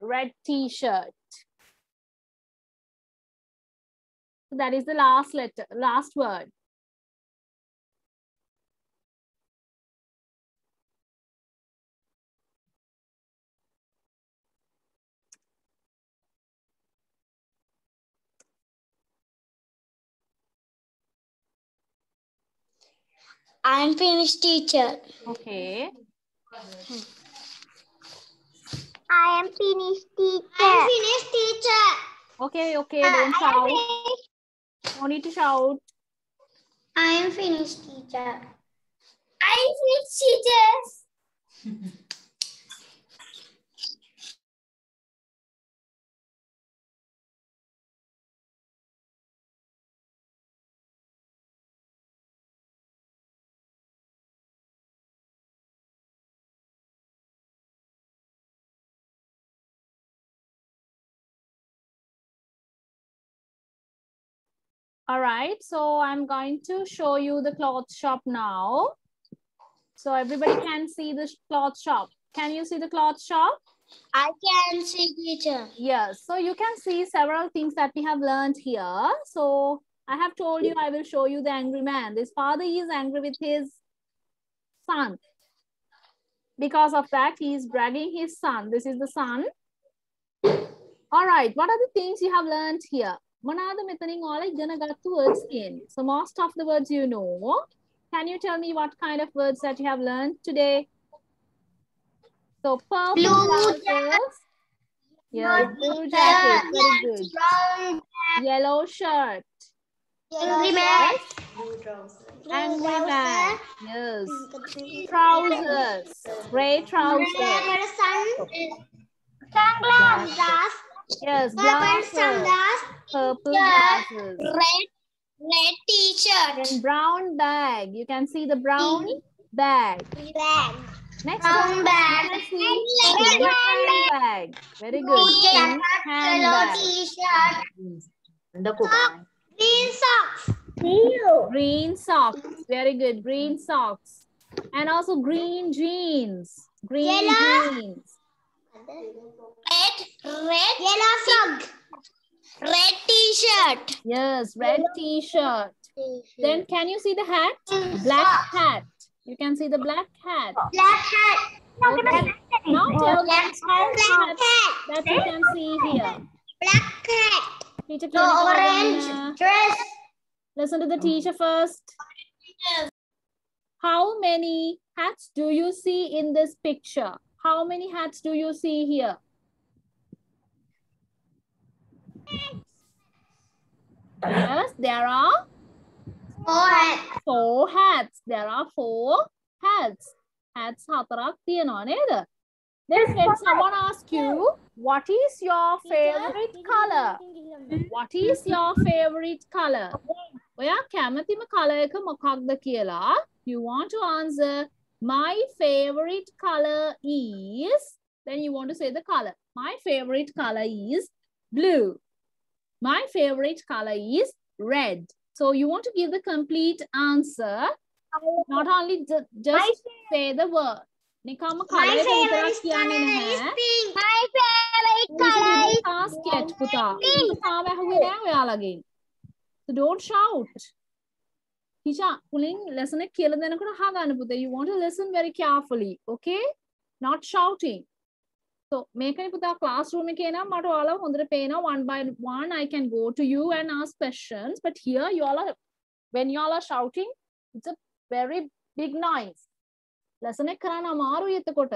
Red t-shirt. That is the last letter, last word. I am finished, teacher. Okay. I am finished, teacher. I am finished, teacher. Okay, okay, Uh, don't I am shout. finished. No need to shout. I am finished, teacher. I am finished, teachers. <laughs> All right, so I'm going to show you the cloth shop now. So everybody can see the cloth shop. Can you see the cloth shop? I can see, teacher. Yes, so you can see several things that we have learned here. So I have told you I will show you the angry man. This father is angry with his son. Because of that, he is bragging his son. This is the son. All right, what are the things you have learned here? මොනවාද මෙතනින් ඔයාලා ඉගෙන ගත්තු words තියෙන්නේ? So most of the words you know. Can you tell me what kind of words that you have learned today? So purple Blue trousers. Yes, blue jacket. Very good. Brown, Yellow shirt. angry man. Angry man. Yes. Trousers. Gray trousers. Sunglasses. Yes. Purple Glasses. sunglasses. Purple Yeah. glasses. Red, red t-shirt. And brown bag. You can see the brown mm-hmm. bag. Bag. Next Brown one, bag. you can see Red the handbag. Very good. Blue Pink jacket. Yellow handbag. t-shirt. Green socks. Green socks. Very good. Green socks. And also green jeans. Green Yellow. jeans. Red, red. Yellow sock. Red t-shirt. Yes, red t-shirt. Then can you see the hat? Black hat. You can see the black hat. Black hat. Okay. Now tell me Black black hats hat. that you can see here. Black hat. Teacher, The can you go orange dress. Listen to the teacher first. How many hats do you see in this picture? How many hats do you see here? Yes, there are Four hat. four hats. There are four hats. Hats හතරක් තියෙනවා නේද? Then when someone asks you, what is your favorite color? What is your favorite color? ඔයා කැමතිම color එක මොකක්ද කියලා you want to answer my favorite color is then you want to say the color. My favorite color is blue. My favorite color is red. So you want to give the complete answer, not only ju- just say the word. නිකම්ම My color එක favorite විතරක් කියන්න color is නැහැ. pink. My favorite color is ටාස්කෙට් පුතා. pink. තාම ඇහුවේ නෑ ඔයාලගෙන්. So don't shout. Teacher, පුලින් lesson එක කියලා දෙනකොට අහගන්න පුතේ. You want to listen very carefully, okay? Not shouting. So මේකනේ පුතා classroom එකේ නම් මට ඔයාලව හොඳට පේනවා one by one I can go to you and ask questions but here you all are when you all are shouting it's a very big noise. lesson එක කරන්න අමාරුයි එතකොට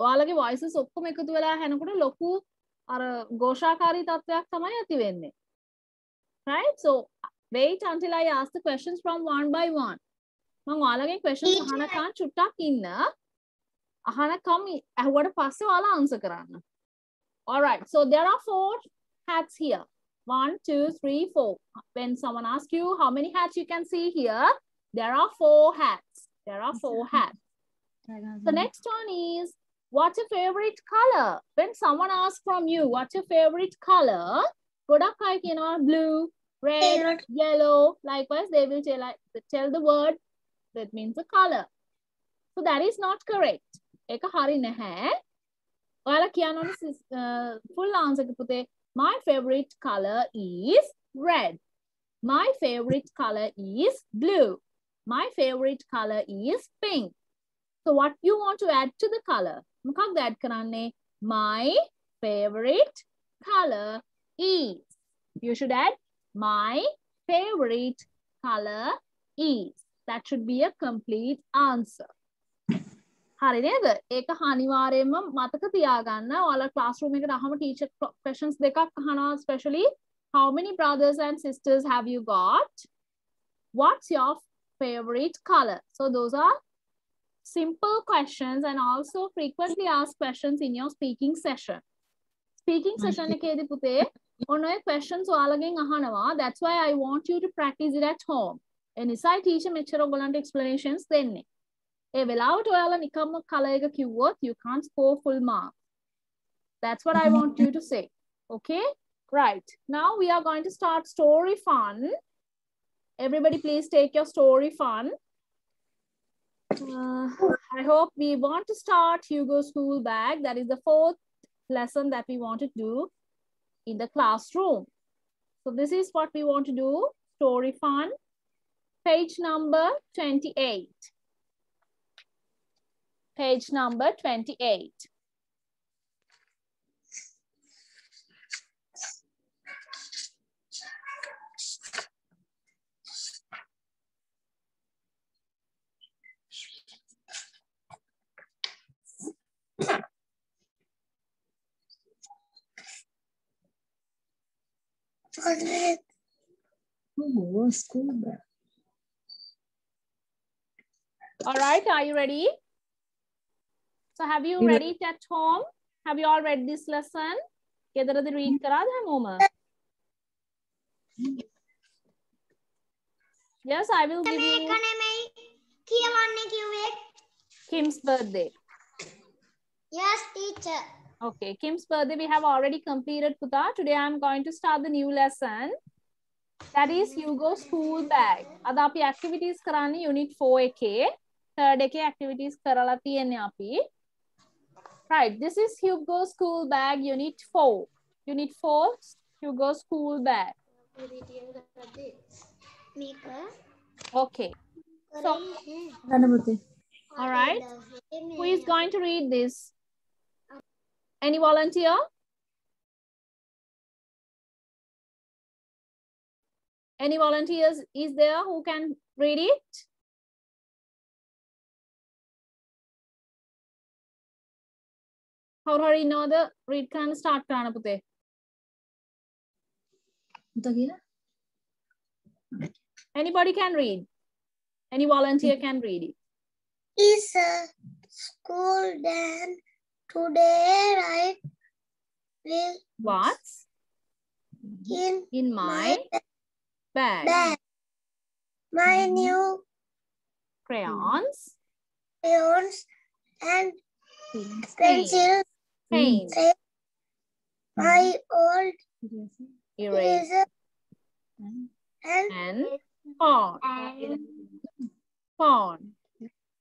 ඔයාලගේ voices ඔක්කොම එකතු වෙලා හැනකොට ලොකු අර ഘോഷාකාරී තත්වයක් තමයි ඇති වෙන්නේ. Right? So wait until I ask the questions from one by one. මම ඔයාලගෙන් questions Teacher. අහනකන් චුට්ටක් ඉන්න. අහනකම් ඇහුවට පස්සේ ඔයාලා answer කරන්න. All right. So there are four hats here. One, two, three, four. When someone asks you how many hats you can see here, there are four hats. There are four hats. The next one is, what's your favorite color? When someone asks from you, what's your favorite color? ගොඩක් අය කියනවා blue, red, yellow. Likewise, they will tell, tell the word that means the color. So that is not correct. ඒක හරි නැහැ. ඔයාලා කියන්න ඕනේ sis- uh, full answer එක පුතේ. My favorite color is red. My favorite color is blue. My favorite color is pink. So what you want to add to the color? මොකක්ද add කරන්නේ? My favorite color is. You should add my favorite color is. That should be a complete answer. හරි නේද? ඒක අනිවාර්යයෙන්ම මතක තියාගන්න. ඔයාලා classroom එකට අහම teacher questions දෙකක් අහනවා especially How many brothers and sisters have you got? What's your favorite color? So those are simple questions and also frequently asked questions in your speaking session. Speaking session එකේදී පුතේ ඔන්න ඔය questions ඔයාලගෙන් අහනවා. That's why I want you to practice it at home. ඒ නිසායි teacher මෙච්චර ඔයගලන්ට explanations දෙන්නේ. ඒ වෙලාවට ඔයාලා නිකම්ම color එක කිව්වොත් you can't score full mark. That's what I want you to say. Okay? Right. Now we are going to start story fun. Everybody please take your story fun. Uh, I hope we want to start Hugo School Bag. That is the fourth lesson that we want to do in the classroom. So this is what we want to do, story fun. Page number 28. Page number 28. Oh, school bag. All right, are you ready? So have you Yeah. read it at home? Have you all read this lesson? ගෙදරද read කරාද හැමෝම? Yes, I will give මේක you නෙමෙයි කියවන්නේ කිව්වේ. Kim's birthday. Yes, teacher. Okay, Kim's birthday we have already completed Puta. Today I'm going to start the new lesson. That is Hugo school bag. අද අපි activities කරන්නේ unit 4 එකේ. third එකේ activities කරලා තියෙන්නේ අපි. Right, this is Hugo school bag unit 4. Unit 4 Hugo school bag. මේක Okay. So, ගණපති. all right. Who is going to read this? Any volunteer? Any volunteers is there who can read it? කවුරු හරි ඉන්නවද read කරන්න start කරන්න පුතේ? පුතා කියලා? Anybody can read. Any volunteer can read it. is a school then today I will What's in in my bag? bag. My mm-hmm. new Crayons, crayons and pencils paints, my mm-hmm. old eraser, and and pawn. Pawn.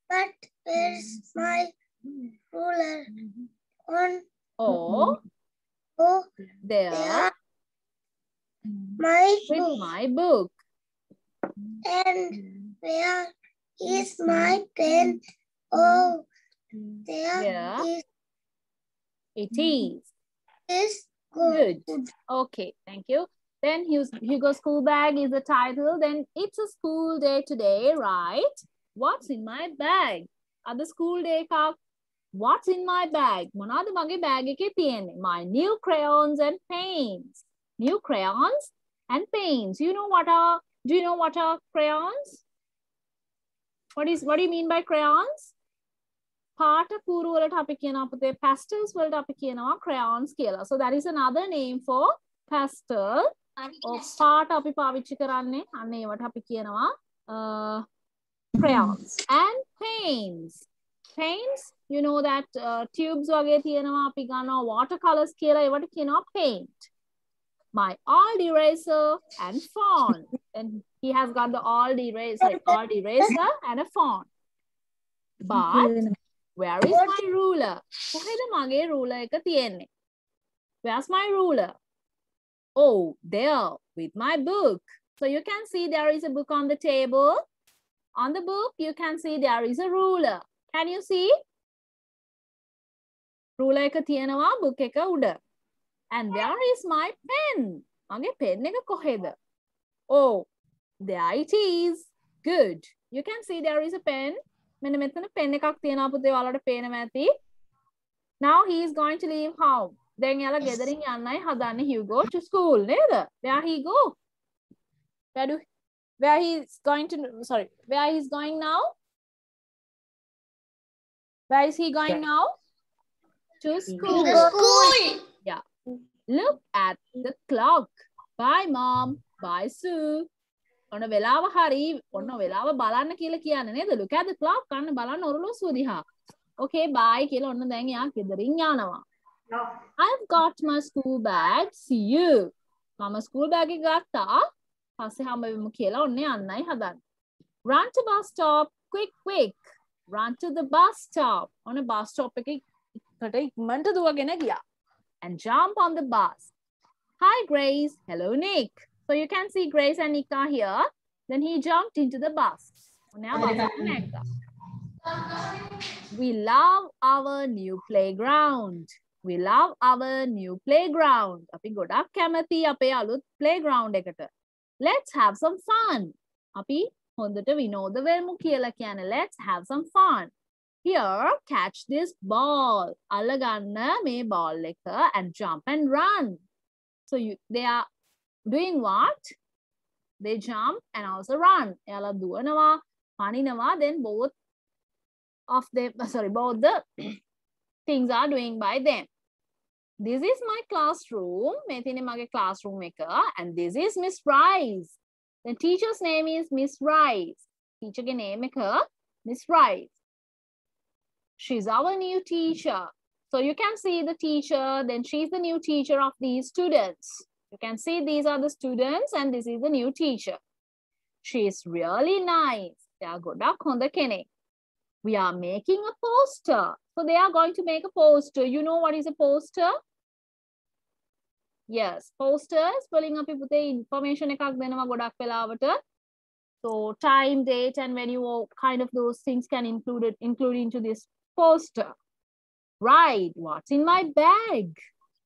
but where's mm-hmm. my ruler on oh, there, my with book. my book. And where is my pen? Oh there, there is it is. Is good. good. Okay thank you. Then Hugo school bag is the title. Then it's a school day today right? What's in my bag? Are the school day What's in my bag? මොනවද මගේ bag එකේ තියෙන්නේ? My new crayons and paints. New crayons and paints. You know what are, do you know what are crayons? What is, what do you mean by crayons? පාට කූරු වලට අපි කියනවා පුතේ pastels වලට අපි කියනවා crayons කියලා. So that is another name for pastel. or පාට අපි පාවිච්චි කරන්නේ අන්න ඒවට අපි කියනවා uh, crayons and paints. Paints, you know that uh, tubes වගේ තියෙනවා අපි ගන්නවා watercolors කියලා ඒවට කියනවා paint. My old eraser and fawn. <laughs> And he has got the old eraser, old eraser and a fawn. But where is my ruler? කොහෙද මගේ ruler එක තියෙන්නේ? Where's my ruler? Oh, there with my book. So you can see there is a book on the table. On the book, you can see there is a ruler. Can you see? Ruler එක තියෙනවා book එක උඩ. And where is my pen? මගේ pen එක කොහෙද? Oh, there it is. Good. You can see there is a pen. මෙන්න මෙතන pen එකක් තියෙනවා පුතේ ඔයාලට පේනවා ඇති. Now he is going to leave home. දැන් යාලා ගෙදරින් යන්නයි හදන්නේ Hugo to school නේද? Where he go? Where do where he's going to sorry, where he's going now? Where is he going now? To school. school. Look at the clock. Bye mom. Bye Sue. ඔන්න වෙලාව හරි ඔන්න වෙලාව බලන්න කියලා කියන්නේ නේද? Look at the clock. අන්න බලන්න ඔරලෝසුව දිහා. Okay bye කියලා ඔන්න දැන් යා ගෙදරින් යනවා. I've got my school bag. See you. මම school bag එක ගත්තා. පස්සේ හම්බ වෙමු කියලා ඔන්න යන්නයි හදන්නේ. Run to bus stop. Quick quick. Run to the bus stop. ඔන්න bus stop එකේ එකට ඉක්මනට දුවගෙන ගියා. And jump on the bus. Hi Grace. Hello Nick. So you can see Grace and Nick are here. Then he jumped into the bus. Now bus එකට නැග්ගා. We love our new playground. We love our new playground. අපි ගොඩක් කැමති අපේ අලුත් playground එකට. Let's have some fun. අපි හොඳට විනෝද වෙමු කියලා කියන්නේ let's have some fun. Here, catch this ball. අල්ලගන්න මේ ball එක and jump and run. So you they are doing what? They jump and also run. එයාලා දුවනවා, පනිනවා, then both of them, sorry, both the things are doing by them. This is my classroom. මේ තියෙන්නේ මගේ classroom එක. And this is Miss Rice. The teacher's name is Miss Rice. Teacher ගේ name එක Miss Rice. She's our new teacher. So you can see the teacher, then she's the new teacher of these students. You can see these are the students and this is the new teacher. She is really nice. එයා ගොඩක් හොඳ කෙනෙක්. We are making a poster. So they are going to make a poster. You know what is a poster? Yes, posters වලින් අපි පුතේ information එකක් දෙනවා ගොඩක් වෙලාවට. So time, date, and when you kind of those things can include it, include into this poster. Right, what's in my bag?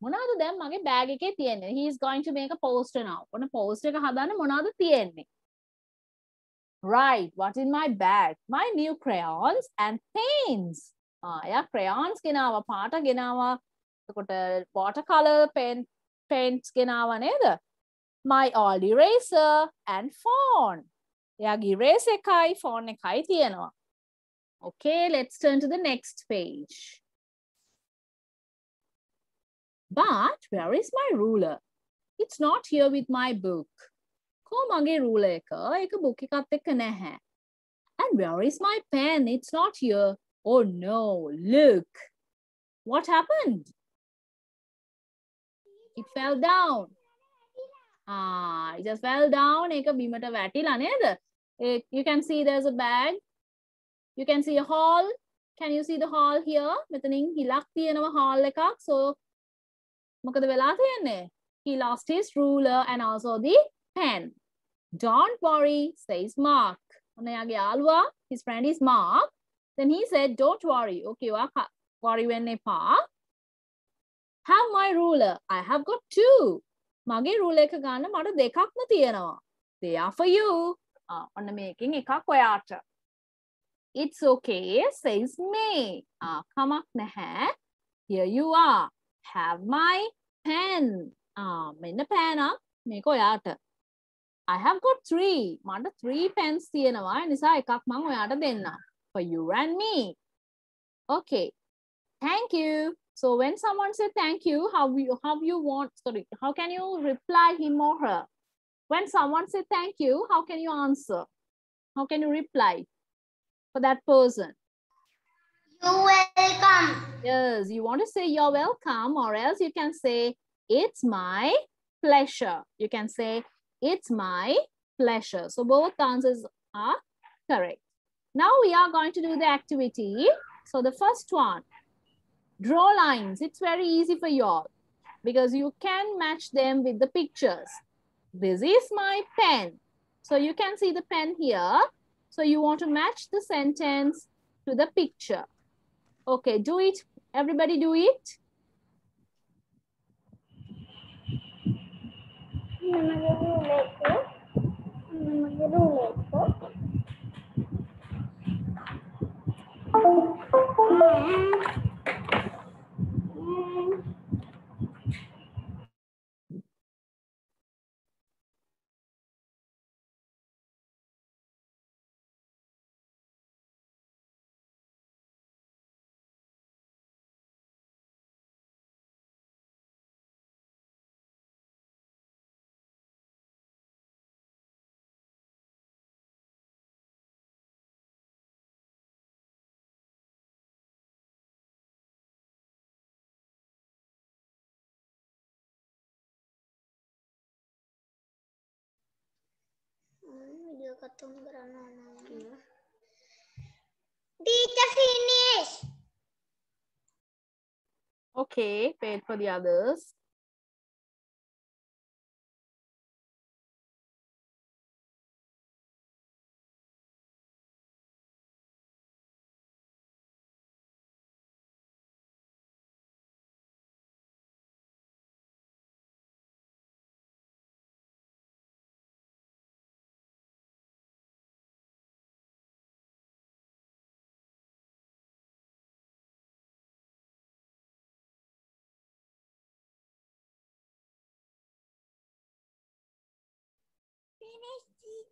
මොනවද දැන් මගේ බෑග් එකේ තියෙන්නේ? He is going to make a poster now. ඔන්න poster එක හදන්න මොනවද තියෙන්නේ? Right, what's in my bag? My new crayons and paints. ආ, එයා crayons ගෙනාවා, පාට ගෙනාවා. එතකොට watercolor pen paints ගෙනාවා නේද? My old eraser and phone. එයාගේ eraser එකයි phone එකයි තියෙනවා. Okay, let's turn to the next page. But where is my ruler? It's not here with my book. කෝ මගේ ruler එක? ඒක book එකත් එක්ක නැහැ. And where is my pen? It's not here. Oh no, look. What happened? It fell down. Ah, it just fell down. ඒක බිමට වැටිලා නේද? Eh, You can see there's a bag. You can see a hall. Can you see the hall here? මෙතනින් හිලක් තියෙනවා hall එකක්. So මොකද වෙලා තියෙන්නේ? He lost his ruler and also the pen. Don't worry, says Mark. ඔන්න එයාගේ යාළුවා, his friend is Mark. Then he said, don't worry. Okay, ඔයා ක- worry වෙන්න එපා. Have my ruler. I have got two. මගේ ruler එක ගන්න මට දෙකක්ම තියෙනවා. They are for you. ආ, ඔන්න මේකෙන් එකක් ඔයාට. It's okay, says May. ආ, කමක් නැහැ. Here you are. Have my pen. ආ, මෙන්න පෑනක් මේක ඔයාට. I have got three. මට three pens තියෙනවා. ඒ නිසා එකක් මං ඔයාට දෙන්නම්. For you and me. Okay. Thank you. So when someone say thank you, how you how you want sorry, how can you reply him or her? When someone say thank you, how can you answer? How can you reply for that person? You're welcome. Yes, you want to say you're welcome, or else you can say it's my pleasure. You can say it's my pleasure. So both answers are correct. Now we are going to do the activity. So the first one, draw lines. It's very easy for you all because you can match them with the pictures. This is my pen. So you can see the pen here. So you want to match the sentence to the picture. Okay, do it. Everybody do it. Mm-hmm. Bye. video කතුම් කරන්න ඕන Teacher finish. Okay, wait for the others.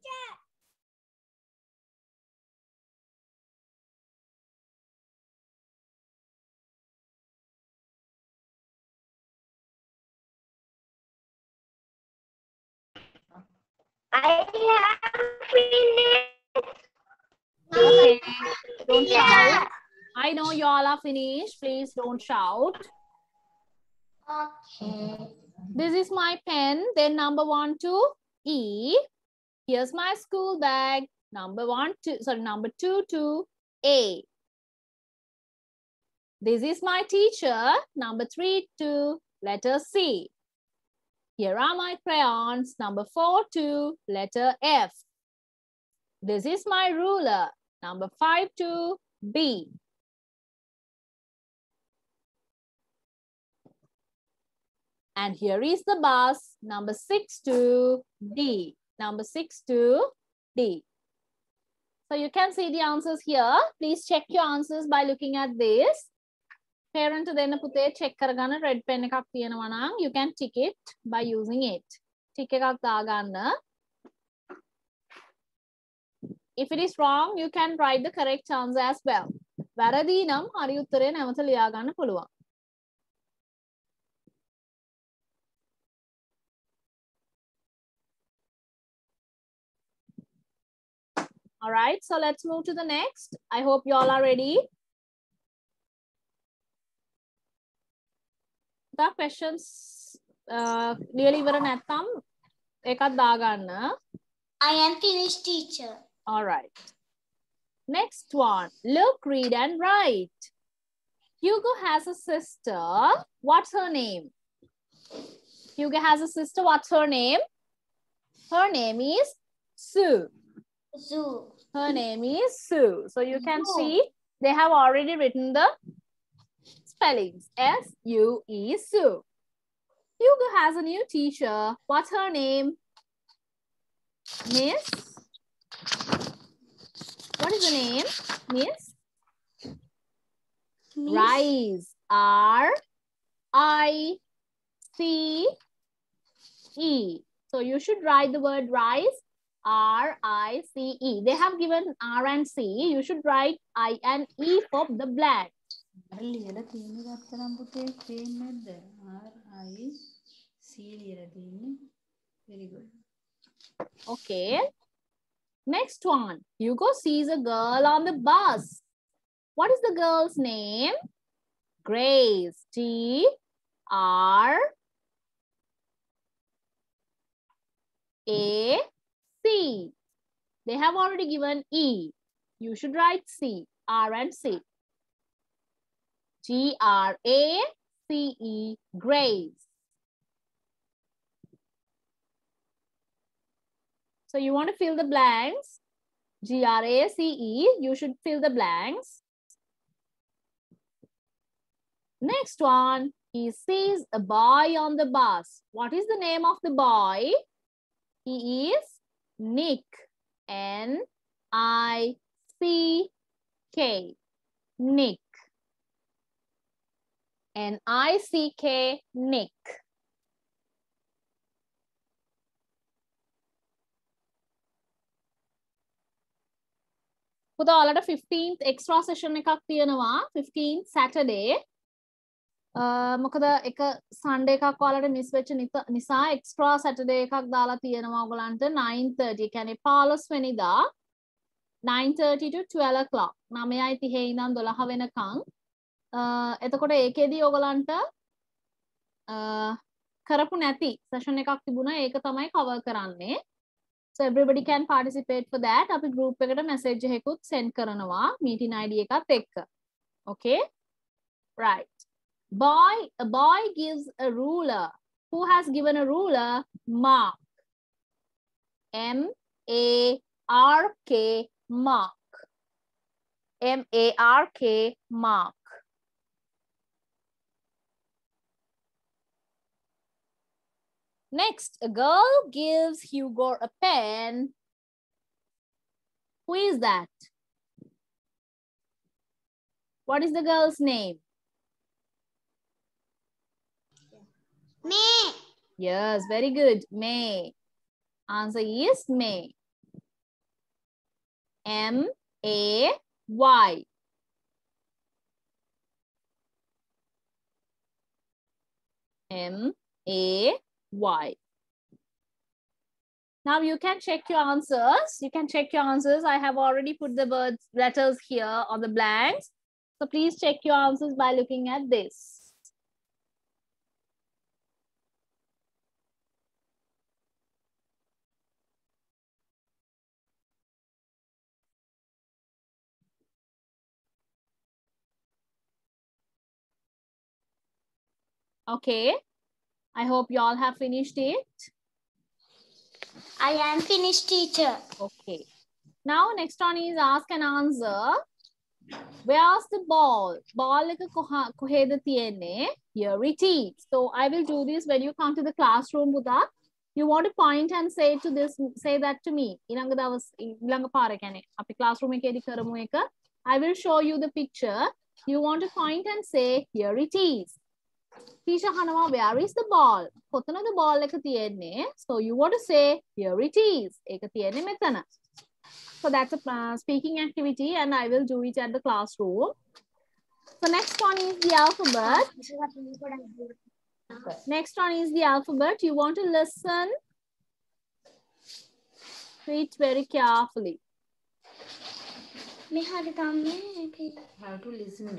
Teacher. I have finished. Okay, don't shout. I know you all are finished. Please don't shout. Okay. This is my pen. Then number one to E. Here's my school bag. Number one two, sorry, number two two, A. This is my teacher. Number three two, letter C. Here are my crayons. Number four two, letter F. This is my ruler. Number five two, B. And here is the bus, number six to D Number six to D. So you can see the answers here. Please check your answers by looking at this. Parent දෙන්න පුතේ check කරගන්න red pen එකක් තියෙනවා නම් you can tick it by using it. Tick එකක් දාගන්න. If it is wrong, you can write the correct answer as well. වැරදි නම් හරි උත්තරේ නැවත ලියාගන්න පුළුවන්. All right, so let's move to the next. I hope you all are ready. The questions uh, ලියලා ඉවර නැත්නම් එකක් දාගන්න. I am finished, teacher. All right. Next one. Look, read, and write. Hugo has a sister. What's her name? Hugo has a sister. What's her name? Her name is Sue. Zoo. Her name is Sue. So you can Sue. see they have already written the spellings. S-U-E, Sue. Hugo has a new teacher. What's her name? Miss? What is the name? Miss? Rice. R I C E. So you should write the word rise. R, I, C, E. They have given R and C. You should write I and E for the blank. Very good. Okay. Next one. Hugo sees a girl on the bus. What is the girl's name? Grace. T R A C. They have already given E. You should write C. R and C. G R A C E. Grace. So you want to fill the blanks. G R A C E. You should fill the blanks. Next one. He sees a boy on the bus. What is the name of the boy? He is Nick. N I C K. Nick. N I C K. Nick. පුතා ඔයාලට 15th extra session එකක් තියෙනවා 15th Saturday අ, මොකද එක සන්ඩ එකක් වාලට miss වෙච්ච නිසා extra සැටඩේ එකක් දාලා තියෙනවා ගොලන්ට 9:30 කැනෙ පාලොස් වෙනිදා 9:30ලා නමයයි තිහේ ඉඳන් දොළහ වෙනකං එතකොට ඒකෙදී ඔගලන්ට කරපු නැති සැෂන් එකක් තිබුණ. ඒක තමයි කව කරන්නේ. සබ්‍රබඩිකන් පාටිසිපේට් දෑට අපි ගරුප් එකට මැසේජ්හෙකුත් සෙන්ඩ් කරනවා. මීටින් අයිඩිය එකත් එක්ක. Okay right Boy, a boy gives a ruler. Who has given a ruler? Mark. M A R K Mark. M A R K Mark. Next, a girl gives Hugo a pen. Who is that? What is the girl's name? Me. Yes, very good. May. Answer is May. M A Y. M A Y. Now you can check your answers. You can check your answers. I have already put the words letters here on the blanks. So please check your answers by looking at this. Okay. I hope you all have finished it. I am finished teacher. Okay. Now next one is ask and answer. Where's the ball? Ball එක කොහ- කොහෙද තියෙන්නේ? Here it is. So I will do this when you come to the classroom පුතා. You want to point and say to this say that to me. ඊළඟ දවස් ඊළඟ පාර කියන්නේ අපි classroom එකේදී කරමු එක. I will show you the picture. You want to point and say here it is. Teacher අහනවා where is the ball? කොතනද ball එක තියෙන්නේ? So you want to say here it is. ඒක තියෙන්නේ මෙතන. So that's a uh, speaking activity and I will do it at the classroom. So next one is the alphabet. Next one is the alphabet. You want to listen. Read very carefully. මේ හරි ගම්මේ How to listen.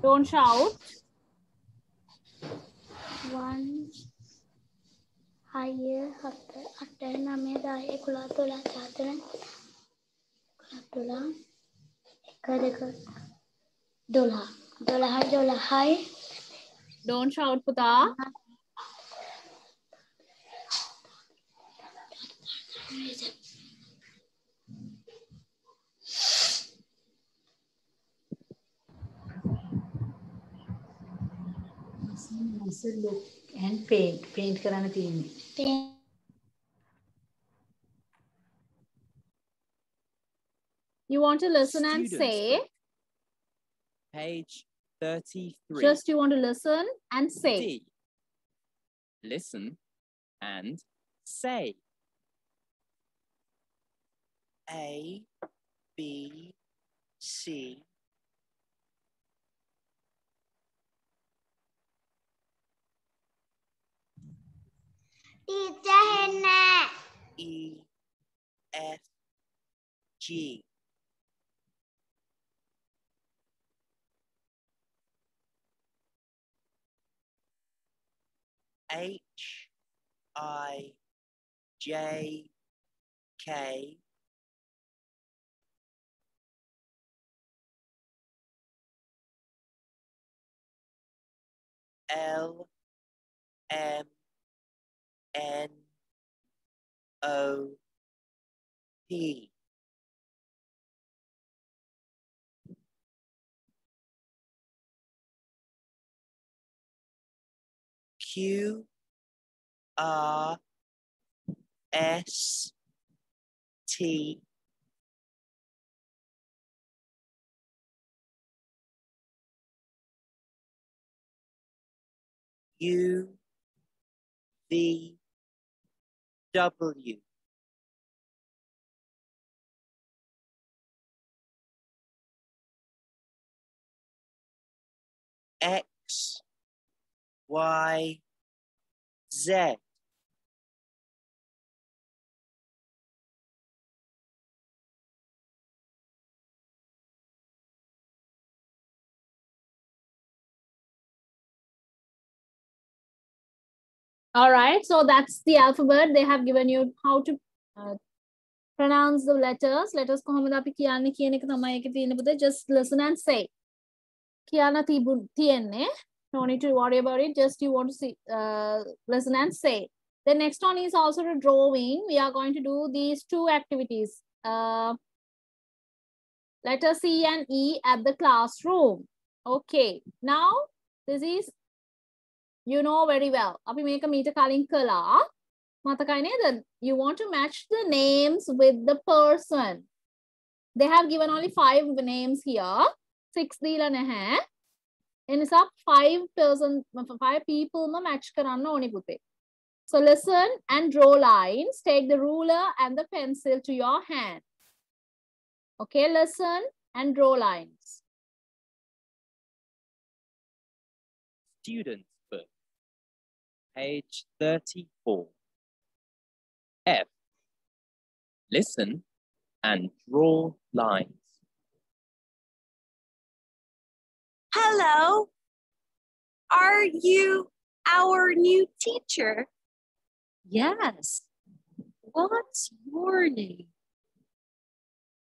Don't shout. One higher after Atena, Nameda Ekula Tula Chadran Kula Tula. Correct. Dolha. Dolha, dolha. Don't shout, Puta. look and paint. Paint करना तीन में. Paint. You want to listen and say. Page 33. Just you want to listen and say. D. Listen and say. A, B, C. H, I, J, K, L, M, N, O, P. Q, R, S, T, U, V, W. X, Y, Z. All right, so that's the alphabet. They have given you how to uh, pronounce the letters. Letters කොහොමද අපි කියන්නේ කියන එක තමයි ඒකේ තියෙන පුතේ. Just listen and say. කියන්න තිබු තියෙන්නේ. No need to worry about it. Just you want to see, uh, listen and say. The next one is also the drawing. We are going to do these two activities. Uh, letter C and E at the classroom. Okay, now this is you know very well. අපි මේක මීට කලින් කළා. මතකයි නේද? You want to match the names with the person. They have given only five names here. Six දීලා නැහැ. ඒ නිසා five person five people ම match කරන්න ඕනි පුතේ. So listen and draw lines. Take the ruler and the pencil to your hand. Okay, listen and draw lines. Students book, page 34. F. Listen and draw lines. Hello. Are you our new teacher? Yes. What's your name?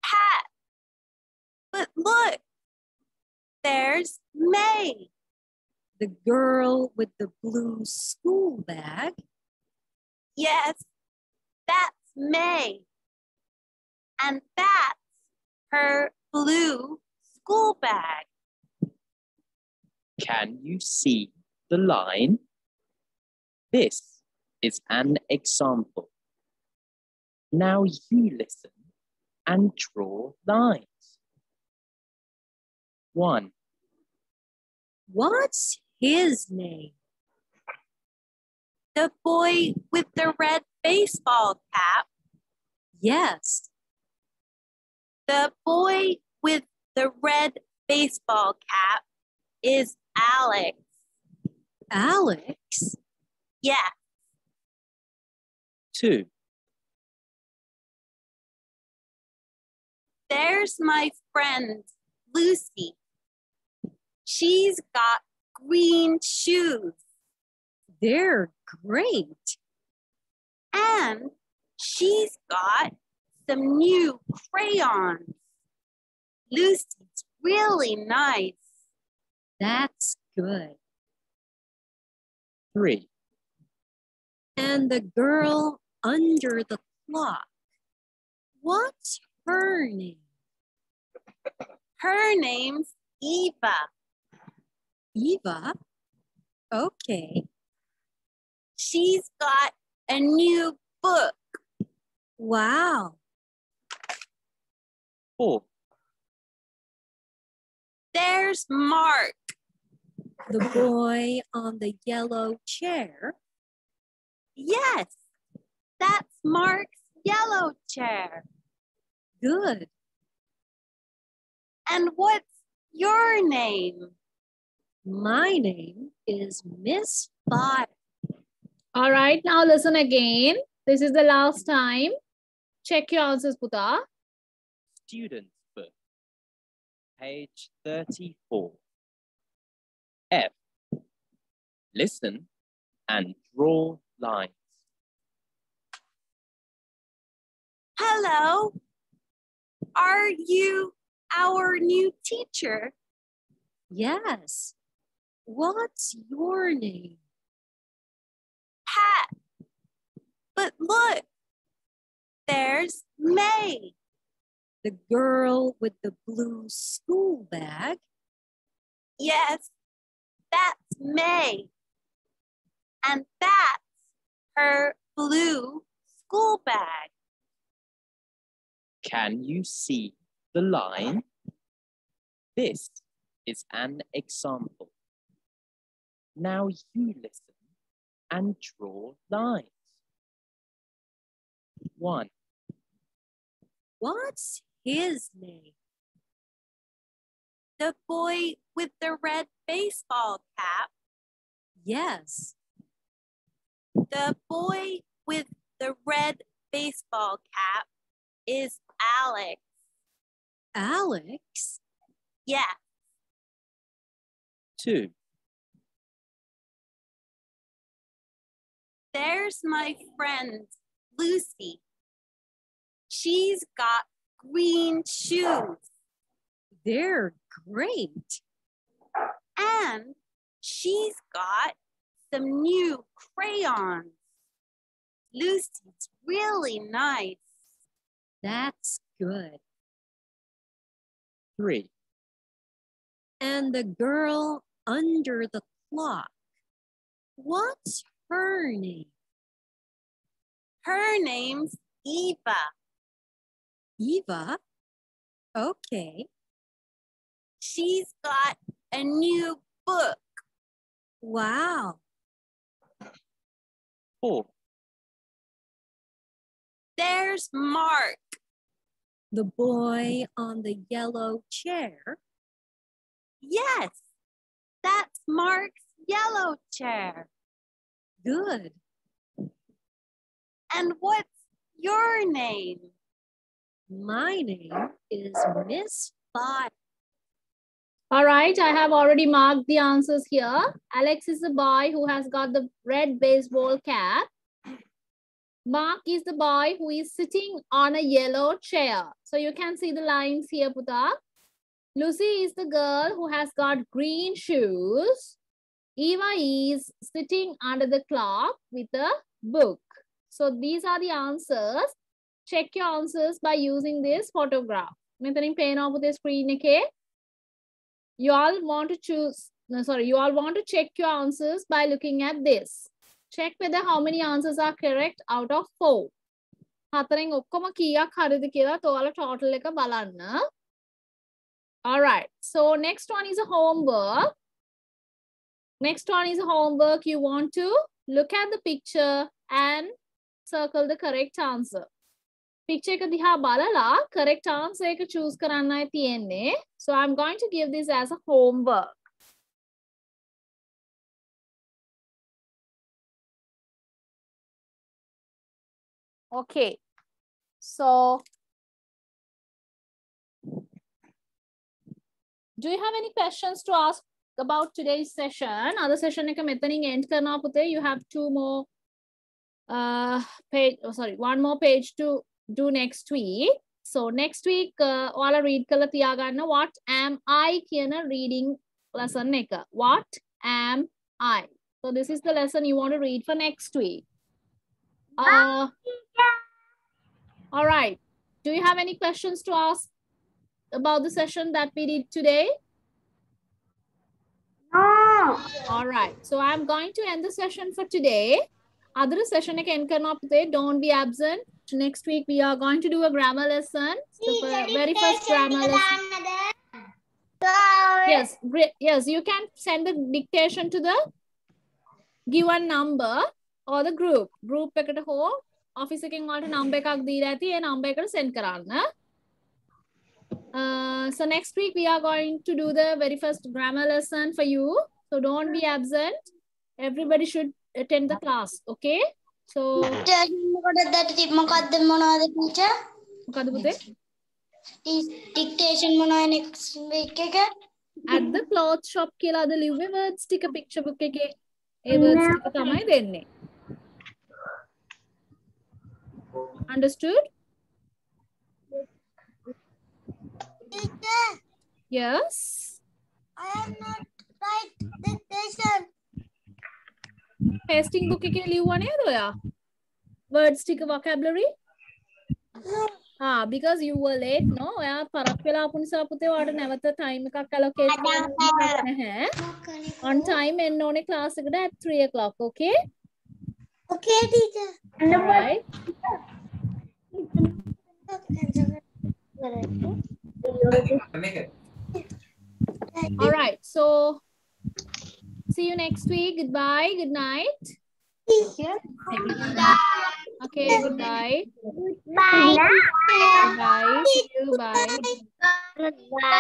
Pat. But look, there's May. The girl with the blue school bag? Yes, that's May. And that's her blue school bag. Can you see the line? This is an example. Now you listen and draw lines. One, What's his name? The boy with the red baseball cap. Yes. The boy with the red baseball cap is Alex. Alex? Yeah. two, There's my friend Lucy. She's got green shoes. They're great. And she's got some new crayons. Lucy's really nice. That's good. three, And the girl under the clock. What's her name? Her name's Eva. Eva? Okay. She's got a new book. Wow. four, There's Mark. The boy on the yellow chair. Yes, that's Mark's yellow chair. Good. And what's your name? My name is Miss Five. All right, now listen again. This is the last time. Check your answers, Puta. students book, page 34. F. Listen and draw lines. Hello. Are you our new teacher? Yes. What's your name? Pat. But look, there's May. The girl with the blue school bag. Yes, that's May. And that's her blue school bag. Can you see the line? This is an example. Now you listen and draw lines. One, What's his name? The boy with the red baseball cap. Yes. The boy with the red baseball cap is Alex. Alex? Yeah. Two. There's my friend Lucy. She's got green shoes. They're great. And she's got some new crayons. Lucy's really nice. That's good. Three. And the girl under the clock. What's her name? Her name's Eva. Eva? Okay. She's got a new book. Wow. Four. There's Mark. The boy on the yellow chair. Yes, that's Mark's yellow chair. Good. And what's your name? My name is Miss Five. All right, I have already marked the answers here. Alex is the boy who has got the red baseball cap. Mark is the boy who is sitting on a yellow chair. So you can see the lines here, Puta. Lucy is the girl who has got green shoes. Eva is sitting under the clock with a book. So these are the answers. Check your answers by using this photograph. මෙතනින් පේනවා පුතේ screen එකේ. You all want to choose, no, sorry, you all want to check your answers by looking at this. Check whether how many answers are correct out of four. හතරෙන් ඔක්කොම කීයක් හරිද කියලා ඔයාලා total එක බලන්න. All right. So next one is a homework. Next one is a homework. You want to look at the picture and circle the correct answer. Picture එක දිහා බලලා correct answer එක choose කරන්නයි තියෙන්නේ. So I'm going to give this as a homework. Okay. So do you have any questions to ask about today's session? Other session එක මෙතනින් end කරනවා පුතේ. You have two more uh page oh, sorry one more page to do next week. So next week uh, ඔයාලා read කරලා තියාගන්න what am I කියන reading lesson එක. What am I? So this is the lesson you want to read for next week. Uh, all right. Do you have any questions to ask about the session that we did today? No. All right. So I'm going to end the session for today. Other session එක end කරනවා පුතේ. Don't be absent. Next week we are going to do a grammar lesson. So for very first grammar lesson. Yes, great. Yes, you can send the dictation to the given number or the group. Group එකට හෝ office එකෙන් ඔයාලට number එකක් දීලා ඇති. ඒ number එකට send කරන්න. Uh, so next week we are going to do the very first grammar lesson for you. So don't be absent. Everybody should attend the class. Okay? So මොකක්ද මොනවද teacher? මොකද පුතේ? Dictation මොනවද next week එක? at the cloth shop කියලා අද ලිව්වේ words ටික picture book එකේ. ඒ words ටික තමයි දෙන්නේ. Understood? Teacher, Yes. I am not right dictation. Pasting book එක ලිව්වනේ දොයා වර්ඩස් ටික වකැබ්ලරි බිකස් යුවලේට් නෝ ඔයා පරක් වෙලා පුනිසා පුතේ වාට නැවත ටයිම් එකක් ඇලොකේට් නැහැ. On time එන්න ඕනේ ක්ලාස් එකට at 3 o'clock okay? Okay teacher. Right all right so see you next week. Goodbye. Good night. Okay, good night. Bye. Bye. Bye. Goodbye.